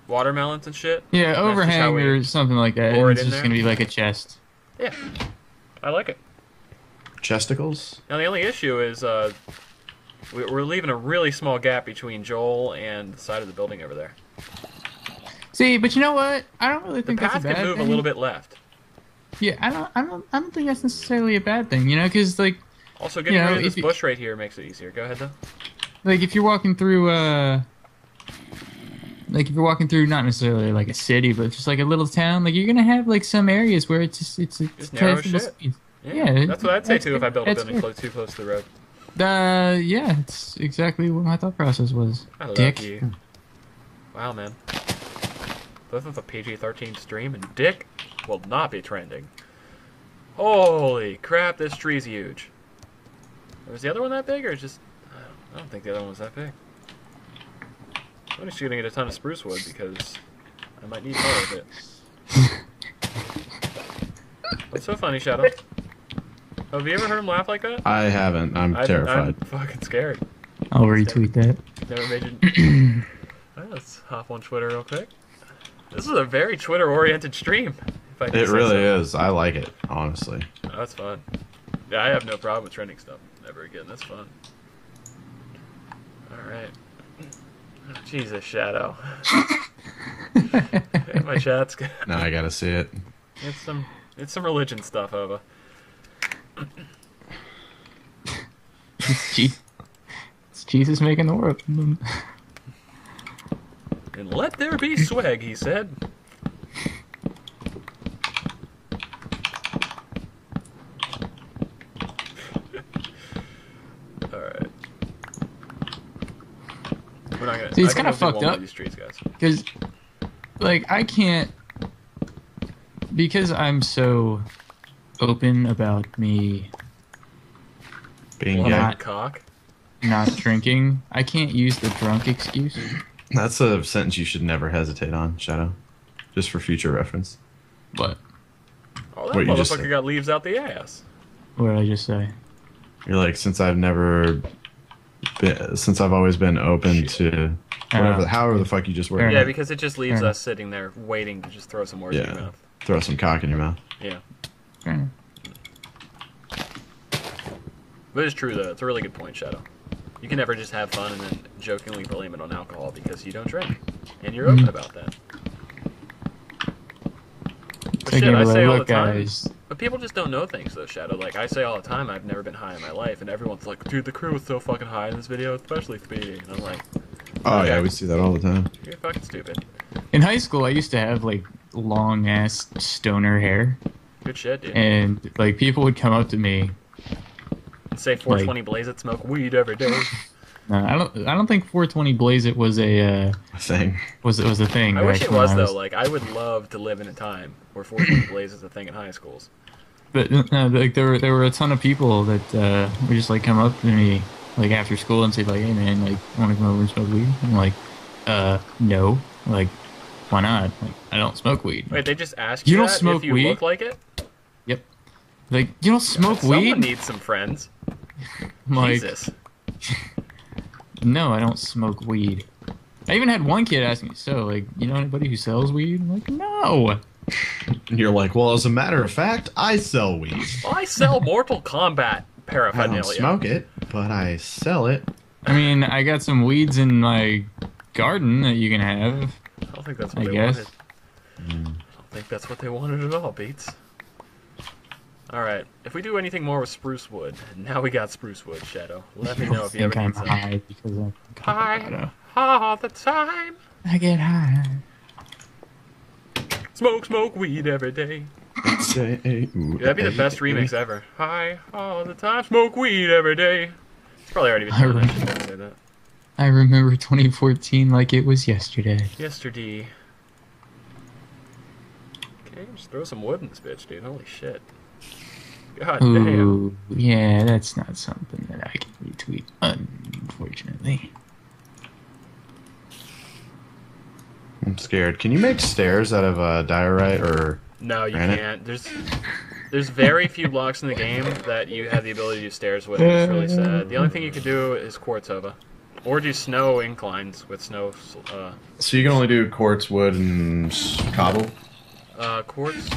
watermelons and shit. yeah, just overhang or something like that. lure and it It's just there. gonna be like a chest. Yeah. I like it. chesticles. Now the only issue is uh, we- we're leaving a really small gap between Joel and the side of the building over there. See, but you know what? I don't really The think that's a path bad can move thing. a little bit left. Yeah, I don't, I don't, I don't think that's necessarily a bad thing. You know, because like, Also, getting Yeah, rid of this you- bush right here makes it easier. Go ahead though. like if you're walking through, uh, like if you're walking through not necessarily like a city, but just like a little town, like you're gonna have like some areas where it's just it's it's Just narrow shit. Yeah, Yeah, that's what I'd say too if. I built a building close, too close to the road. Uh, yeah, it's exactly what my thought process was. I love Dick. you. Wow, man. This is a PG-13 stream, and Dick will not be trending. Holy crap! This tree's huge. Was the other one that big, or just? I don't, I don't think the other one was that big. I'm just gonna get a ton of spruce wood because I might need more of it. What's so funny, Shadow? Have you ever heard him laugh like that? I haven't. I'm I- terrified. I'm fucking scared. I'll retweet that. Never made you. Alright, let's hop on Twitter real quick. This is a very Twitter-oriented stream. If I do It say really so. is. I like it, honestly. Oh, that's fun. Yeah, I have no problem with trending stuff ever again. That's fun. All right. Jesus, Shadow. My chat's good. Now I gotta see it. It's some it's some religion stuff over. It's, Je- it's Jesus making the world. And let there be swag, he said. Alright. We're not gonna See, it's kinda fucked up. of These streets, guys. Because, like, I can't. Because I'm so open about me Being Well, gay. not- cock. not drinking, I can't use the drunk excuse. That's a sentence you should never hesitate on, Shadow. Just for future reference. But Oh, that What motherfucker said. got leaves out the ass. what did I just say? You're like, since I've never been, since I've always been open to whatever, Uh, however the fuck you just fair word. Yeah, it. because it just leaves Fair us sitting there waiting to just throw some words in Yeah. your mouth. Throw some cock in your mouth. Yeah. Fair. But it's true though. It's a really good point, Shadow. You can never just have fun and then jokingly blame it on alcohol because you don't drink, and you're open Mhm. about that. But Taking shit, I say all the look, time. But people just don't know things though, Shadow. Like I say all the time, I've never been high in my life, and everyone's like, "Dude, the crew was so fucking high in this video, especially Speedy." And I'm like, Oh Okay. yeah, we see that all the time. "You're fucking stupid." In high school, I used to have like long ass stoner hair, Good shit, dude. and like people would come up to me. And say 420 blaze it, smoke weed every day. Uh, I don't. I don't think 420 Blaze It was a uh, Thing. was it was a thing. I wish it when was though. Like I would love to live in a time where 420 blaze is a thing in high schools. But uh, like there were there were a ton of people that uh, would just like come up to me like after school and say like, "Hey man, like want to come over and smoke weed?" I'm like, "Uh, no. Like, why not? Like, I don't smoke weed." Wait, they just ask You you, don't smoke if you weed? look like it. Yep. Like, you don't smoke weed? Someone needs some friends. Like, Jesus. no, I don't smoke weed. I even had one kid ask me, "So, like, you know anybody who sells weed?" I'm like, "No." And you're like, well, as a matter of fact, I sell weed. I sell Mortal Kombat paraphernalia. I don't smoke it, but I sell it. I mean, I got some weeds in my garden that you can have. I don't think that's what I they guess. wanted. I don't think that's what they wanted at all, Beats. Alright, if we do anything more with spruce wood, now we got spruce wood, Shadow. Let me know if you think ever I'm need some. high because I High all the time. I get high. Smoke, smoke weed every day. Say, ooh, That'd be the best remix ever. High all the time, smoke weed every day. It's probably already been I done. I that. I remember 2014 like it was yesterday. Yesterday. Okay, just throw some wood in this bitch, dude. Holy shit. God damn. Yeah, that's not something that I can retweet, unfortunately. I'm scared. Can you make stairs out of uh, diorite or? No, you Granite? can't. There's there's very few blocks in the game that you have the ability to do stairs with. It's really sad. The only thing you can do is quartz over. Or do snow inclines with snow uh, So you can only do quartz, wood, and cobble. uh, quartz.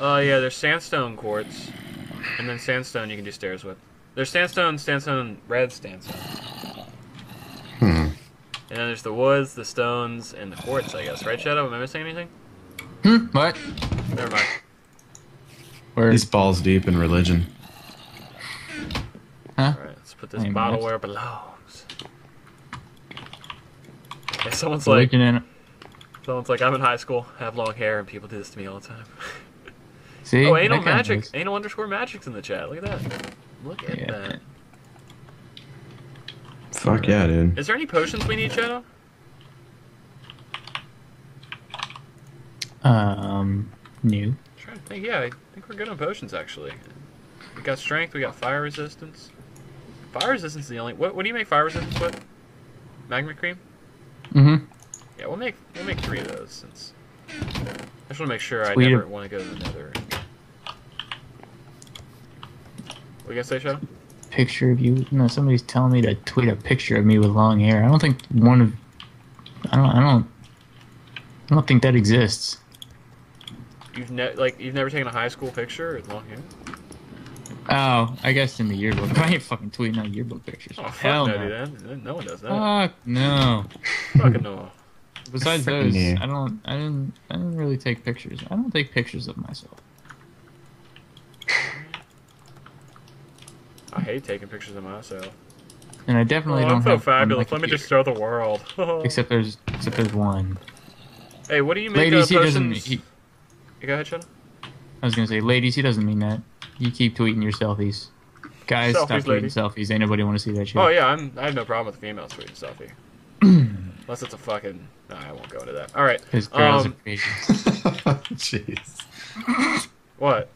Uh, yeah, there's sandstone quartz, and then sandstone you can do stairs with. There's sandstone, sandstone, red sandstone. And then there's the woods, the stones, and the quartz, I guess. Right, Shadow? Am I missing anything? Hmm, what? Never mind. Where? He's balls deep in religion. Huh? Alright, let's put this Hey, bottle man. where it belongs. Yeah, someone's like, Looking at someone's like, I'm in high school, have long hair, and people do this to me all the time. See? oh, That anal kinda magic, works. anal underscore magic's in the chat. Look at that. Look at Yeah. that. Fuck yeah, dude. Is there any potions we need, Shadow? Um, new. I'm trying to think. Yeah, I think we're good on potions actually. We got strength. We got fire resistance. Fire resistance is the only. What, what do you make fire resistance with? Magma cream. Mm-hmm. Yeah, we'll make we'll make three of those since. I just want to make sure I never want to go to the Nether. What are you gonna say, Shadow? Picture of you. No, somebody's telling me to tweet a picture of me with long hair. I don't think one of. I don't. I don't. I don't think that exists. You've ne- like you've never taken a high school picture with long hair? Oh, I guess in the yearbook. I ain't fucking tweeting out yearbook pictures. Oh, fuck Hell no, no. dude. No one does that. Fuck no. Fucking no. Besides those, yeah. I don't, I didn't, I didn't really take pictures. I don't take pictures of myself. I hate taking pictures of myself. And I Oh, definitely I'm don't so have one fabulous. Let me just show the world. Except there's, except there's one. hey, what do you make Ladies, he doesn't. potions- He, You Go ahead, Shannon. I was gonna say, ladies, he doesn't mean that. You keep tweeting your selfies. Guys, stop tweeting lady. selfies. Ain't nobody want to see that shit. Oh yeah, I'm. I have no problem with the female tweeting selfie. Unless it's a fucking. No, I won't go into that. All right. Because girls Um, are. Jeez. What?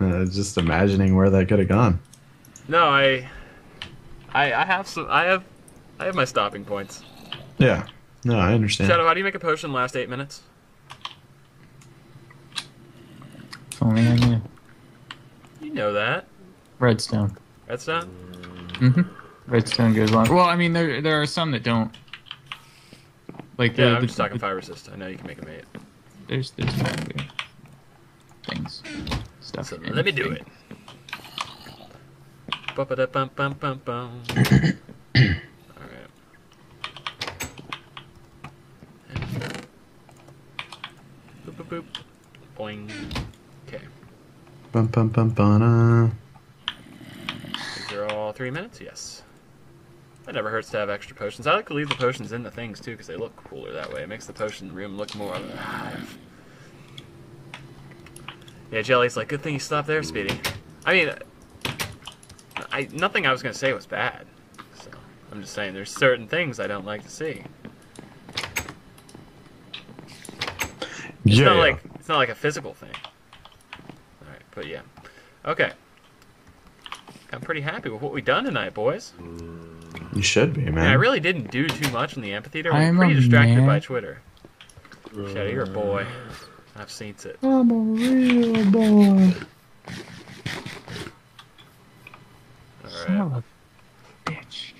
Uh, just imagining where that could have gone. No, I. I I have some. I have. I have my stopping points. Yeah. No, I understand. Shadow, how do you make a potion last eight minutes? If only I knew. You know that. Redstone. Redstone. Mm-hmm. Redstone goes long. Well, I mean, there there are some that don't. Like the, Yeah, I'm the- just talking the- fire resist. I know you can make them eight. There's there's things, stuff. So let me do things. Ba-ba-da-bum-bum-bum-bum. Alright. Boop boop boop. Boing. Okay. Bum, bum, bum, ba-da. These are all three minutes? Yes. It never hurts to have extra potions. I like to leave the potions in the things too because they look cooler that way. It makes the potion room look more alive. Yeah, Jelly's like, good thing you stopped there, Speedy. I mean, I nothing I was gonna say was bad. So I'm just saying there's certain things I don't like to see. It's Yeah. not yeah. like it's not like a physical thing. All right, but yeah, okay. I'm pretty happy with what we've done tonight, boys. You should be, man. Yeah, I really didn't do too much in the amphitheater. I'm We're pretty a distracted man. by Twitter. Shadow, you're a boy. I've seen it. I'm a real boy. Son All right. of a bitch.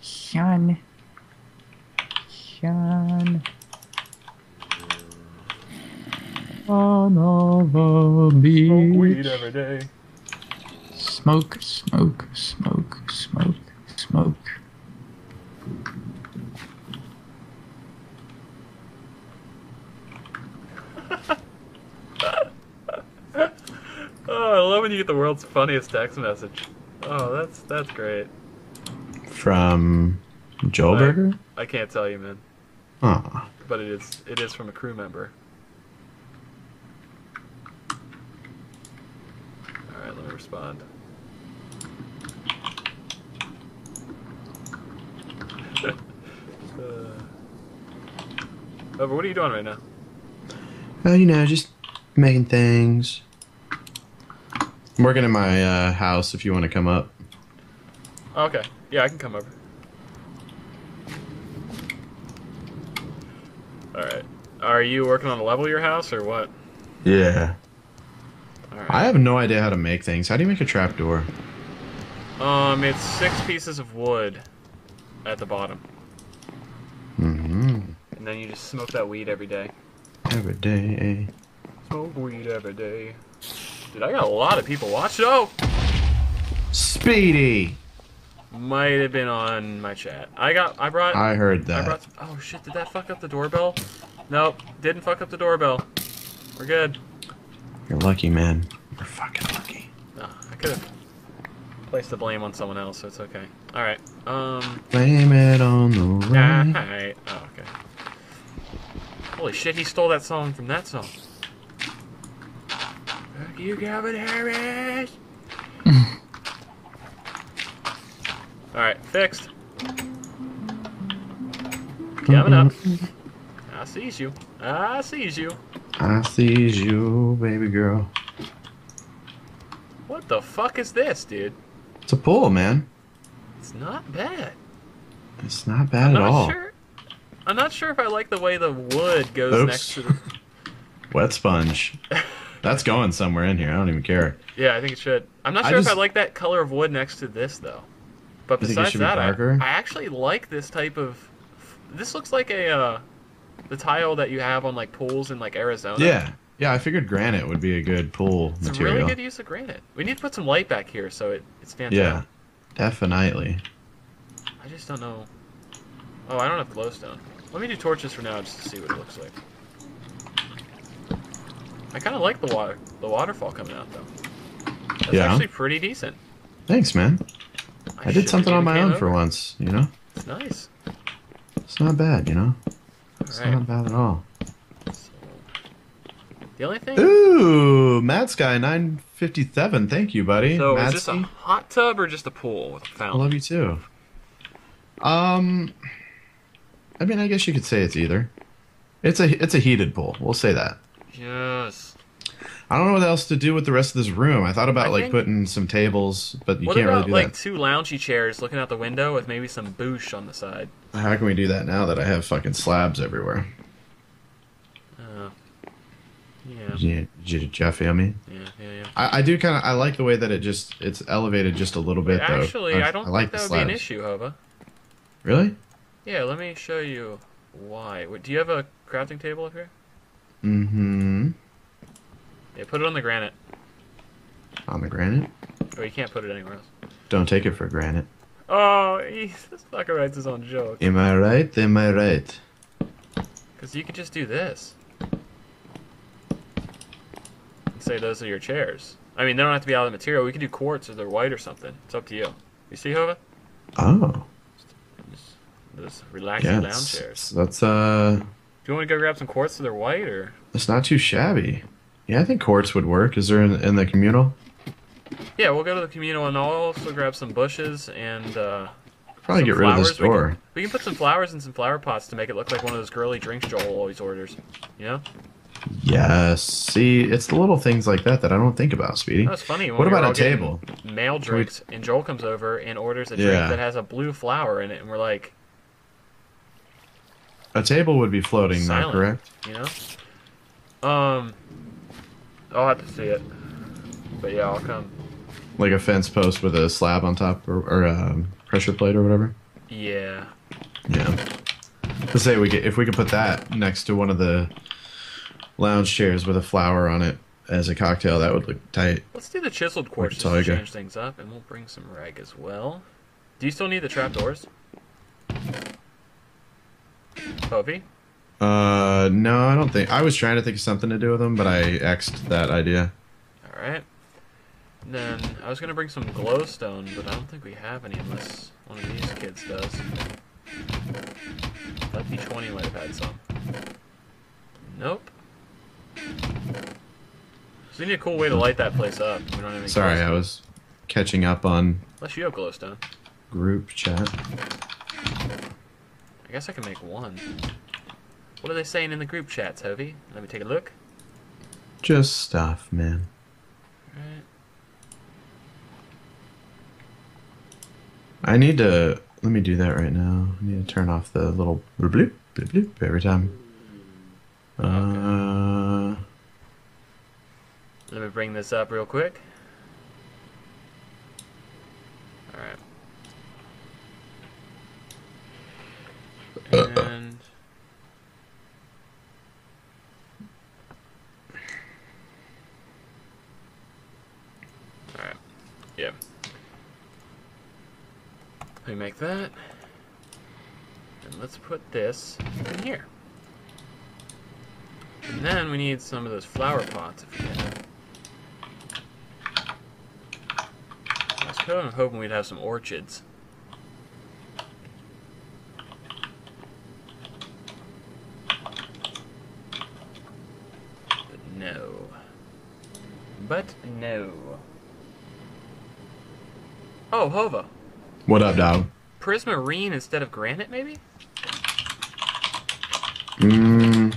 Son. Son. Son of a bitch. every day. Smoke, smoke, smoke, smoke, smoke. Oh, I love when you get the world's funniest text message. Oh, that's that's great. From Joel. Burger? I can't tell you, man, Aw. but it is it is from a crew member. All right, let me respond. uh, oh, what are you doing right now? Well, you know, just making things. I'm working in my uh, house if you want to come up. Okay, yeah, I can come over. All right. Are you working on the level of your house or what? Yeah. All right. I have no idea how to make things. How do you make a trapdoor? Um, it's six pieces of wood at the bottom, Mm-hmm. and then you just smoke that weed every day. Every day. Smoke weed every day. Dude, I got a lot of people watching. Oh, Speedy! might have been on my chat. I got. I brought. I heard that. I brought. Oh shit! Did that fuck up the doorbell? Nope, didn't fuck up the doorbell. We're good. You're lucky, man. You're fucking lucky. No, I could have placed the blame on someone else, so it's okay. All right. Um. Blame it on the Nah, rain. alright. Oh, okay. Holy shit, he stole that song from that song. Fuck you, Calvin Harris! Alright, fixed. Coming up. Mm-hmm. I sees you. I sees you. I sees you, baby girl. What the fuck is this, dude? It's a pull, man. It's not bad. It's not bad I'm at not all. sure. I'm not sure if I like the way the wood goes Oops. next to the. Wet sponge. That's going somewhere in here. I don't even care. Yeah, I think it should. I'm not I sure if I like that color of wood next to this though. But You think it besides that, I. I actually like this type of. This looks like a uh, the tile that you have on like pools in like Arizona. Yeah. Yeah, I figured granite would be a good pool It's a really good use of granite. We need to put some light back here so it, it stands yeah, out. definitely. I just don't know. Oh, I don't have glowstone. Let me do torches for now just to see what it looks like. I kind of like the water, the waterfall coming out though. That's Yeah. actually pretty decent. Thanks, man. I, did something on my own for once. You know, It's nice. it's not bad. You know, it's right. not bad at all. So, the only thing. Ooh, Mad Sky nine fifty seven. Thank you, buddy. So Mad is this a hot tub or just a pool with a fountain? I love you too. Um, I mean, I guess you could say it's either. It's a it's a heated pool. We'll say that. Yes. I don't know what else to do with the rest of this room. I thought about I like think- putting some tables, but you what can't about really do like that. two loungy chairs looking out the window with maybe some boosh on the side? How can we do that now that I have fucking slabs everywhere? Uh, yeah, Yeah, did you feel me? yeah, yeah, yeah. I, I do kind of I like the way that it just it's elevated just a little bit though. Actually, I don't like think that the would be an slabs. issue, Hova. Really? Yeah, let me show you why. Wait, do you have a crafting table up here? Mm-hmm. Yeah, put it on the granite. On the granite. Oh, you can't put it anywhere else. Don't take it for granted. Oh, he, this fucker writes his own joke. Am I right? Am I right? Because you could just do this. And say those are your chairs. I mean, they don't have to be out of the material. We could do quartz or they're white or something. It's up to you. You see, Hova? Oh, Just, just relaxing yeah. lounge chairs. That's uh, Do you want to go grab some quartz so they're white, or it's not too shabby. Yeah, I think quartz would work. Is there in, in the communal? yeah, we'll go to the communal and I'll also grab some bushes and uh, Probably get rid of this flowers. We can- door. We can, put some flowers in some flower pots to make it look like one of those girly drinks Joel always orders. You know? Yes. See, it's the little things like that that I don't think about, Speedy. That's funny. when What about a table? Male drinks, and Joel comes over and orders a Yeah. drink that has a blue flower in it, and we're like, A table would be floating, Silent. correct? you know? Um, I'll have to see it. But yeah, I'll come. Like a fence post with a slab on top, or, or a pressure plate, or whatever. Yeah. Yeah. Let's say we get if we could put that next to one of the lounge chairs with a flower on it as a cocktail, that would look tight. Let's do the chiseled quartz to change things up, and we'll bring some rag as well. Do you still need the trapdoors? Povey? Uh, no, I don't think. I was trying to think of something to do with them, but I xed that idea. Alright. Then, I was gonna bring some glowstone, but I don't think we have any unless one of these kids does. Lucky 20 might have had some. Nope. So we need a cool way to light that place up. We don't have any Sorry, I was catching up on Unless you have glowstone. group chat. I guess I can make one. What are they saying in the group chats, Hovey? Let me take a look. Just stuff, man. Alright. I need to. Let me do that right now. I need to turn off the little bloop bloop bloop, every time. Uh, Let me bring this up real quick. Alright. Uh-uh. And. Alright. Yeah. Let me make that. And let's put this in here. And then we need some of those flower pots if we can. I was kind of hoping we'd have some orchids. But no. But no. Oh, Hova. what up, dog? Prismarine instead of granite, maybe? Mm,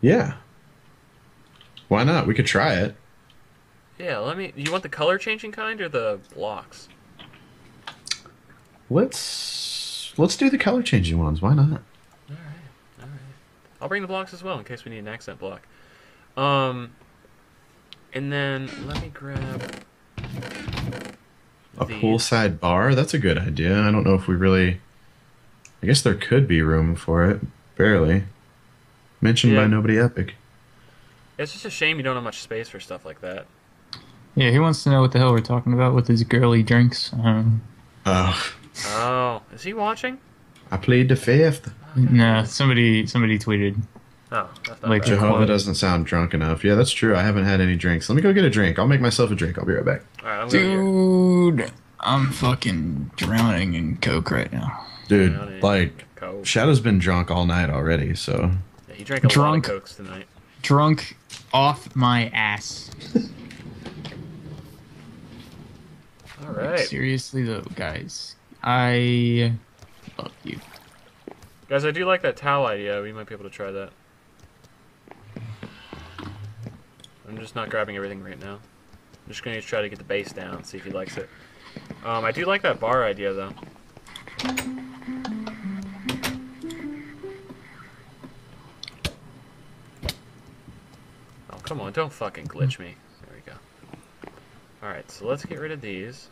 yeah. Why not? We could try it. Yeah, let me. You want the color changing kind or the blocks? Let's let's do the color changing ones. Why not? All right, all right. I'll bring the blocks as well in case we need an accent block. Um, and then let me grab A these. poolside bar? That's a good idea. I don't know if we really. I guess there could be room for it. Barely. Mentioned Yeah. by nobody epic. It's just a shame you don't have much space for stuff like that. Yeah, he wants to know what the hell we're talking about with his girly drinks. Um, Oh, Oh, is he watching? I played the fifth. nah, somebody somebody tweeted. Oh, Like bad. Jehovah- Jehovah doesn't sound drunk enough. Yeah, that's true. I haven't had any drinks. Let me go get a drink. I'll make myself a drink. I'll be right back. All right, I'm. Dude, I'm fucking drowning in coke right now. Dude, Drowning. like, Shadow's been drunk all night already, so. Yeah, he drank a Drunk. lot of cokes tonight. Drunk off my ass. All right, Seriously though, guys, I love you. guys, I do like that towel idea. We might be able to try that. I'm just not grabbing everything right now. I'm just gonna try to get the base down, see if he likes it. Um, I do like that bar idea though. Oh come on! Don't fucking glitch me. There we go. All right, so let's get rid of these.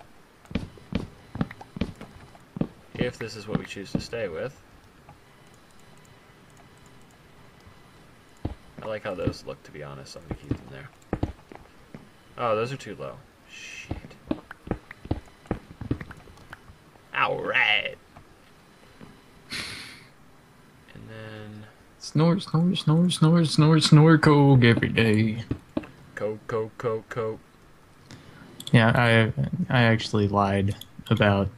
If this is what we choose to stay with. I like how those look, to be honest. I'm gonna keep them there. Oh, those are too low. Shit. Alright. And then Snore, snore, snore, snore, snore, snore, coke every day. coke, coke, coke, coke. Yeah, I I actually lied about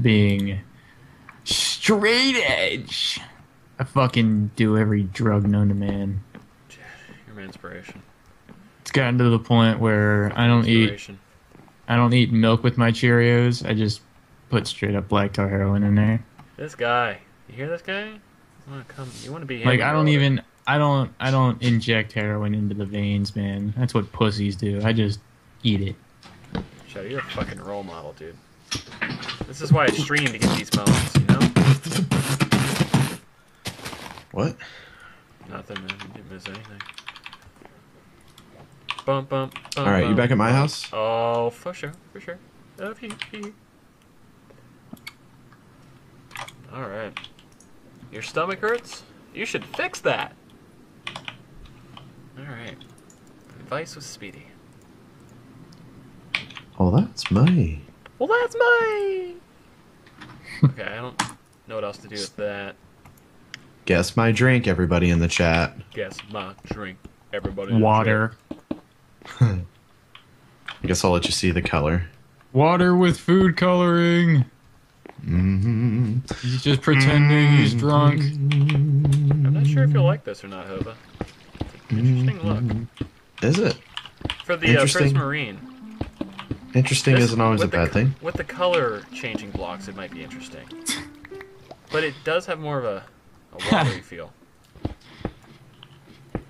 being straight edge. I fucking do every drug known to man. You're inspiration. It's gotten to the point where I don't eat I don't eat milk with my Cheerios. I just put straight up black tar heroin in there. This guy. You hear this guy? You wanna come you wanna be him Like I don't world. even I don't I don't inject heroin into the veins, man. That's what pussies do. I just eat it. Shadow, you're a fucking role model, dude. This is why I stream to get these moments, you know? What? Nothing, man. You didn't miss anything. Bump, bump, bump. All right, you back at my house? Oh, for sure, for sure. Hee, hee. All right. Your stomach hurts? You should fix that. All right. Advice with Speedy. Oh, that's me. Well, that's my. okay, I don't know what else to do with that. Guess my drink, everybody in the chat. Guess my drink. Everybody. in the Water. I guess I'll let you see the color. Water with food coloring. Mm-hmm. He's just pretending he's drunk. I'm not sure if you'll like this or not, Hova. It's an interesting look. Is it? For the uh, Interesting. Prismarine. Interesting This- isn't always a with the bad co- thing. With the color changing blocks, it might be interesting. But it does have more of a, a watery feel.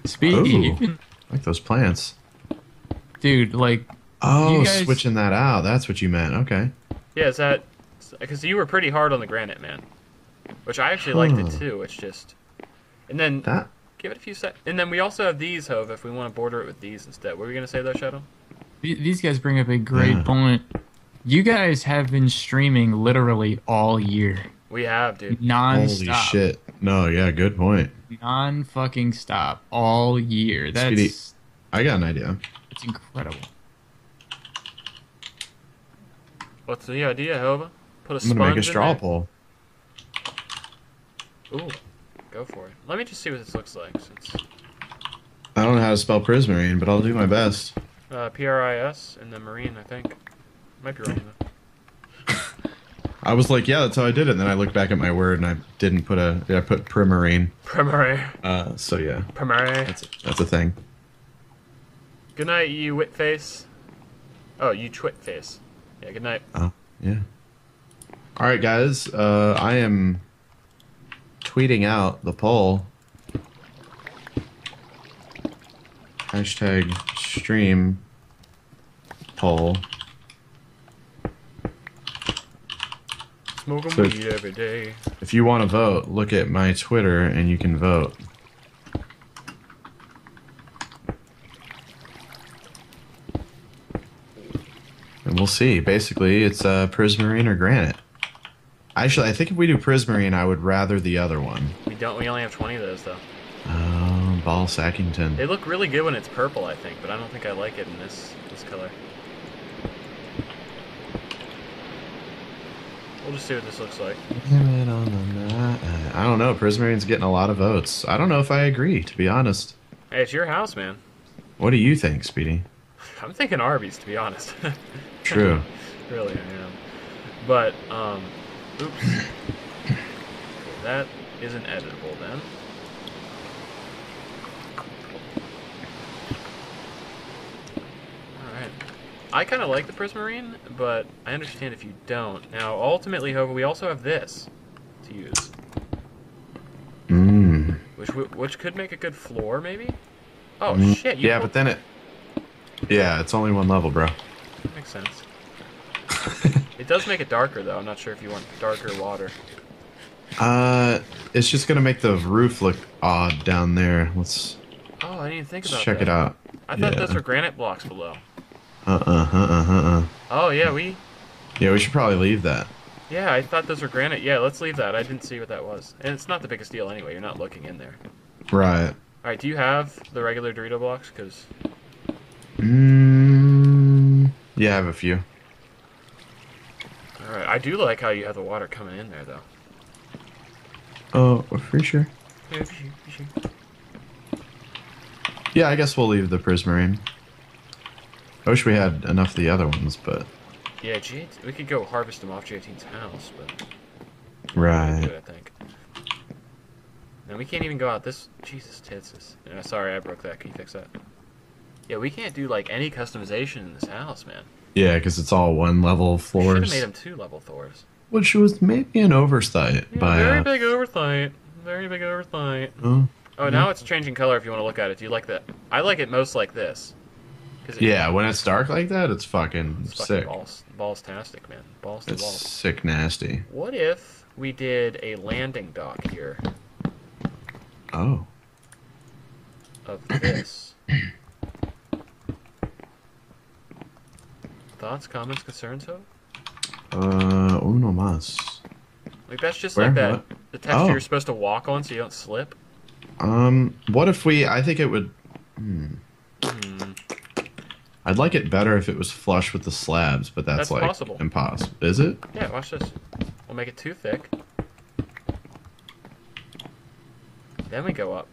Speedy, Ooh. you like those plants. Dude, like Oh, guys- switching that out. That's what you meant. Okay. Yeah, is that because you were pretty hard on the granite, man? Which I actually liked it too. It's just, and then That give it a few sec. And then we also have these, Hove. If we want to border it with these instead, what were we gonna say though, Shadow? these guys bring up a great Yeah. point. You guys have been streaming literally all year, We have, dude. non-stop, holy shit. No, yeah, good point. non fucking stop all year. That's Speedy. I got an idea. That's incredible. What's the idea, Hova? Put a I'm sponge gonna make a straw poll. Ooh, go for it. Let me just see what this looks like. Since I don't know how to spell prismarine, but I'll do my best. uh, P R I S and then marine, I think. Might be wrong though. I was like, yeah, that's how I did it. And then I looked back at my word and I didn't put a. I put primarine. Primary, Uh, so yeah, primary. that's that's a thing. Good night, you wit face. Oh, you twit face. Yeah, good night. Oh, yeah. All right, guys. Uh, I am tweeting out the poll. Hashtag stream poll. Smoking So- weed every day. If you want to vote, look at my Twitter and you can vote. And we'll see. Basically, it's uh, Prismarine or Granite. Actually, I think if we do Prismarine, I would rather the other one. We don't. We only have twenty of those though. Um, Ball Sackington. They look really good when it's purple, I think, but I don't think I like it in this this color. We'll just see what this looks like. I don't know. Prismarine's getting a lot of votes. I don't know if I agree, to be honest. Hey, it's your house, man. What do you think, Speedy? I'm thinking Arby's, to be honest. True. really, I am. But, um, oops. That isn't editable then. Alright. I kind of like the Prismarine, but I understand if you don't. Now, ultimately, however, we also have this to use, Mmm. which which could make a good floor, maybe? Oh, Mm, shit. You Yeah, but then it. Yeah, it's only one level, bro. Sense. it does make it darker, though. I'm not sure if you want darker water. Uh, it's just gonna make the roof look odd down there. Let's, Oh, I didn't think about check that. it out. I thought Yeah. those were granite blocks below. Uh uh uh uh uh. Oh, yeah, we... Yeah, we should probably leave that. Yeah, I thought those were granite. Yeah, let's leave that. I didn't see what that was. And it's not the biggest deal anyway. You're not looking in there. Right. All right, do you have the regular Dorito blocks? Because Mmm. Yeah, I have a few. all right, I do like how you have the water coming in there, though. Oh, for sure. Yeah, I guess we'll leave the Prismarine. I wish we had enough of the other ones, but Yeah, G- we could go harvest them off J18's house, but right. good, I think. And we can't even go out this. Jesus, tits. Is, yeah, sorry, I broke that. Can you fix that? Yeah, we can't do like any customization in this house, man. Yeah, because it's all one level floors. Should have floors, made them two level Thors. which was maybe an oversight Yeah, by. very Uh, big oversight. Very big oversight. oh, Oh, now it's changing color. If you want to look at it, do you like that? I like it most like this. it- yeah, when it's dark like that, it's fucking it's fucking sick. balls, balls tastic, man. Balls to It's balls. sick nasty. What if we did a landing dock here Oh, of this? Thoughts, comments, concerns, Ho? uh, uno más. Like that's just Where? like that. What? The texture Oh. you're supposed to walk on so you don't slip. Um, what if we? I think it would. Hmm. Hmm. I'd like it better if it was flush with the slabs, but that's, That's like possible. impossible. Is it? Yeah, watch this. We'll make it too thick. Then we go up.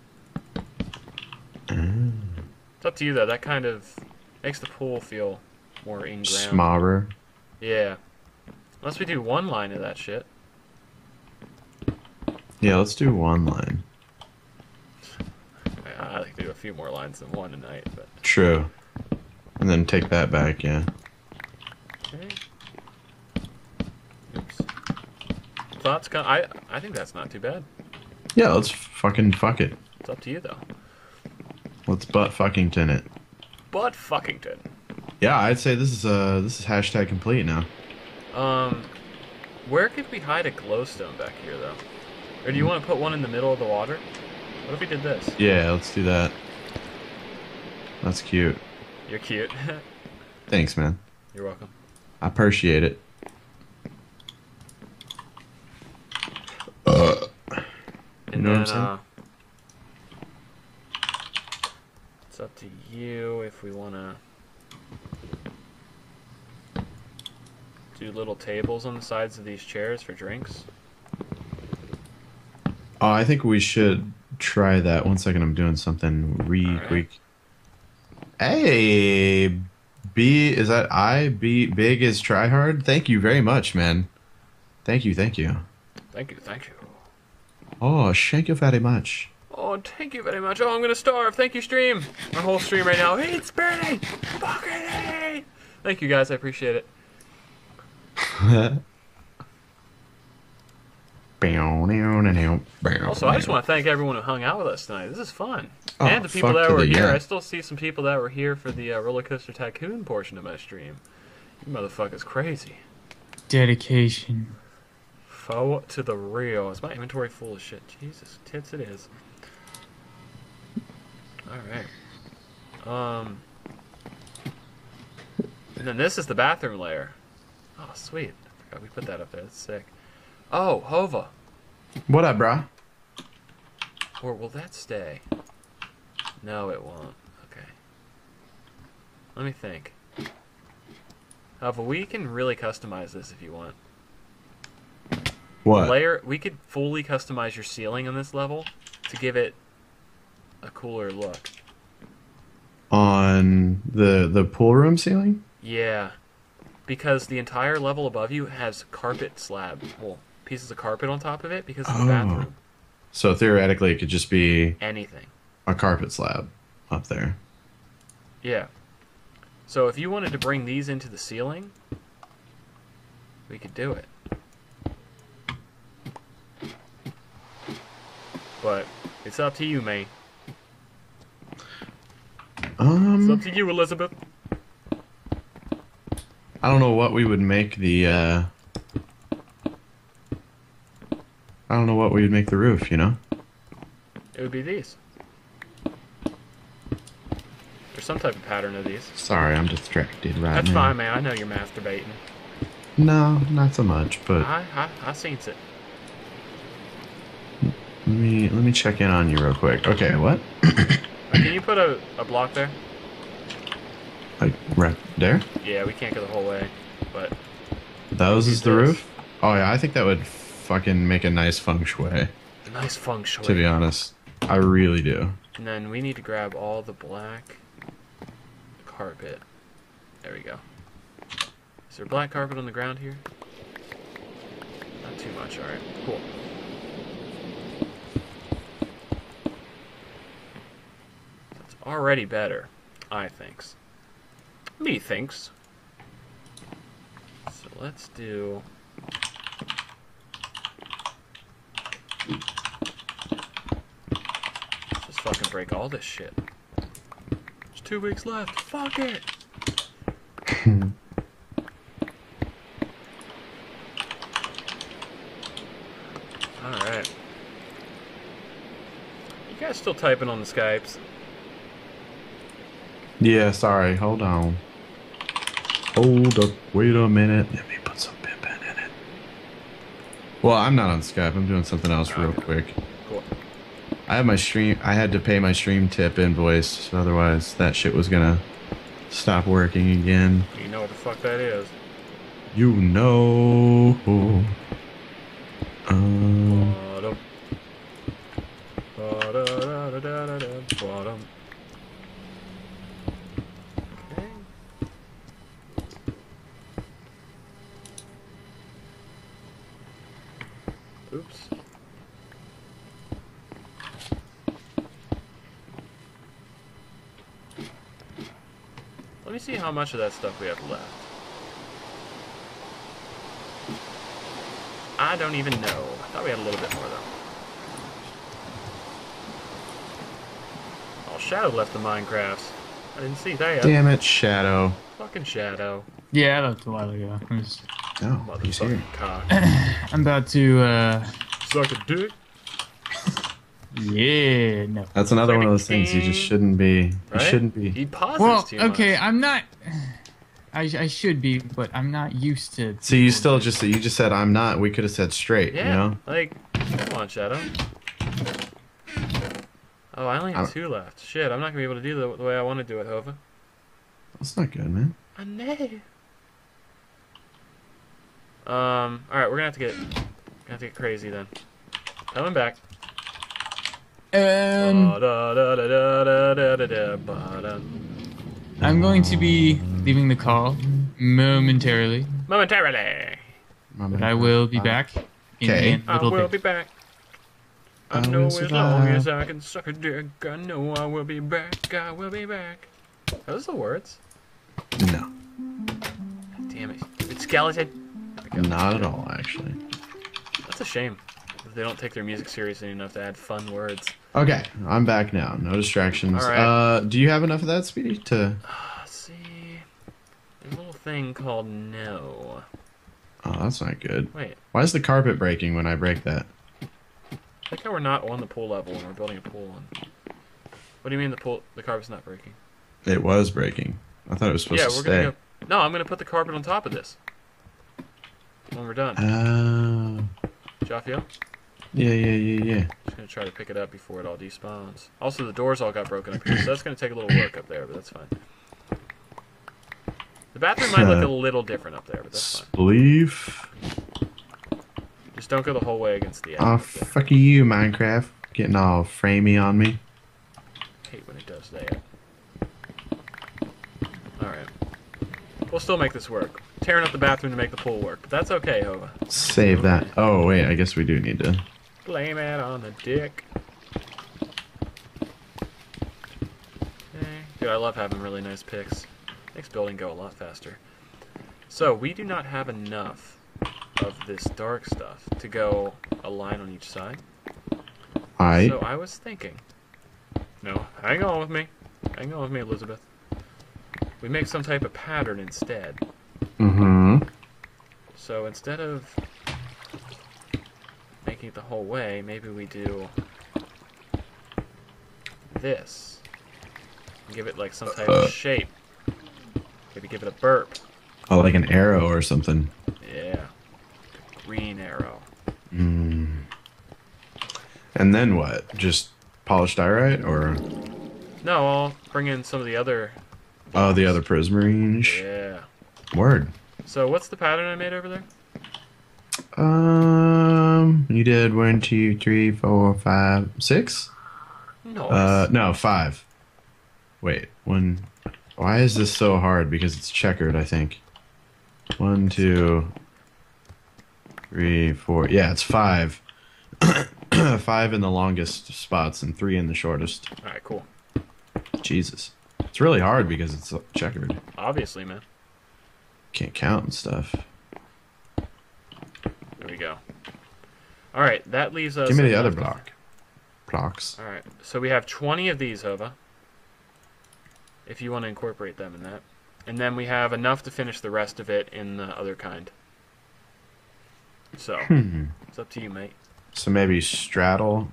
It's up to you though. That kind of makes the pool feel more in ground. Smaller. Yeah. Unless we do one line of that shit. Yeah, let's do one line. I, like to do a few more lines than one tonight, but True. And then take that back, yeah. okay. Oops. Thoughts? Con- I I think that's not too bad. Yeah, let's fucking fuck it. It's up to you though. Let's butt fucking tin it. But fuckington. Yeah, I'd say this is uh this is hashtag complete now. Um, where could we hide a glowstone back here though? Or do you want to put one in the middle of the water? What if we did this? Yeah, let's do that. That's cute. You're cute. Thanks, man. You're welcome. I appreciate it. Uh, And know what I'm then, saying? uh, it's up to you if we want to do little tables on the sides of these chairs for drinks. oh, I think we should try that. One second, I'm doing something re Alright. quick. Hey, B, is that I? B, big is try hard? Thank you very much, man. Thank you, thank you. Thank you, thank you. Oh, thank you very much. Oh, thank you very much. Oh, I'm gonna starve. Thank you, stream. My whole stream right now. It's burning. Fucking. Thank you, guys. I appreciate it. Also, I just want to thank everyone who hung out with us tonight. This is fun. Oh, and the people that were the here. yeah. I still see some people that were here for the uh, Roller Coaster Tycoon portion of my stream. You motherfuckers crazy. Dedication. Foe to the real. Is my inventory full of shit? Jesus, tits it is. Alright. Um. And then this is the bathroom layer. Oh, sweet. I forgot we put that up there. That's sick. Oh, Hova. What up, brah? Or will that stay? No, it won't. Okay. Let me think. Hova, we can really customize this if you want. What? Layer, we could fully customize your ceiling on this level to give it a cooler look. On the the pool room ceiling? Yeah, because the entire level above you has carpet slab, well, pieces of carpet on top of it because of the Oh. bathroom. So theoretically, it could just be Anything. a carpet slab up there. Yeah. So if you wanted to bring these into the ceiling, we could do it. But it's up to you, May. It's Um, up to you, Elizabeth. I don't know what we would make the. uh I don't know what we would make the roof. You know. It would be these. There's some type of pattern of these. Sorry, I'm distracted right That's now. fine, man. I know you're masturbating. No, not so much. But I I I seen it. let me let me check in on you real quick. Okay, what? Can you put a, a block there? Like right there? Yeah, we can't go the whole way, but Those is the this. roof? Oh yeah, I think that would fucking make a nice feng shui. nice feng shui. To be honest, I really do. And then we need to grab all the black carpet. There we go. Is there black carpet on the ground here? Not too much, alright. Cool. That's already better, I thinks. Me thinks. So let's do Let's just fucking break all this shit. There's two weeks left. Fuck it. Alright. You guys still typing on the Skypes? Yeah, sorry. Hold on. Hold up. Wait a minute. Let me put some pippin in it. Well, I'm not on Skype. I'm doing something else real quick. Cool. I have my stream. I had to pay my stream tip invoice, otherwise that shit was gonna stop working again. You know what the fuck that is. You know. Um, Bottom. Ba-da-da-da-da-da, Bottom. Okay. Oops. Let me see how much of that stuff we have left. I don't even know. I thought we had a little bit more though. Oh, Shadow left the Minecrafts. I didn't see that. damn it, Shadow. Fucking Shadow. Yeah, that was a while ago. I was- Oh, he's here. Cock. I'm about to, uh, Suck a dick. yeah, no. That's another one of those things you just shouldn't be. Right? You shouldn't be. He pauses Well, too okay, much. I'm not. I, I should be, but I'm not used to. So you still just you just said I'm not. We could have said straight. Yeah, You know. like, come on, Shadow. Oh, I only have I'm- two left. Shit, I'm not gonna be able to do the, the way I want to do it, Hova. That's not good, man. I know. Um. All right, we're gonna have to get, gonna have to get crazy then. Coming back. Um. I'm going to be leaving the call momentarily, Momentarily. but I will be back in Okay. a I little will bit. be back. I I know will as long as I can suck a dick, I know I will be back. I will be back. Those are the words. No, Damn it. It's skeleton. There we go. not at all. Actually. That's a shame. They don't take their music seriously enough to add fun words. Okay, I'm back now. No distractions. All right. Uh, do you have enough of that, Speedy? To Let's see. There's a little thing called no. oh, that's not good. Wait, Why is the carpet breaking when I break that? like how we're not on the pool level when we're building a pool. And... What do you mean the pool? The carpet's not breaking? It was breaking. I thought it was supposed yeah, to we're stay. gonna go. No, I'm gonna put the carpet on top of this when we're done. Oh, Jafio? Yeah, yeah, yeah, yeah. Just gonna try to pick it up before it all despawns. Also, the doors all got broken up here, so that's gonna take a little work up there, but that's fine. The bathroom might look a uh, little different up there, but that's fine. Spleef. Just don't go the whole way against the ah, edge. Oh, fuck you, Minecraft. Getting all framey on me. hate when it does that. Alright. We'll still make this work. Tearing up the bathroom to make the pool work, but that's okay, Hova. Save that. Oh, wait, I guess we do need to. Blame it on the dick. Eh, Dude, I love having really nice picks. Makes building go a lot faster. So, we do not have enough of this dark stuff to go a line on each side. I. So I was thinking. No, hang on with me. Hang on with me, Elizabeth. We make some type of pattern instead. Mm hmm. So instead of making it the whole way, maybe we do this. Give it like some type Uh. of shape. Maybe give it a burp. Oh, like an arrow or something. Yeah. Green arrow. Mm. And then what? Just polished diorite or. No, I'll bring in some of the other. Oh, the other prismarine. Yeah. Word. So what's the pattern I made over there? Um, you did one, two, three, four, five, six. No. Uh, no, five. Wait, one. Why is this so hard? Because it's checkered, I think. One, two, three, four. Yeah, it's five. five in the longest spots and three in the shortest. Alright, cool. Jesus, it's really hard because it's checkered. Obviously, man. Can't count and stuff. There we go. All right, that leaves us. Give me the other block. Blocks. All right, so we have 20 of these, Hova. If you want to incorporate them in that, and then we have enough to finish the rest of it in the other kind. So Hmm. it's up to you, mate. So maybe straddle.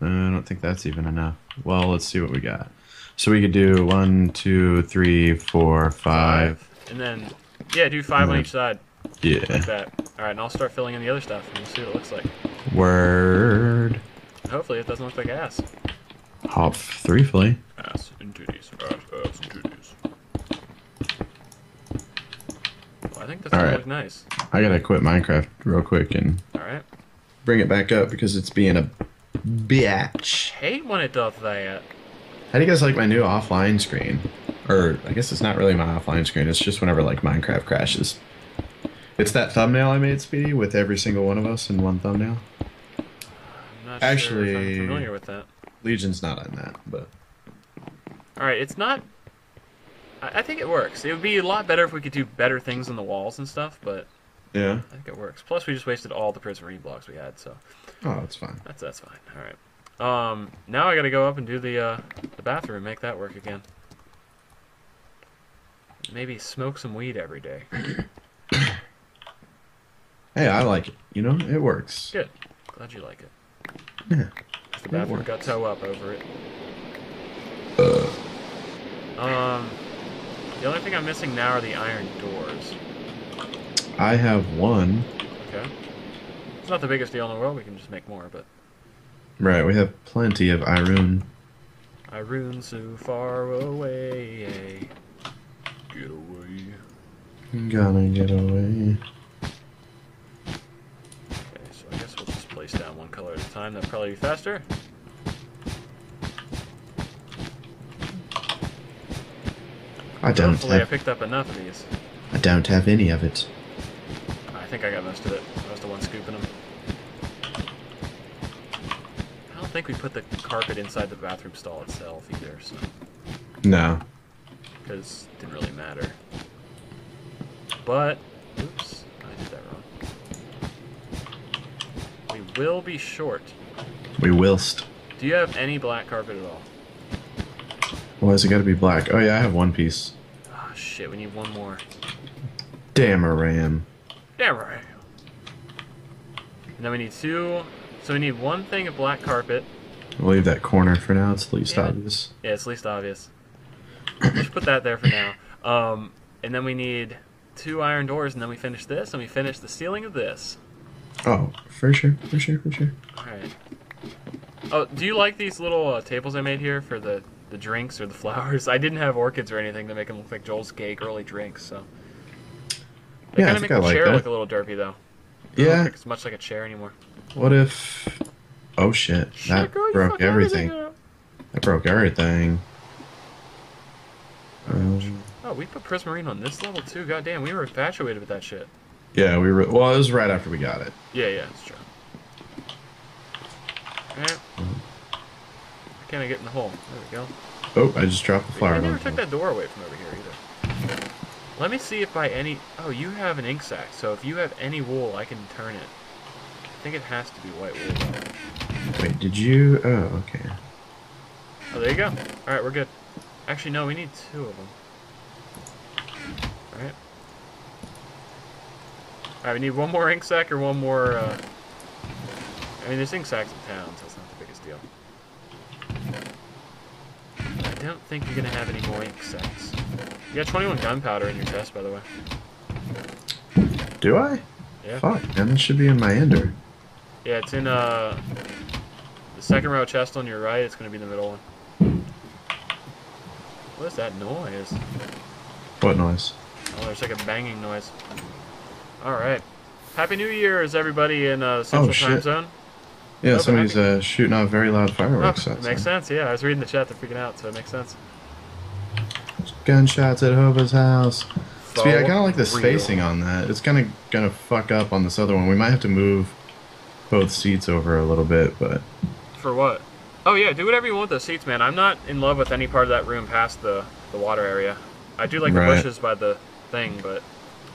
Uh, I don't think that's even enough. Well, let's see what we got. So we could do one, two, three, four, five. and then yeah, do five on each side, Yeah. like that. All right, and I'll start filling in the other stuff, and we'll see what it looks like. Word. Hopefully, it doesn't look like ass. Hop threefully. Ass and titties, ass, ass and titties. Well, I think that's All gonna right. look nice. I gotta quit Minecraft real quick and All right. bring it back up because it's being a bitch. Hate when it does that. How do you guys like my new offline screen? Or I guess it's not really my offline screen. It's just whenever like Minecraft crashes. It's that thumbnail I made, Speedy, with every single one of us in one thumbnail. I'm not sure if Actually- I'm familiar with that. Legion's not on that, but All right, it's not. I, I think it works. It would be a lot better if we could do better things on the walls and stuff, but yeah. I think it works. Plus, we just wasted all the prismarine blocks we had, so Oh, that's fine. that's that's fine. All right. Um, now I got to go up and do the uh, the bathroom, make that work again. Maybe smoke some weed every day. Hey, I like it. You know, it works. Good. Glad you like it. Yeah. The bathroom got toe up over it. Uh, Um, the only thing I'm missing now are the iron doors. I have one. Okay. It's not the biggest deal in the world. We can just make more, but Right, we have plenty of iron. I rune so far away. Get away. Gonna get away. I guess we'll just place down one color at a time. That'll probably be faster. I don't Hopefully, I have. picked up enough of these. I don't have any of it. I think I got most of it. I was the one scooping them. I don't think we put the carpet inside the bathroom stall itself either, so No. because it didn't really matter. But, oops, I did that wrong. Will be short. We whilst. Do you have any black carpet at all? Why has it got to be black? Oh yeah, I have one piece. Ah, shit, we need one more. Damn a ram. Damn right. And then we need two. So we need one thing of black carpet. We'll leave that corner for now. It's the least Yeah. obvious. Yeah, it's least obvious. Let's put that there for now. Um, and then we need two iron doors, and then we finish this, and we finish the ceiling of this. Oh, for sure, for sure, for sure. Alright. Oh, do you like these little uh, tables I made here for the, the drinks or the flowers? I didn't have orchids or anything to make them look like Joel's gay girly drinks, so. They Yeah, I kind of make I the like chair that. look a little derpy, though. They Yeah. like as much like a chair anymore. What if? Oh shit! Shit, That girl, broke fucked everything. That broke everything. Um, Oh, we put Prismarine on this level too. God damn, we were infatuated with that shit. Yeah, we were. Well, it was right after we got it. Yeah, yeah, it's true. Alright. Mm-hmm. Why can't I get in the hole? There we go. Oh, I just dropped the flower. I never took that door away from over here either. Let me see if by any... Oh, you have an ink sac, so if you have any wool, I can turn it. I think it has to be white wool. Wait, did you? Oh, okay. Oh, there you go. Alright, we're good. Actually, no, we need two of them. Alright. Alright, we need one more ink sac or one more, uh... I mean, there's ink sacs in town, so it's not the biggest deal. I don't think you're gonna have any more ink sacs. You got 21 gunpowder in your chest, by the way. Do I? Yeah. Fuck, man, this should be in my ender. Yeah, it's in, uh... The second row chest on your right, it's gonna be the middle one. What is that noise? What noise? Oh, there's like a banging noise. Alright. Happy New Year's, everybody in uh, Central Time Oh, shit. Zone. Yeah, Oh, somebody's uh, shooting off very loud Oh, fireworks. outside. makes sense, yeah. I was reading the chat, they're freaking out, so it makes sense. Gunshots at Hova's house. So yeah, I kind of like the spacing real. on that. It's kind of gonna fuck up on this other one. We might have to move both seats over a little bit, but For what? Oh, yeah, do whatever you want with those seats, man. I'm not in love with any part of that room past the, the water area. I do like the bushes by the thing, but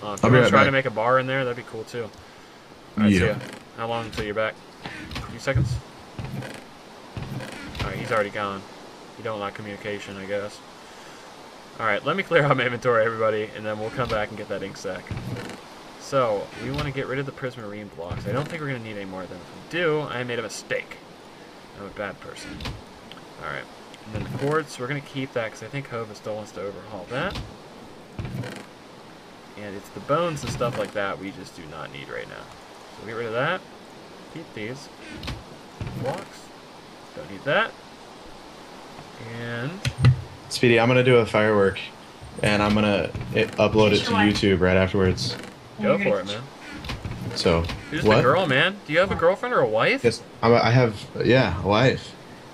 uh, if I'll you want right to try to make a bar in there, that'd be cool, too. Alright, see Yeah. How long until you're back? A few seconds? Alright, he's already gone. You don't like communication, I guess. Alright, let me clear out my inventory, everybody, and then we'll come back and get that ink sac. So, we want to get rid of the prismarine blocks. I don't think we're going to need any more of them. If we do, I made a mistake. I'm a bad person. Alright. And then the quartz, we're going to keep that because I think Hova still wants to overhaul that. And it's the bones and stuff like that we just do not need right now. So get rid of that. Keep these. Blocks. Don't need that. And Speedy, I'm gonna do a firework, and I'm gonna eh, upload it to YouTube right afterwards. go for it, man. So Who's what? the girl, man? Do you have a girlfriend or a wife? Yes, I'm, I have yeah, a wife.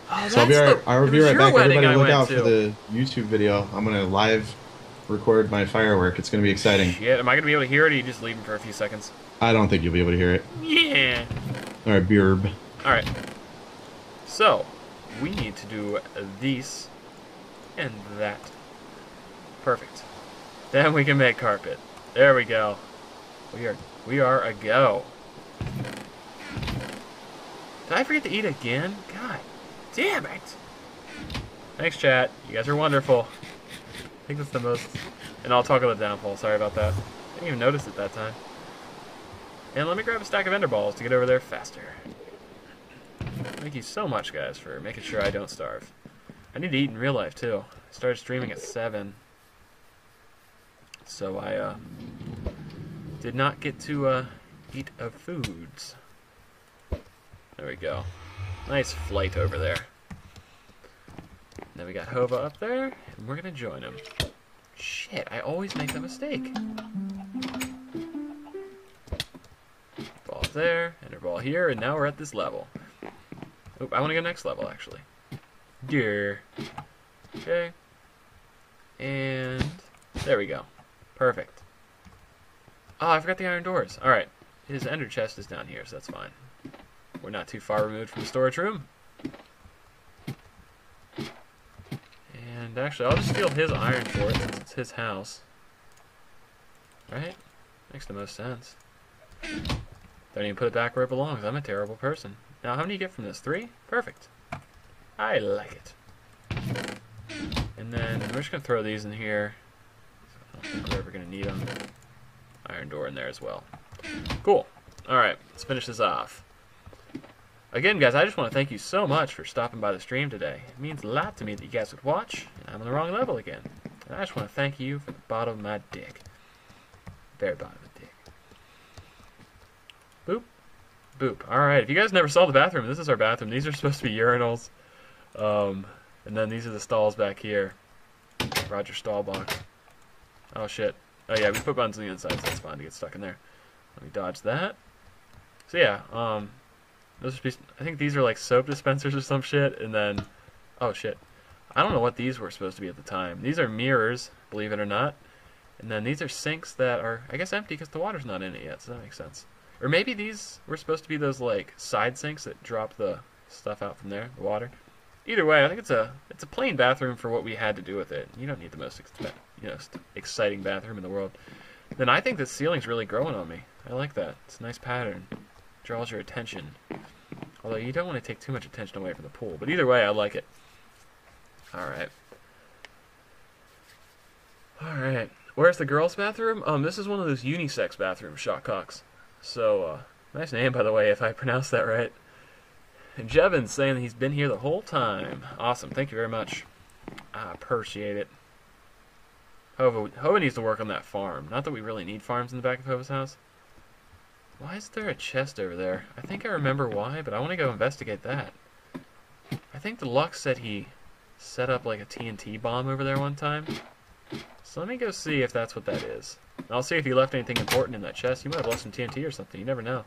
Oh, So I'll be right, the- I'll be right back. Everybody, look out to. for the YouTube video. I'm gonna live record my firework. It's gonna be exciting. Yeah, am I gonna be able to hear it, or you just leave him for a few seconds? I don't think you'll be able to hear it. Yeah. All right, Beerb. All right. So, we need to do these and that. Perfect. Then we can make carpet. There we go. We are we are a go. Did I forget to eat again? God damn it. Thanks, chat. You guys are wonderful. I think that's the most. And I'll talk about the downfall. Sorry about that. I didn't even notice it that time. And let me grab a stack of ender balls to get over there faster. Thank you so much, guys, for making sure I don't starve. I need to eat in real life too. I started streaming at seven, so I uh, did not get to uh, eat of foods. There we go. Nice flight over there. Then we got Hova up there, and we're gonna join him. Shit, I always make that mistake. Ball there, and ender ball here, and now we're at this level. Oop, I want to go next level, actually. Dear. Okay. And there we go. Perfect. Oh, I forgot the iron doors. Alright. His ender chest is down here, so that's fine. We're not too far removed from the storage room. And actually, I'll just steal his iron for it since it's his house. Right? Makes the most sense. Don't even put it back where it belongs. I'm a terrible person. Now, how many do you get from this? Three? Perfect. I like it. And then we're just going to throw these in here. I don't think we're ever going to need them. Iron door in there as well. Cool. Alright, let's finish this off. Again, guys, I just want to thank you so much for stopping by the stream today. It means a lot to me that you guys would watch, and I'm on the wrong level again. And I just want to thank you from the bottom of my dick. Very bottom of the dick. Boop. Boop. All right. If you guys never saw the bathroom, this is our bathroom. These are supposed to be urinals. Um, and then these are the stalls back here. Roger Staubach. Oh shit. Oh yeah, we put buttons on the inside, so that's fine to get stuck in there. Let me dodge that. So yeah, um, those I think these are like soap dispensers or some shit, and then, oh shit, I don't know what these were supposed to be at the time. These are mirrors, believe it or not, and then these are sinks that are, I guess, empty because the water's not in it yet. So that makes sense. Or maybe these were supposed to be those like side sinks that drop the stuff out from there, the water. Either way, I think it's a it's a plain bathroom for what we had to do with it. You don't need the most you know exciting bathroom in the world. Then I think the ceiling's really growing on me. I like that. It's a nice pattern. Draws your attention. Although you don't want to take too much attention away from the pool. But either way, I like it. Alright. Alright. Where's the girls' bathroom? Um, this is one of those unisex bathrooms, Shotcocks. So, uh, nice name, by the way, if I pronounced that right. And Jevon's saying he's been here the whole time. Awesome. Thank you very much. I appreciate it. Hova, Hova needs to work on that farm. Not that we really need farms in the back of Hova's house. Why is there a chest over there? I think I remember why, but I want to go investigate that. I think the Lux said he set up like a TNT bomb over there one time. So let me go see if that's what that is. I'll see if he left anything important in that chest. He might have left some TNT or something. You never know.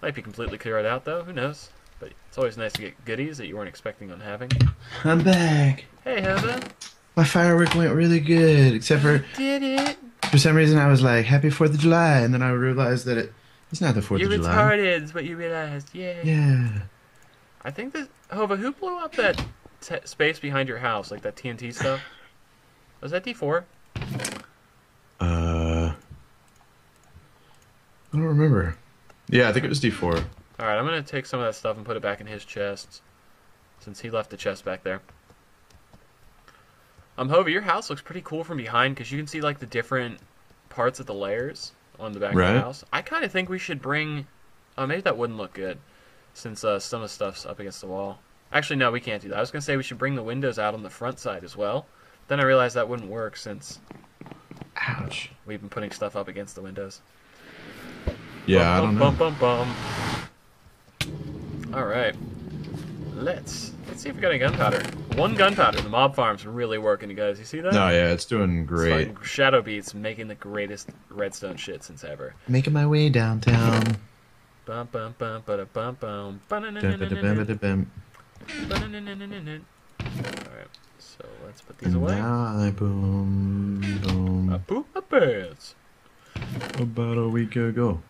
Might be completely cleared out though. Who knows? But it's always nice to get goodies that you weren't expecting on having. I'm back. Hey, Heva. My firework went really good, except for Did it? for some reason I was like Happy Fourth of July, and then I realized that it it's not the Fourth You of July. You retarded what you realized. Yeah. Yeah. I think that Hova, who blew up that t- space behind your house, like that TNT stuff? Was that D4? Uh, I don't remember. Yeah, I think it was D four. All right, I'm gonna take some of that stuff and put it back in his chest, since he left the chest back there. Um, Hova, your house looks pretty cool from behind because you can see like the different parts of the layers on the back of the house. I kind of think we should bring. Oh, maybe that wouldn't look good, since uh, some of the stuff's up against the wall. Actually, no, we can't do that. I was gonna say we should bring the windows out on the front side as well. Then I realized that wouldn't work since Ouch. we've been putting stuff up against the windows. Yeah, I don't bum, know. bum, bum, bum. All right, let's let's see if we got any gunpowder. One gunpowder. The mob farm's really working, you guys. You see that? No, yeah, it's doing It's great. fucking Shadow Beats making the greatest redstone shit since ever. Making my way downtown. Bum bum bum ba bum bum. Dum-ba-da-bum-ba-da-bum. Alright, so let's put these away. Now I boom, A boom. poop a pants. About a week ago.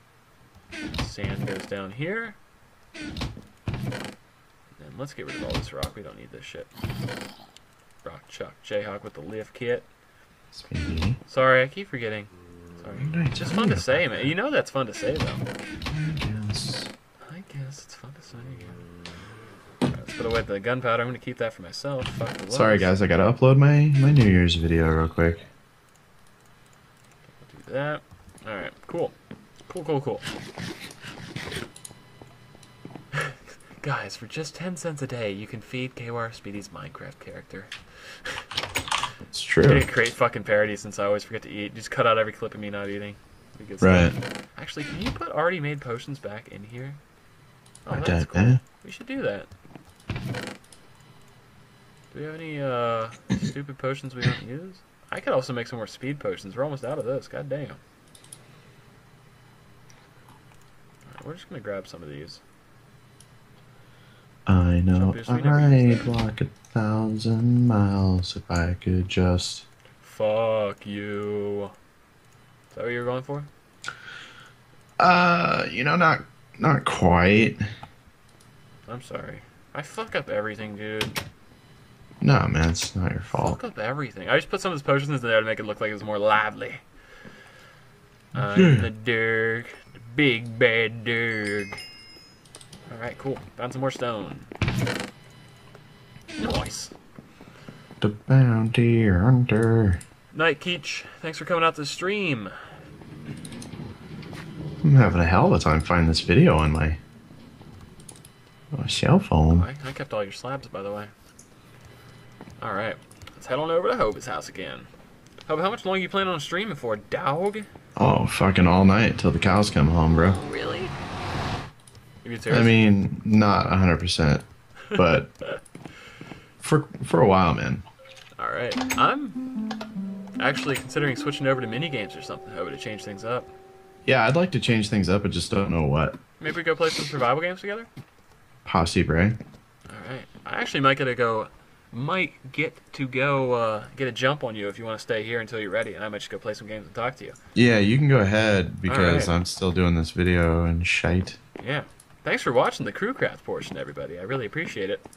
Sand goes down here. Let's get rid of all this rock. We don't need this shit. Rock Chuck Jayhawk with the lift kit. Speedy. Sorry, I keep forgetting. Sorry. It's just fun to say, man. You know that's fun to say, though. Yes. I guess it's fun to say. Alright, let's put away the gunpowder. I'm gonna keep that for myself. Fuck the Sorry, guys, I gotta upload my, my New Year's video real quick. Do that. Alright, cool. Cool, cool, cool. Guys, for just 10 cents a day, you can feed KWR Speedy's Minecraft character. It's I'm true. gonna create fucking parody since I always forget to eat. Just cut out every clip of me not eating. Right. stuff. Actually, can you put already made potions back in here? Oh, I that's cool. know. We should do that. Do we have any uh, stupid potions we don't use? I could also make some more speed potions. We're almost out of those. God damn. Alright, we're just gonna grab some of these. I know Jump is- we never use I'd walk a thousand miles if I could just. Fuck you. Is that what you were going for? Uh, you know, not not quite. I'm sorry. I fuck up everything, dude. No, man, it's not your fault. Fuck up everything. I just put some of those potions in there to make it look like it was more lively. I'm the Dirk. The big bad Dirk. Alright, cool. Found some more stone. Nice. The bounty hunter. Night Keech, thanks for coming out to the stream. I'm having a hell of a time finding this video on my, on my cell phone. I, I kept all your slabs, by the way. Alright, let's head on over to Hova's house again. Hoba, how much longer you planning on streaming for, dog? Oh, fucking all night till the cows come home, bro. Really? You being serious? I mean, not 100%, but for for a while, man. All right. I'm actually considering switching over to mini games or something. Over to change things up. Yeah, I'd like to change things up, but just don't know what. Maybe we go play some survival games together. Posse Bray. All right. I actually might get to go. Might get to go uh, get a jump on you if you want to stay here until you're ready, and I might just go play some games and talk to you. Yeah, you can go ahead because Alright. I'm still doing this video and shite. Yeah. Thanks for watching the Crewcraft portion, everybody. I really appreciate it.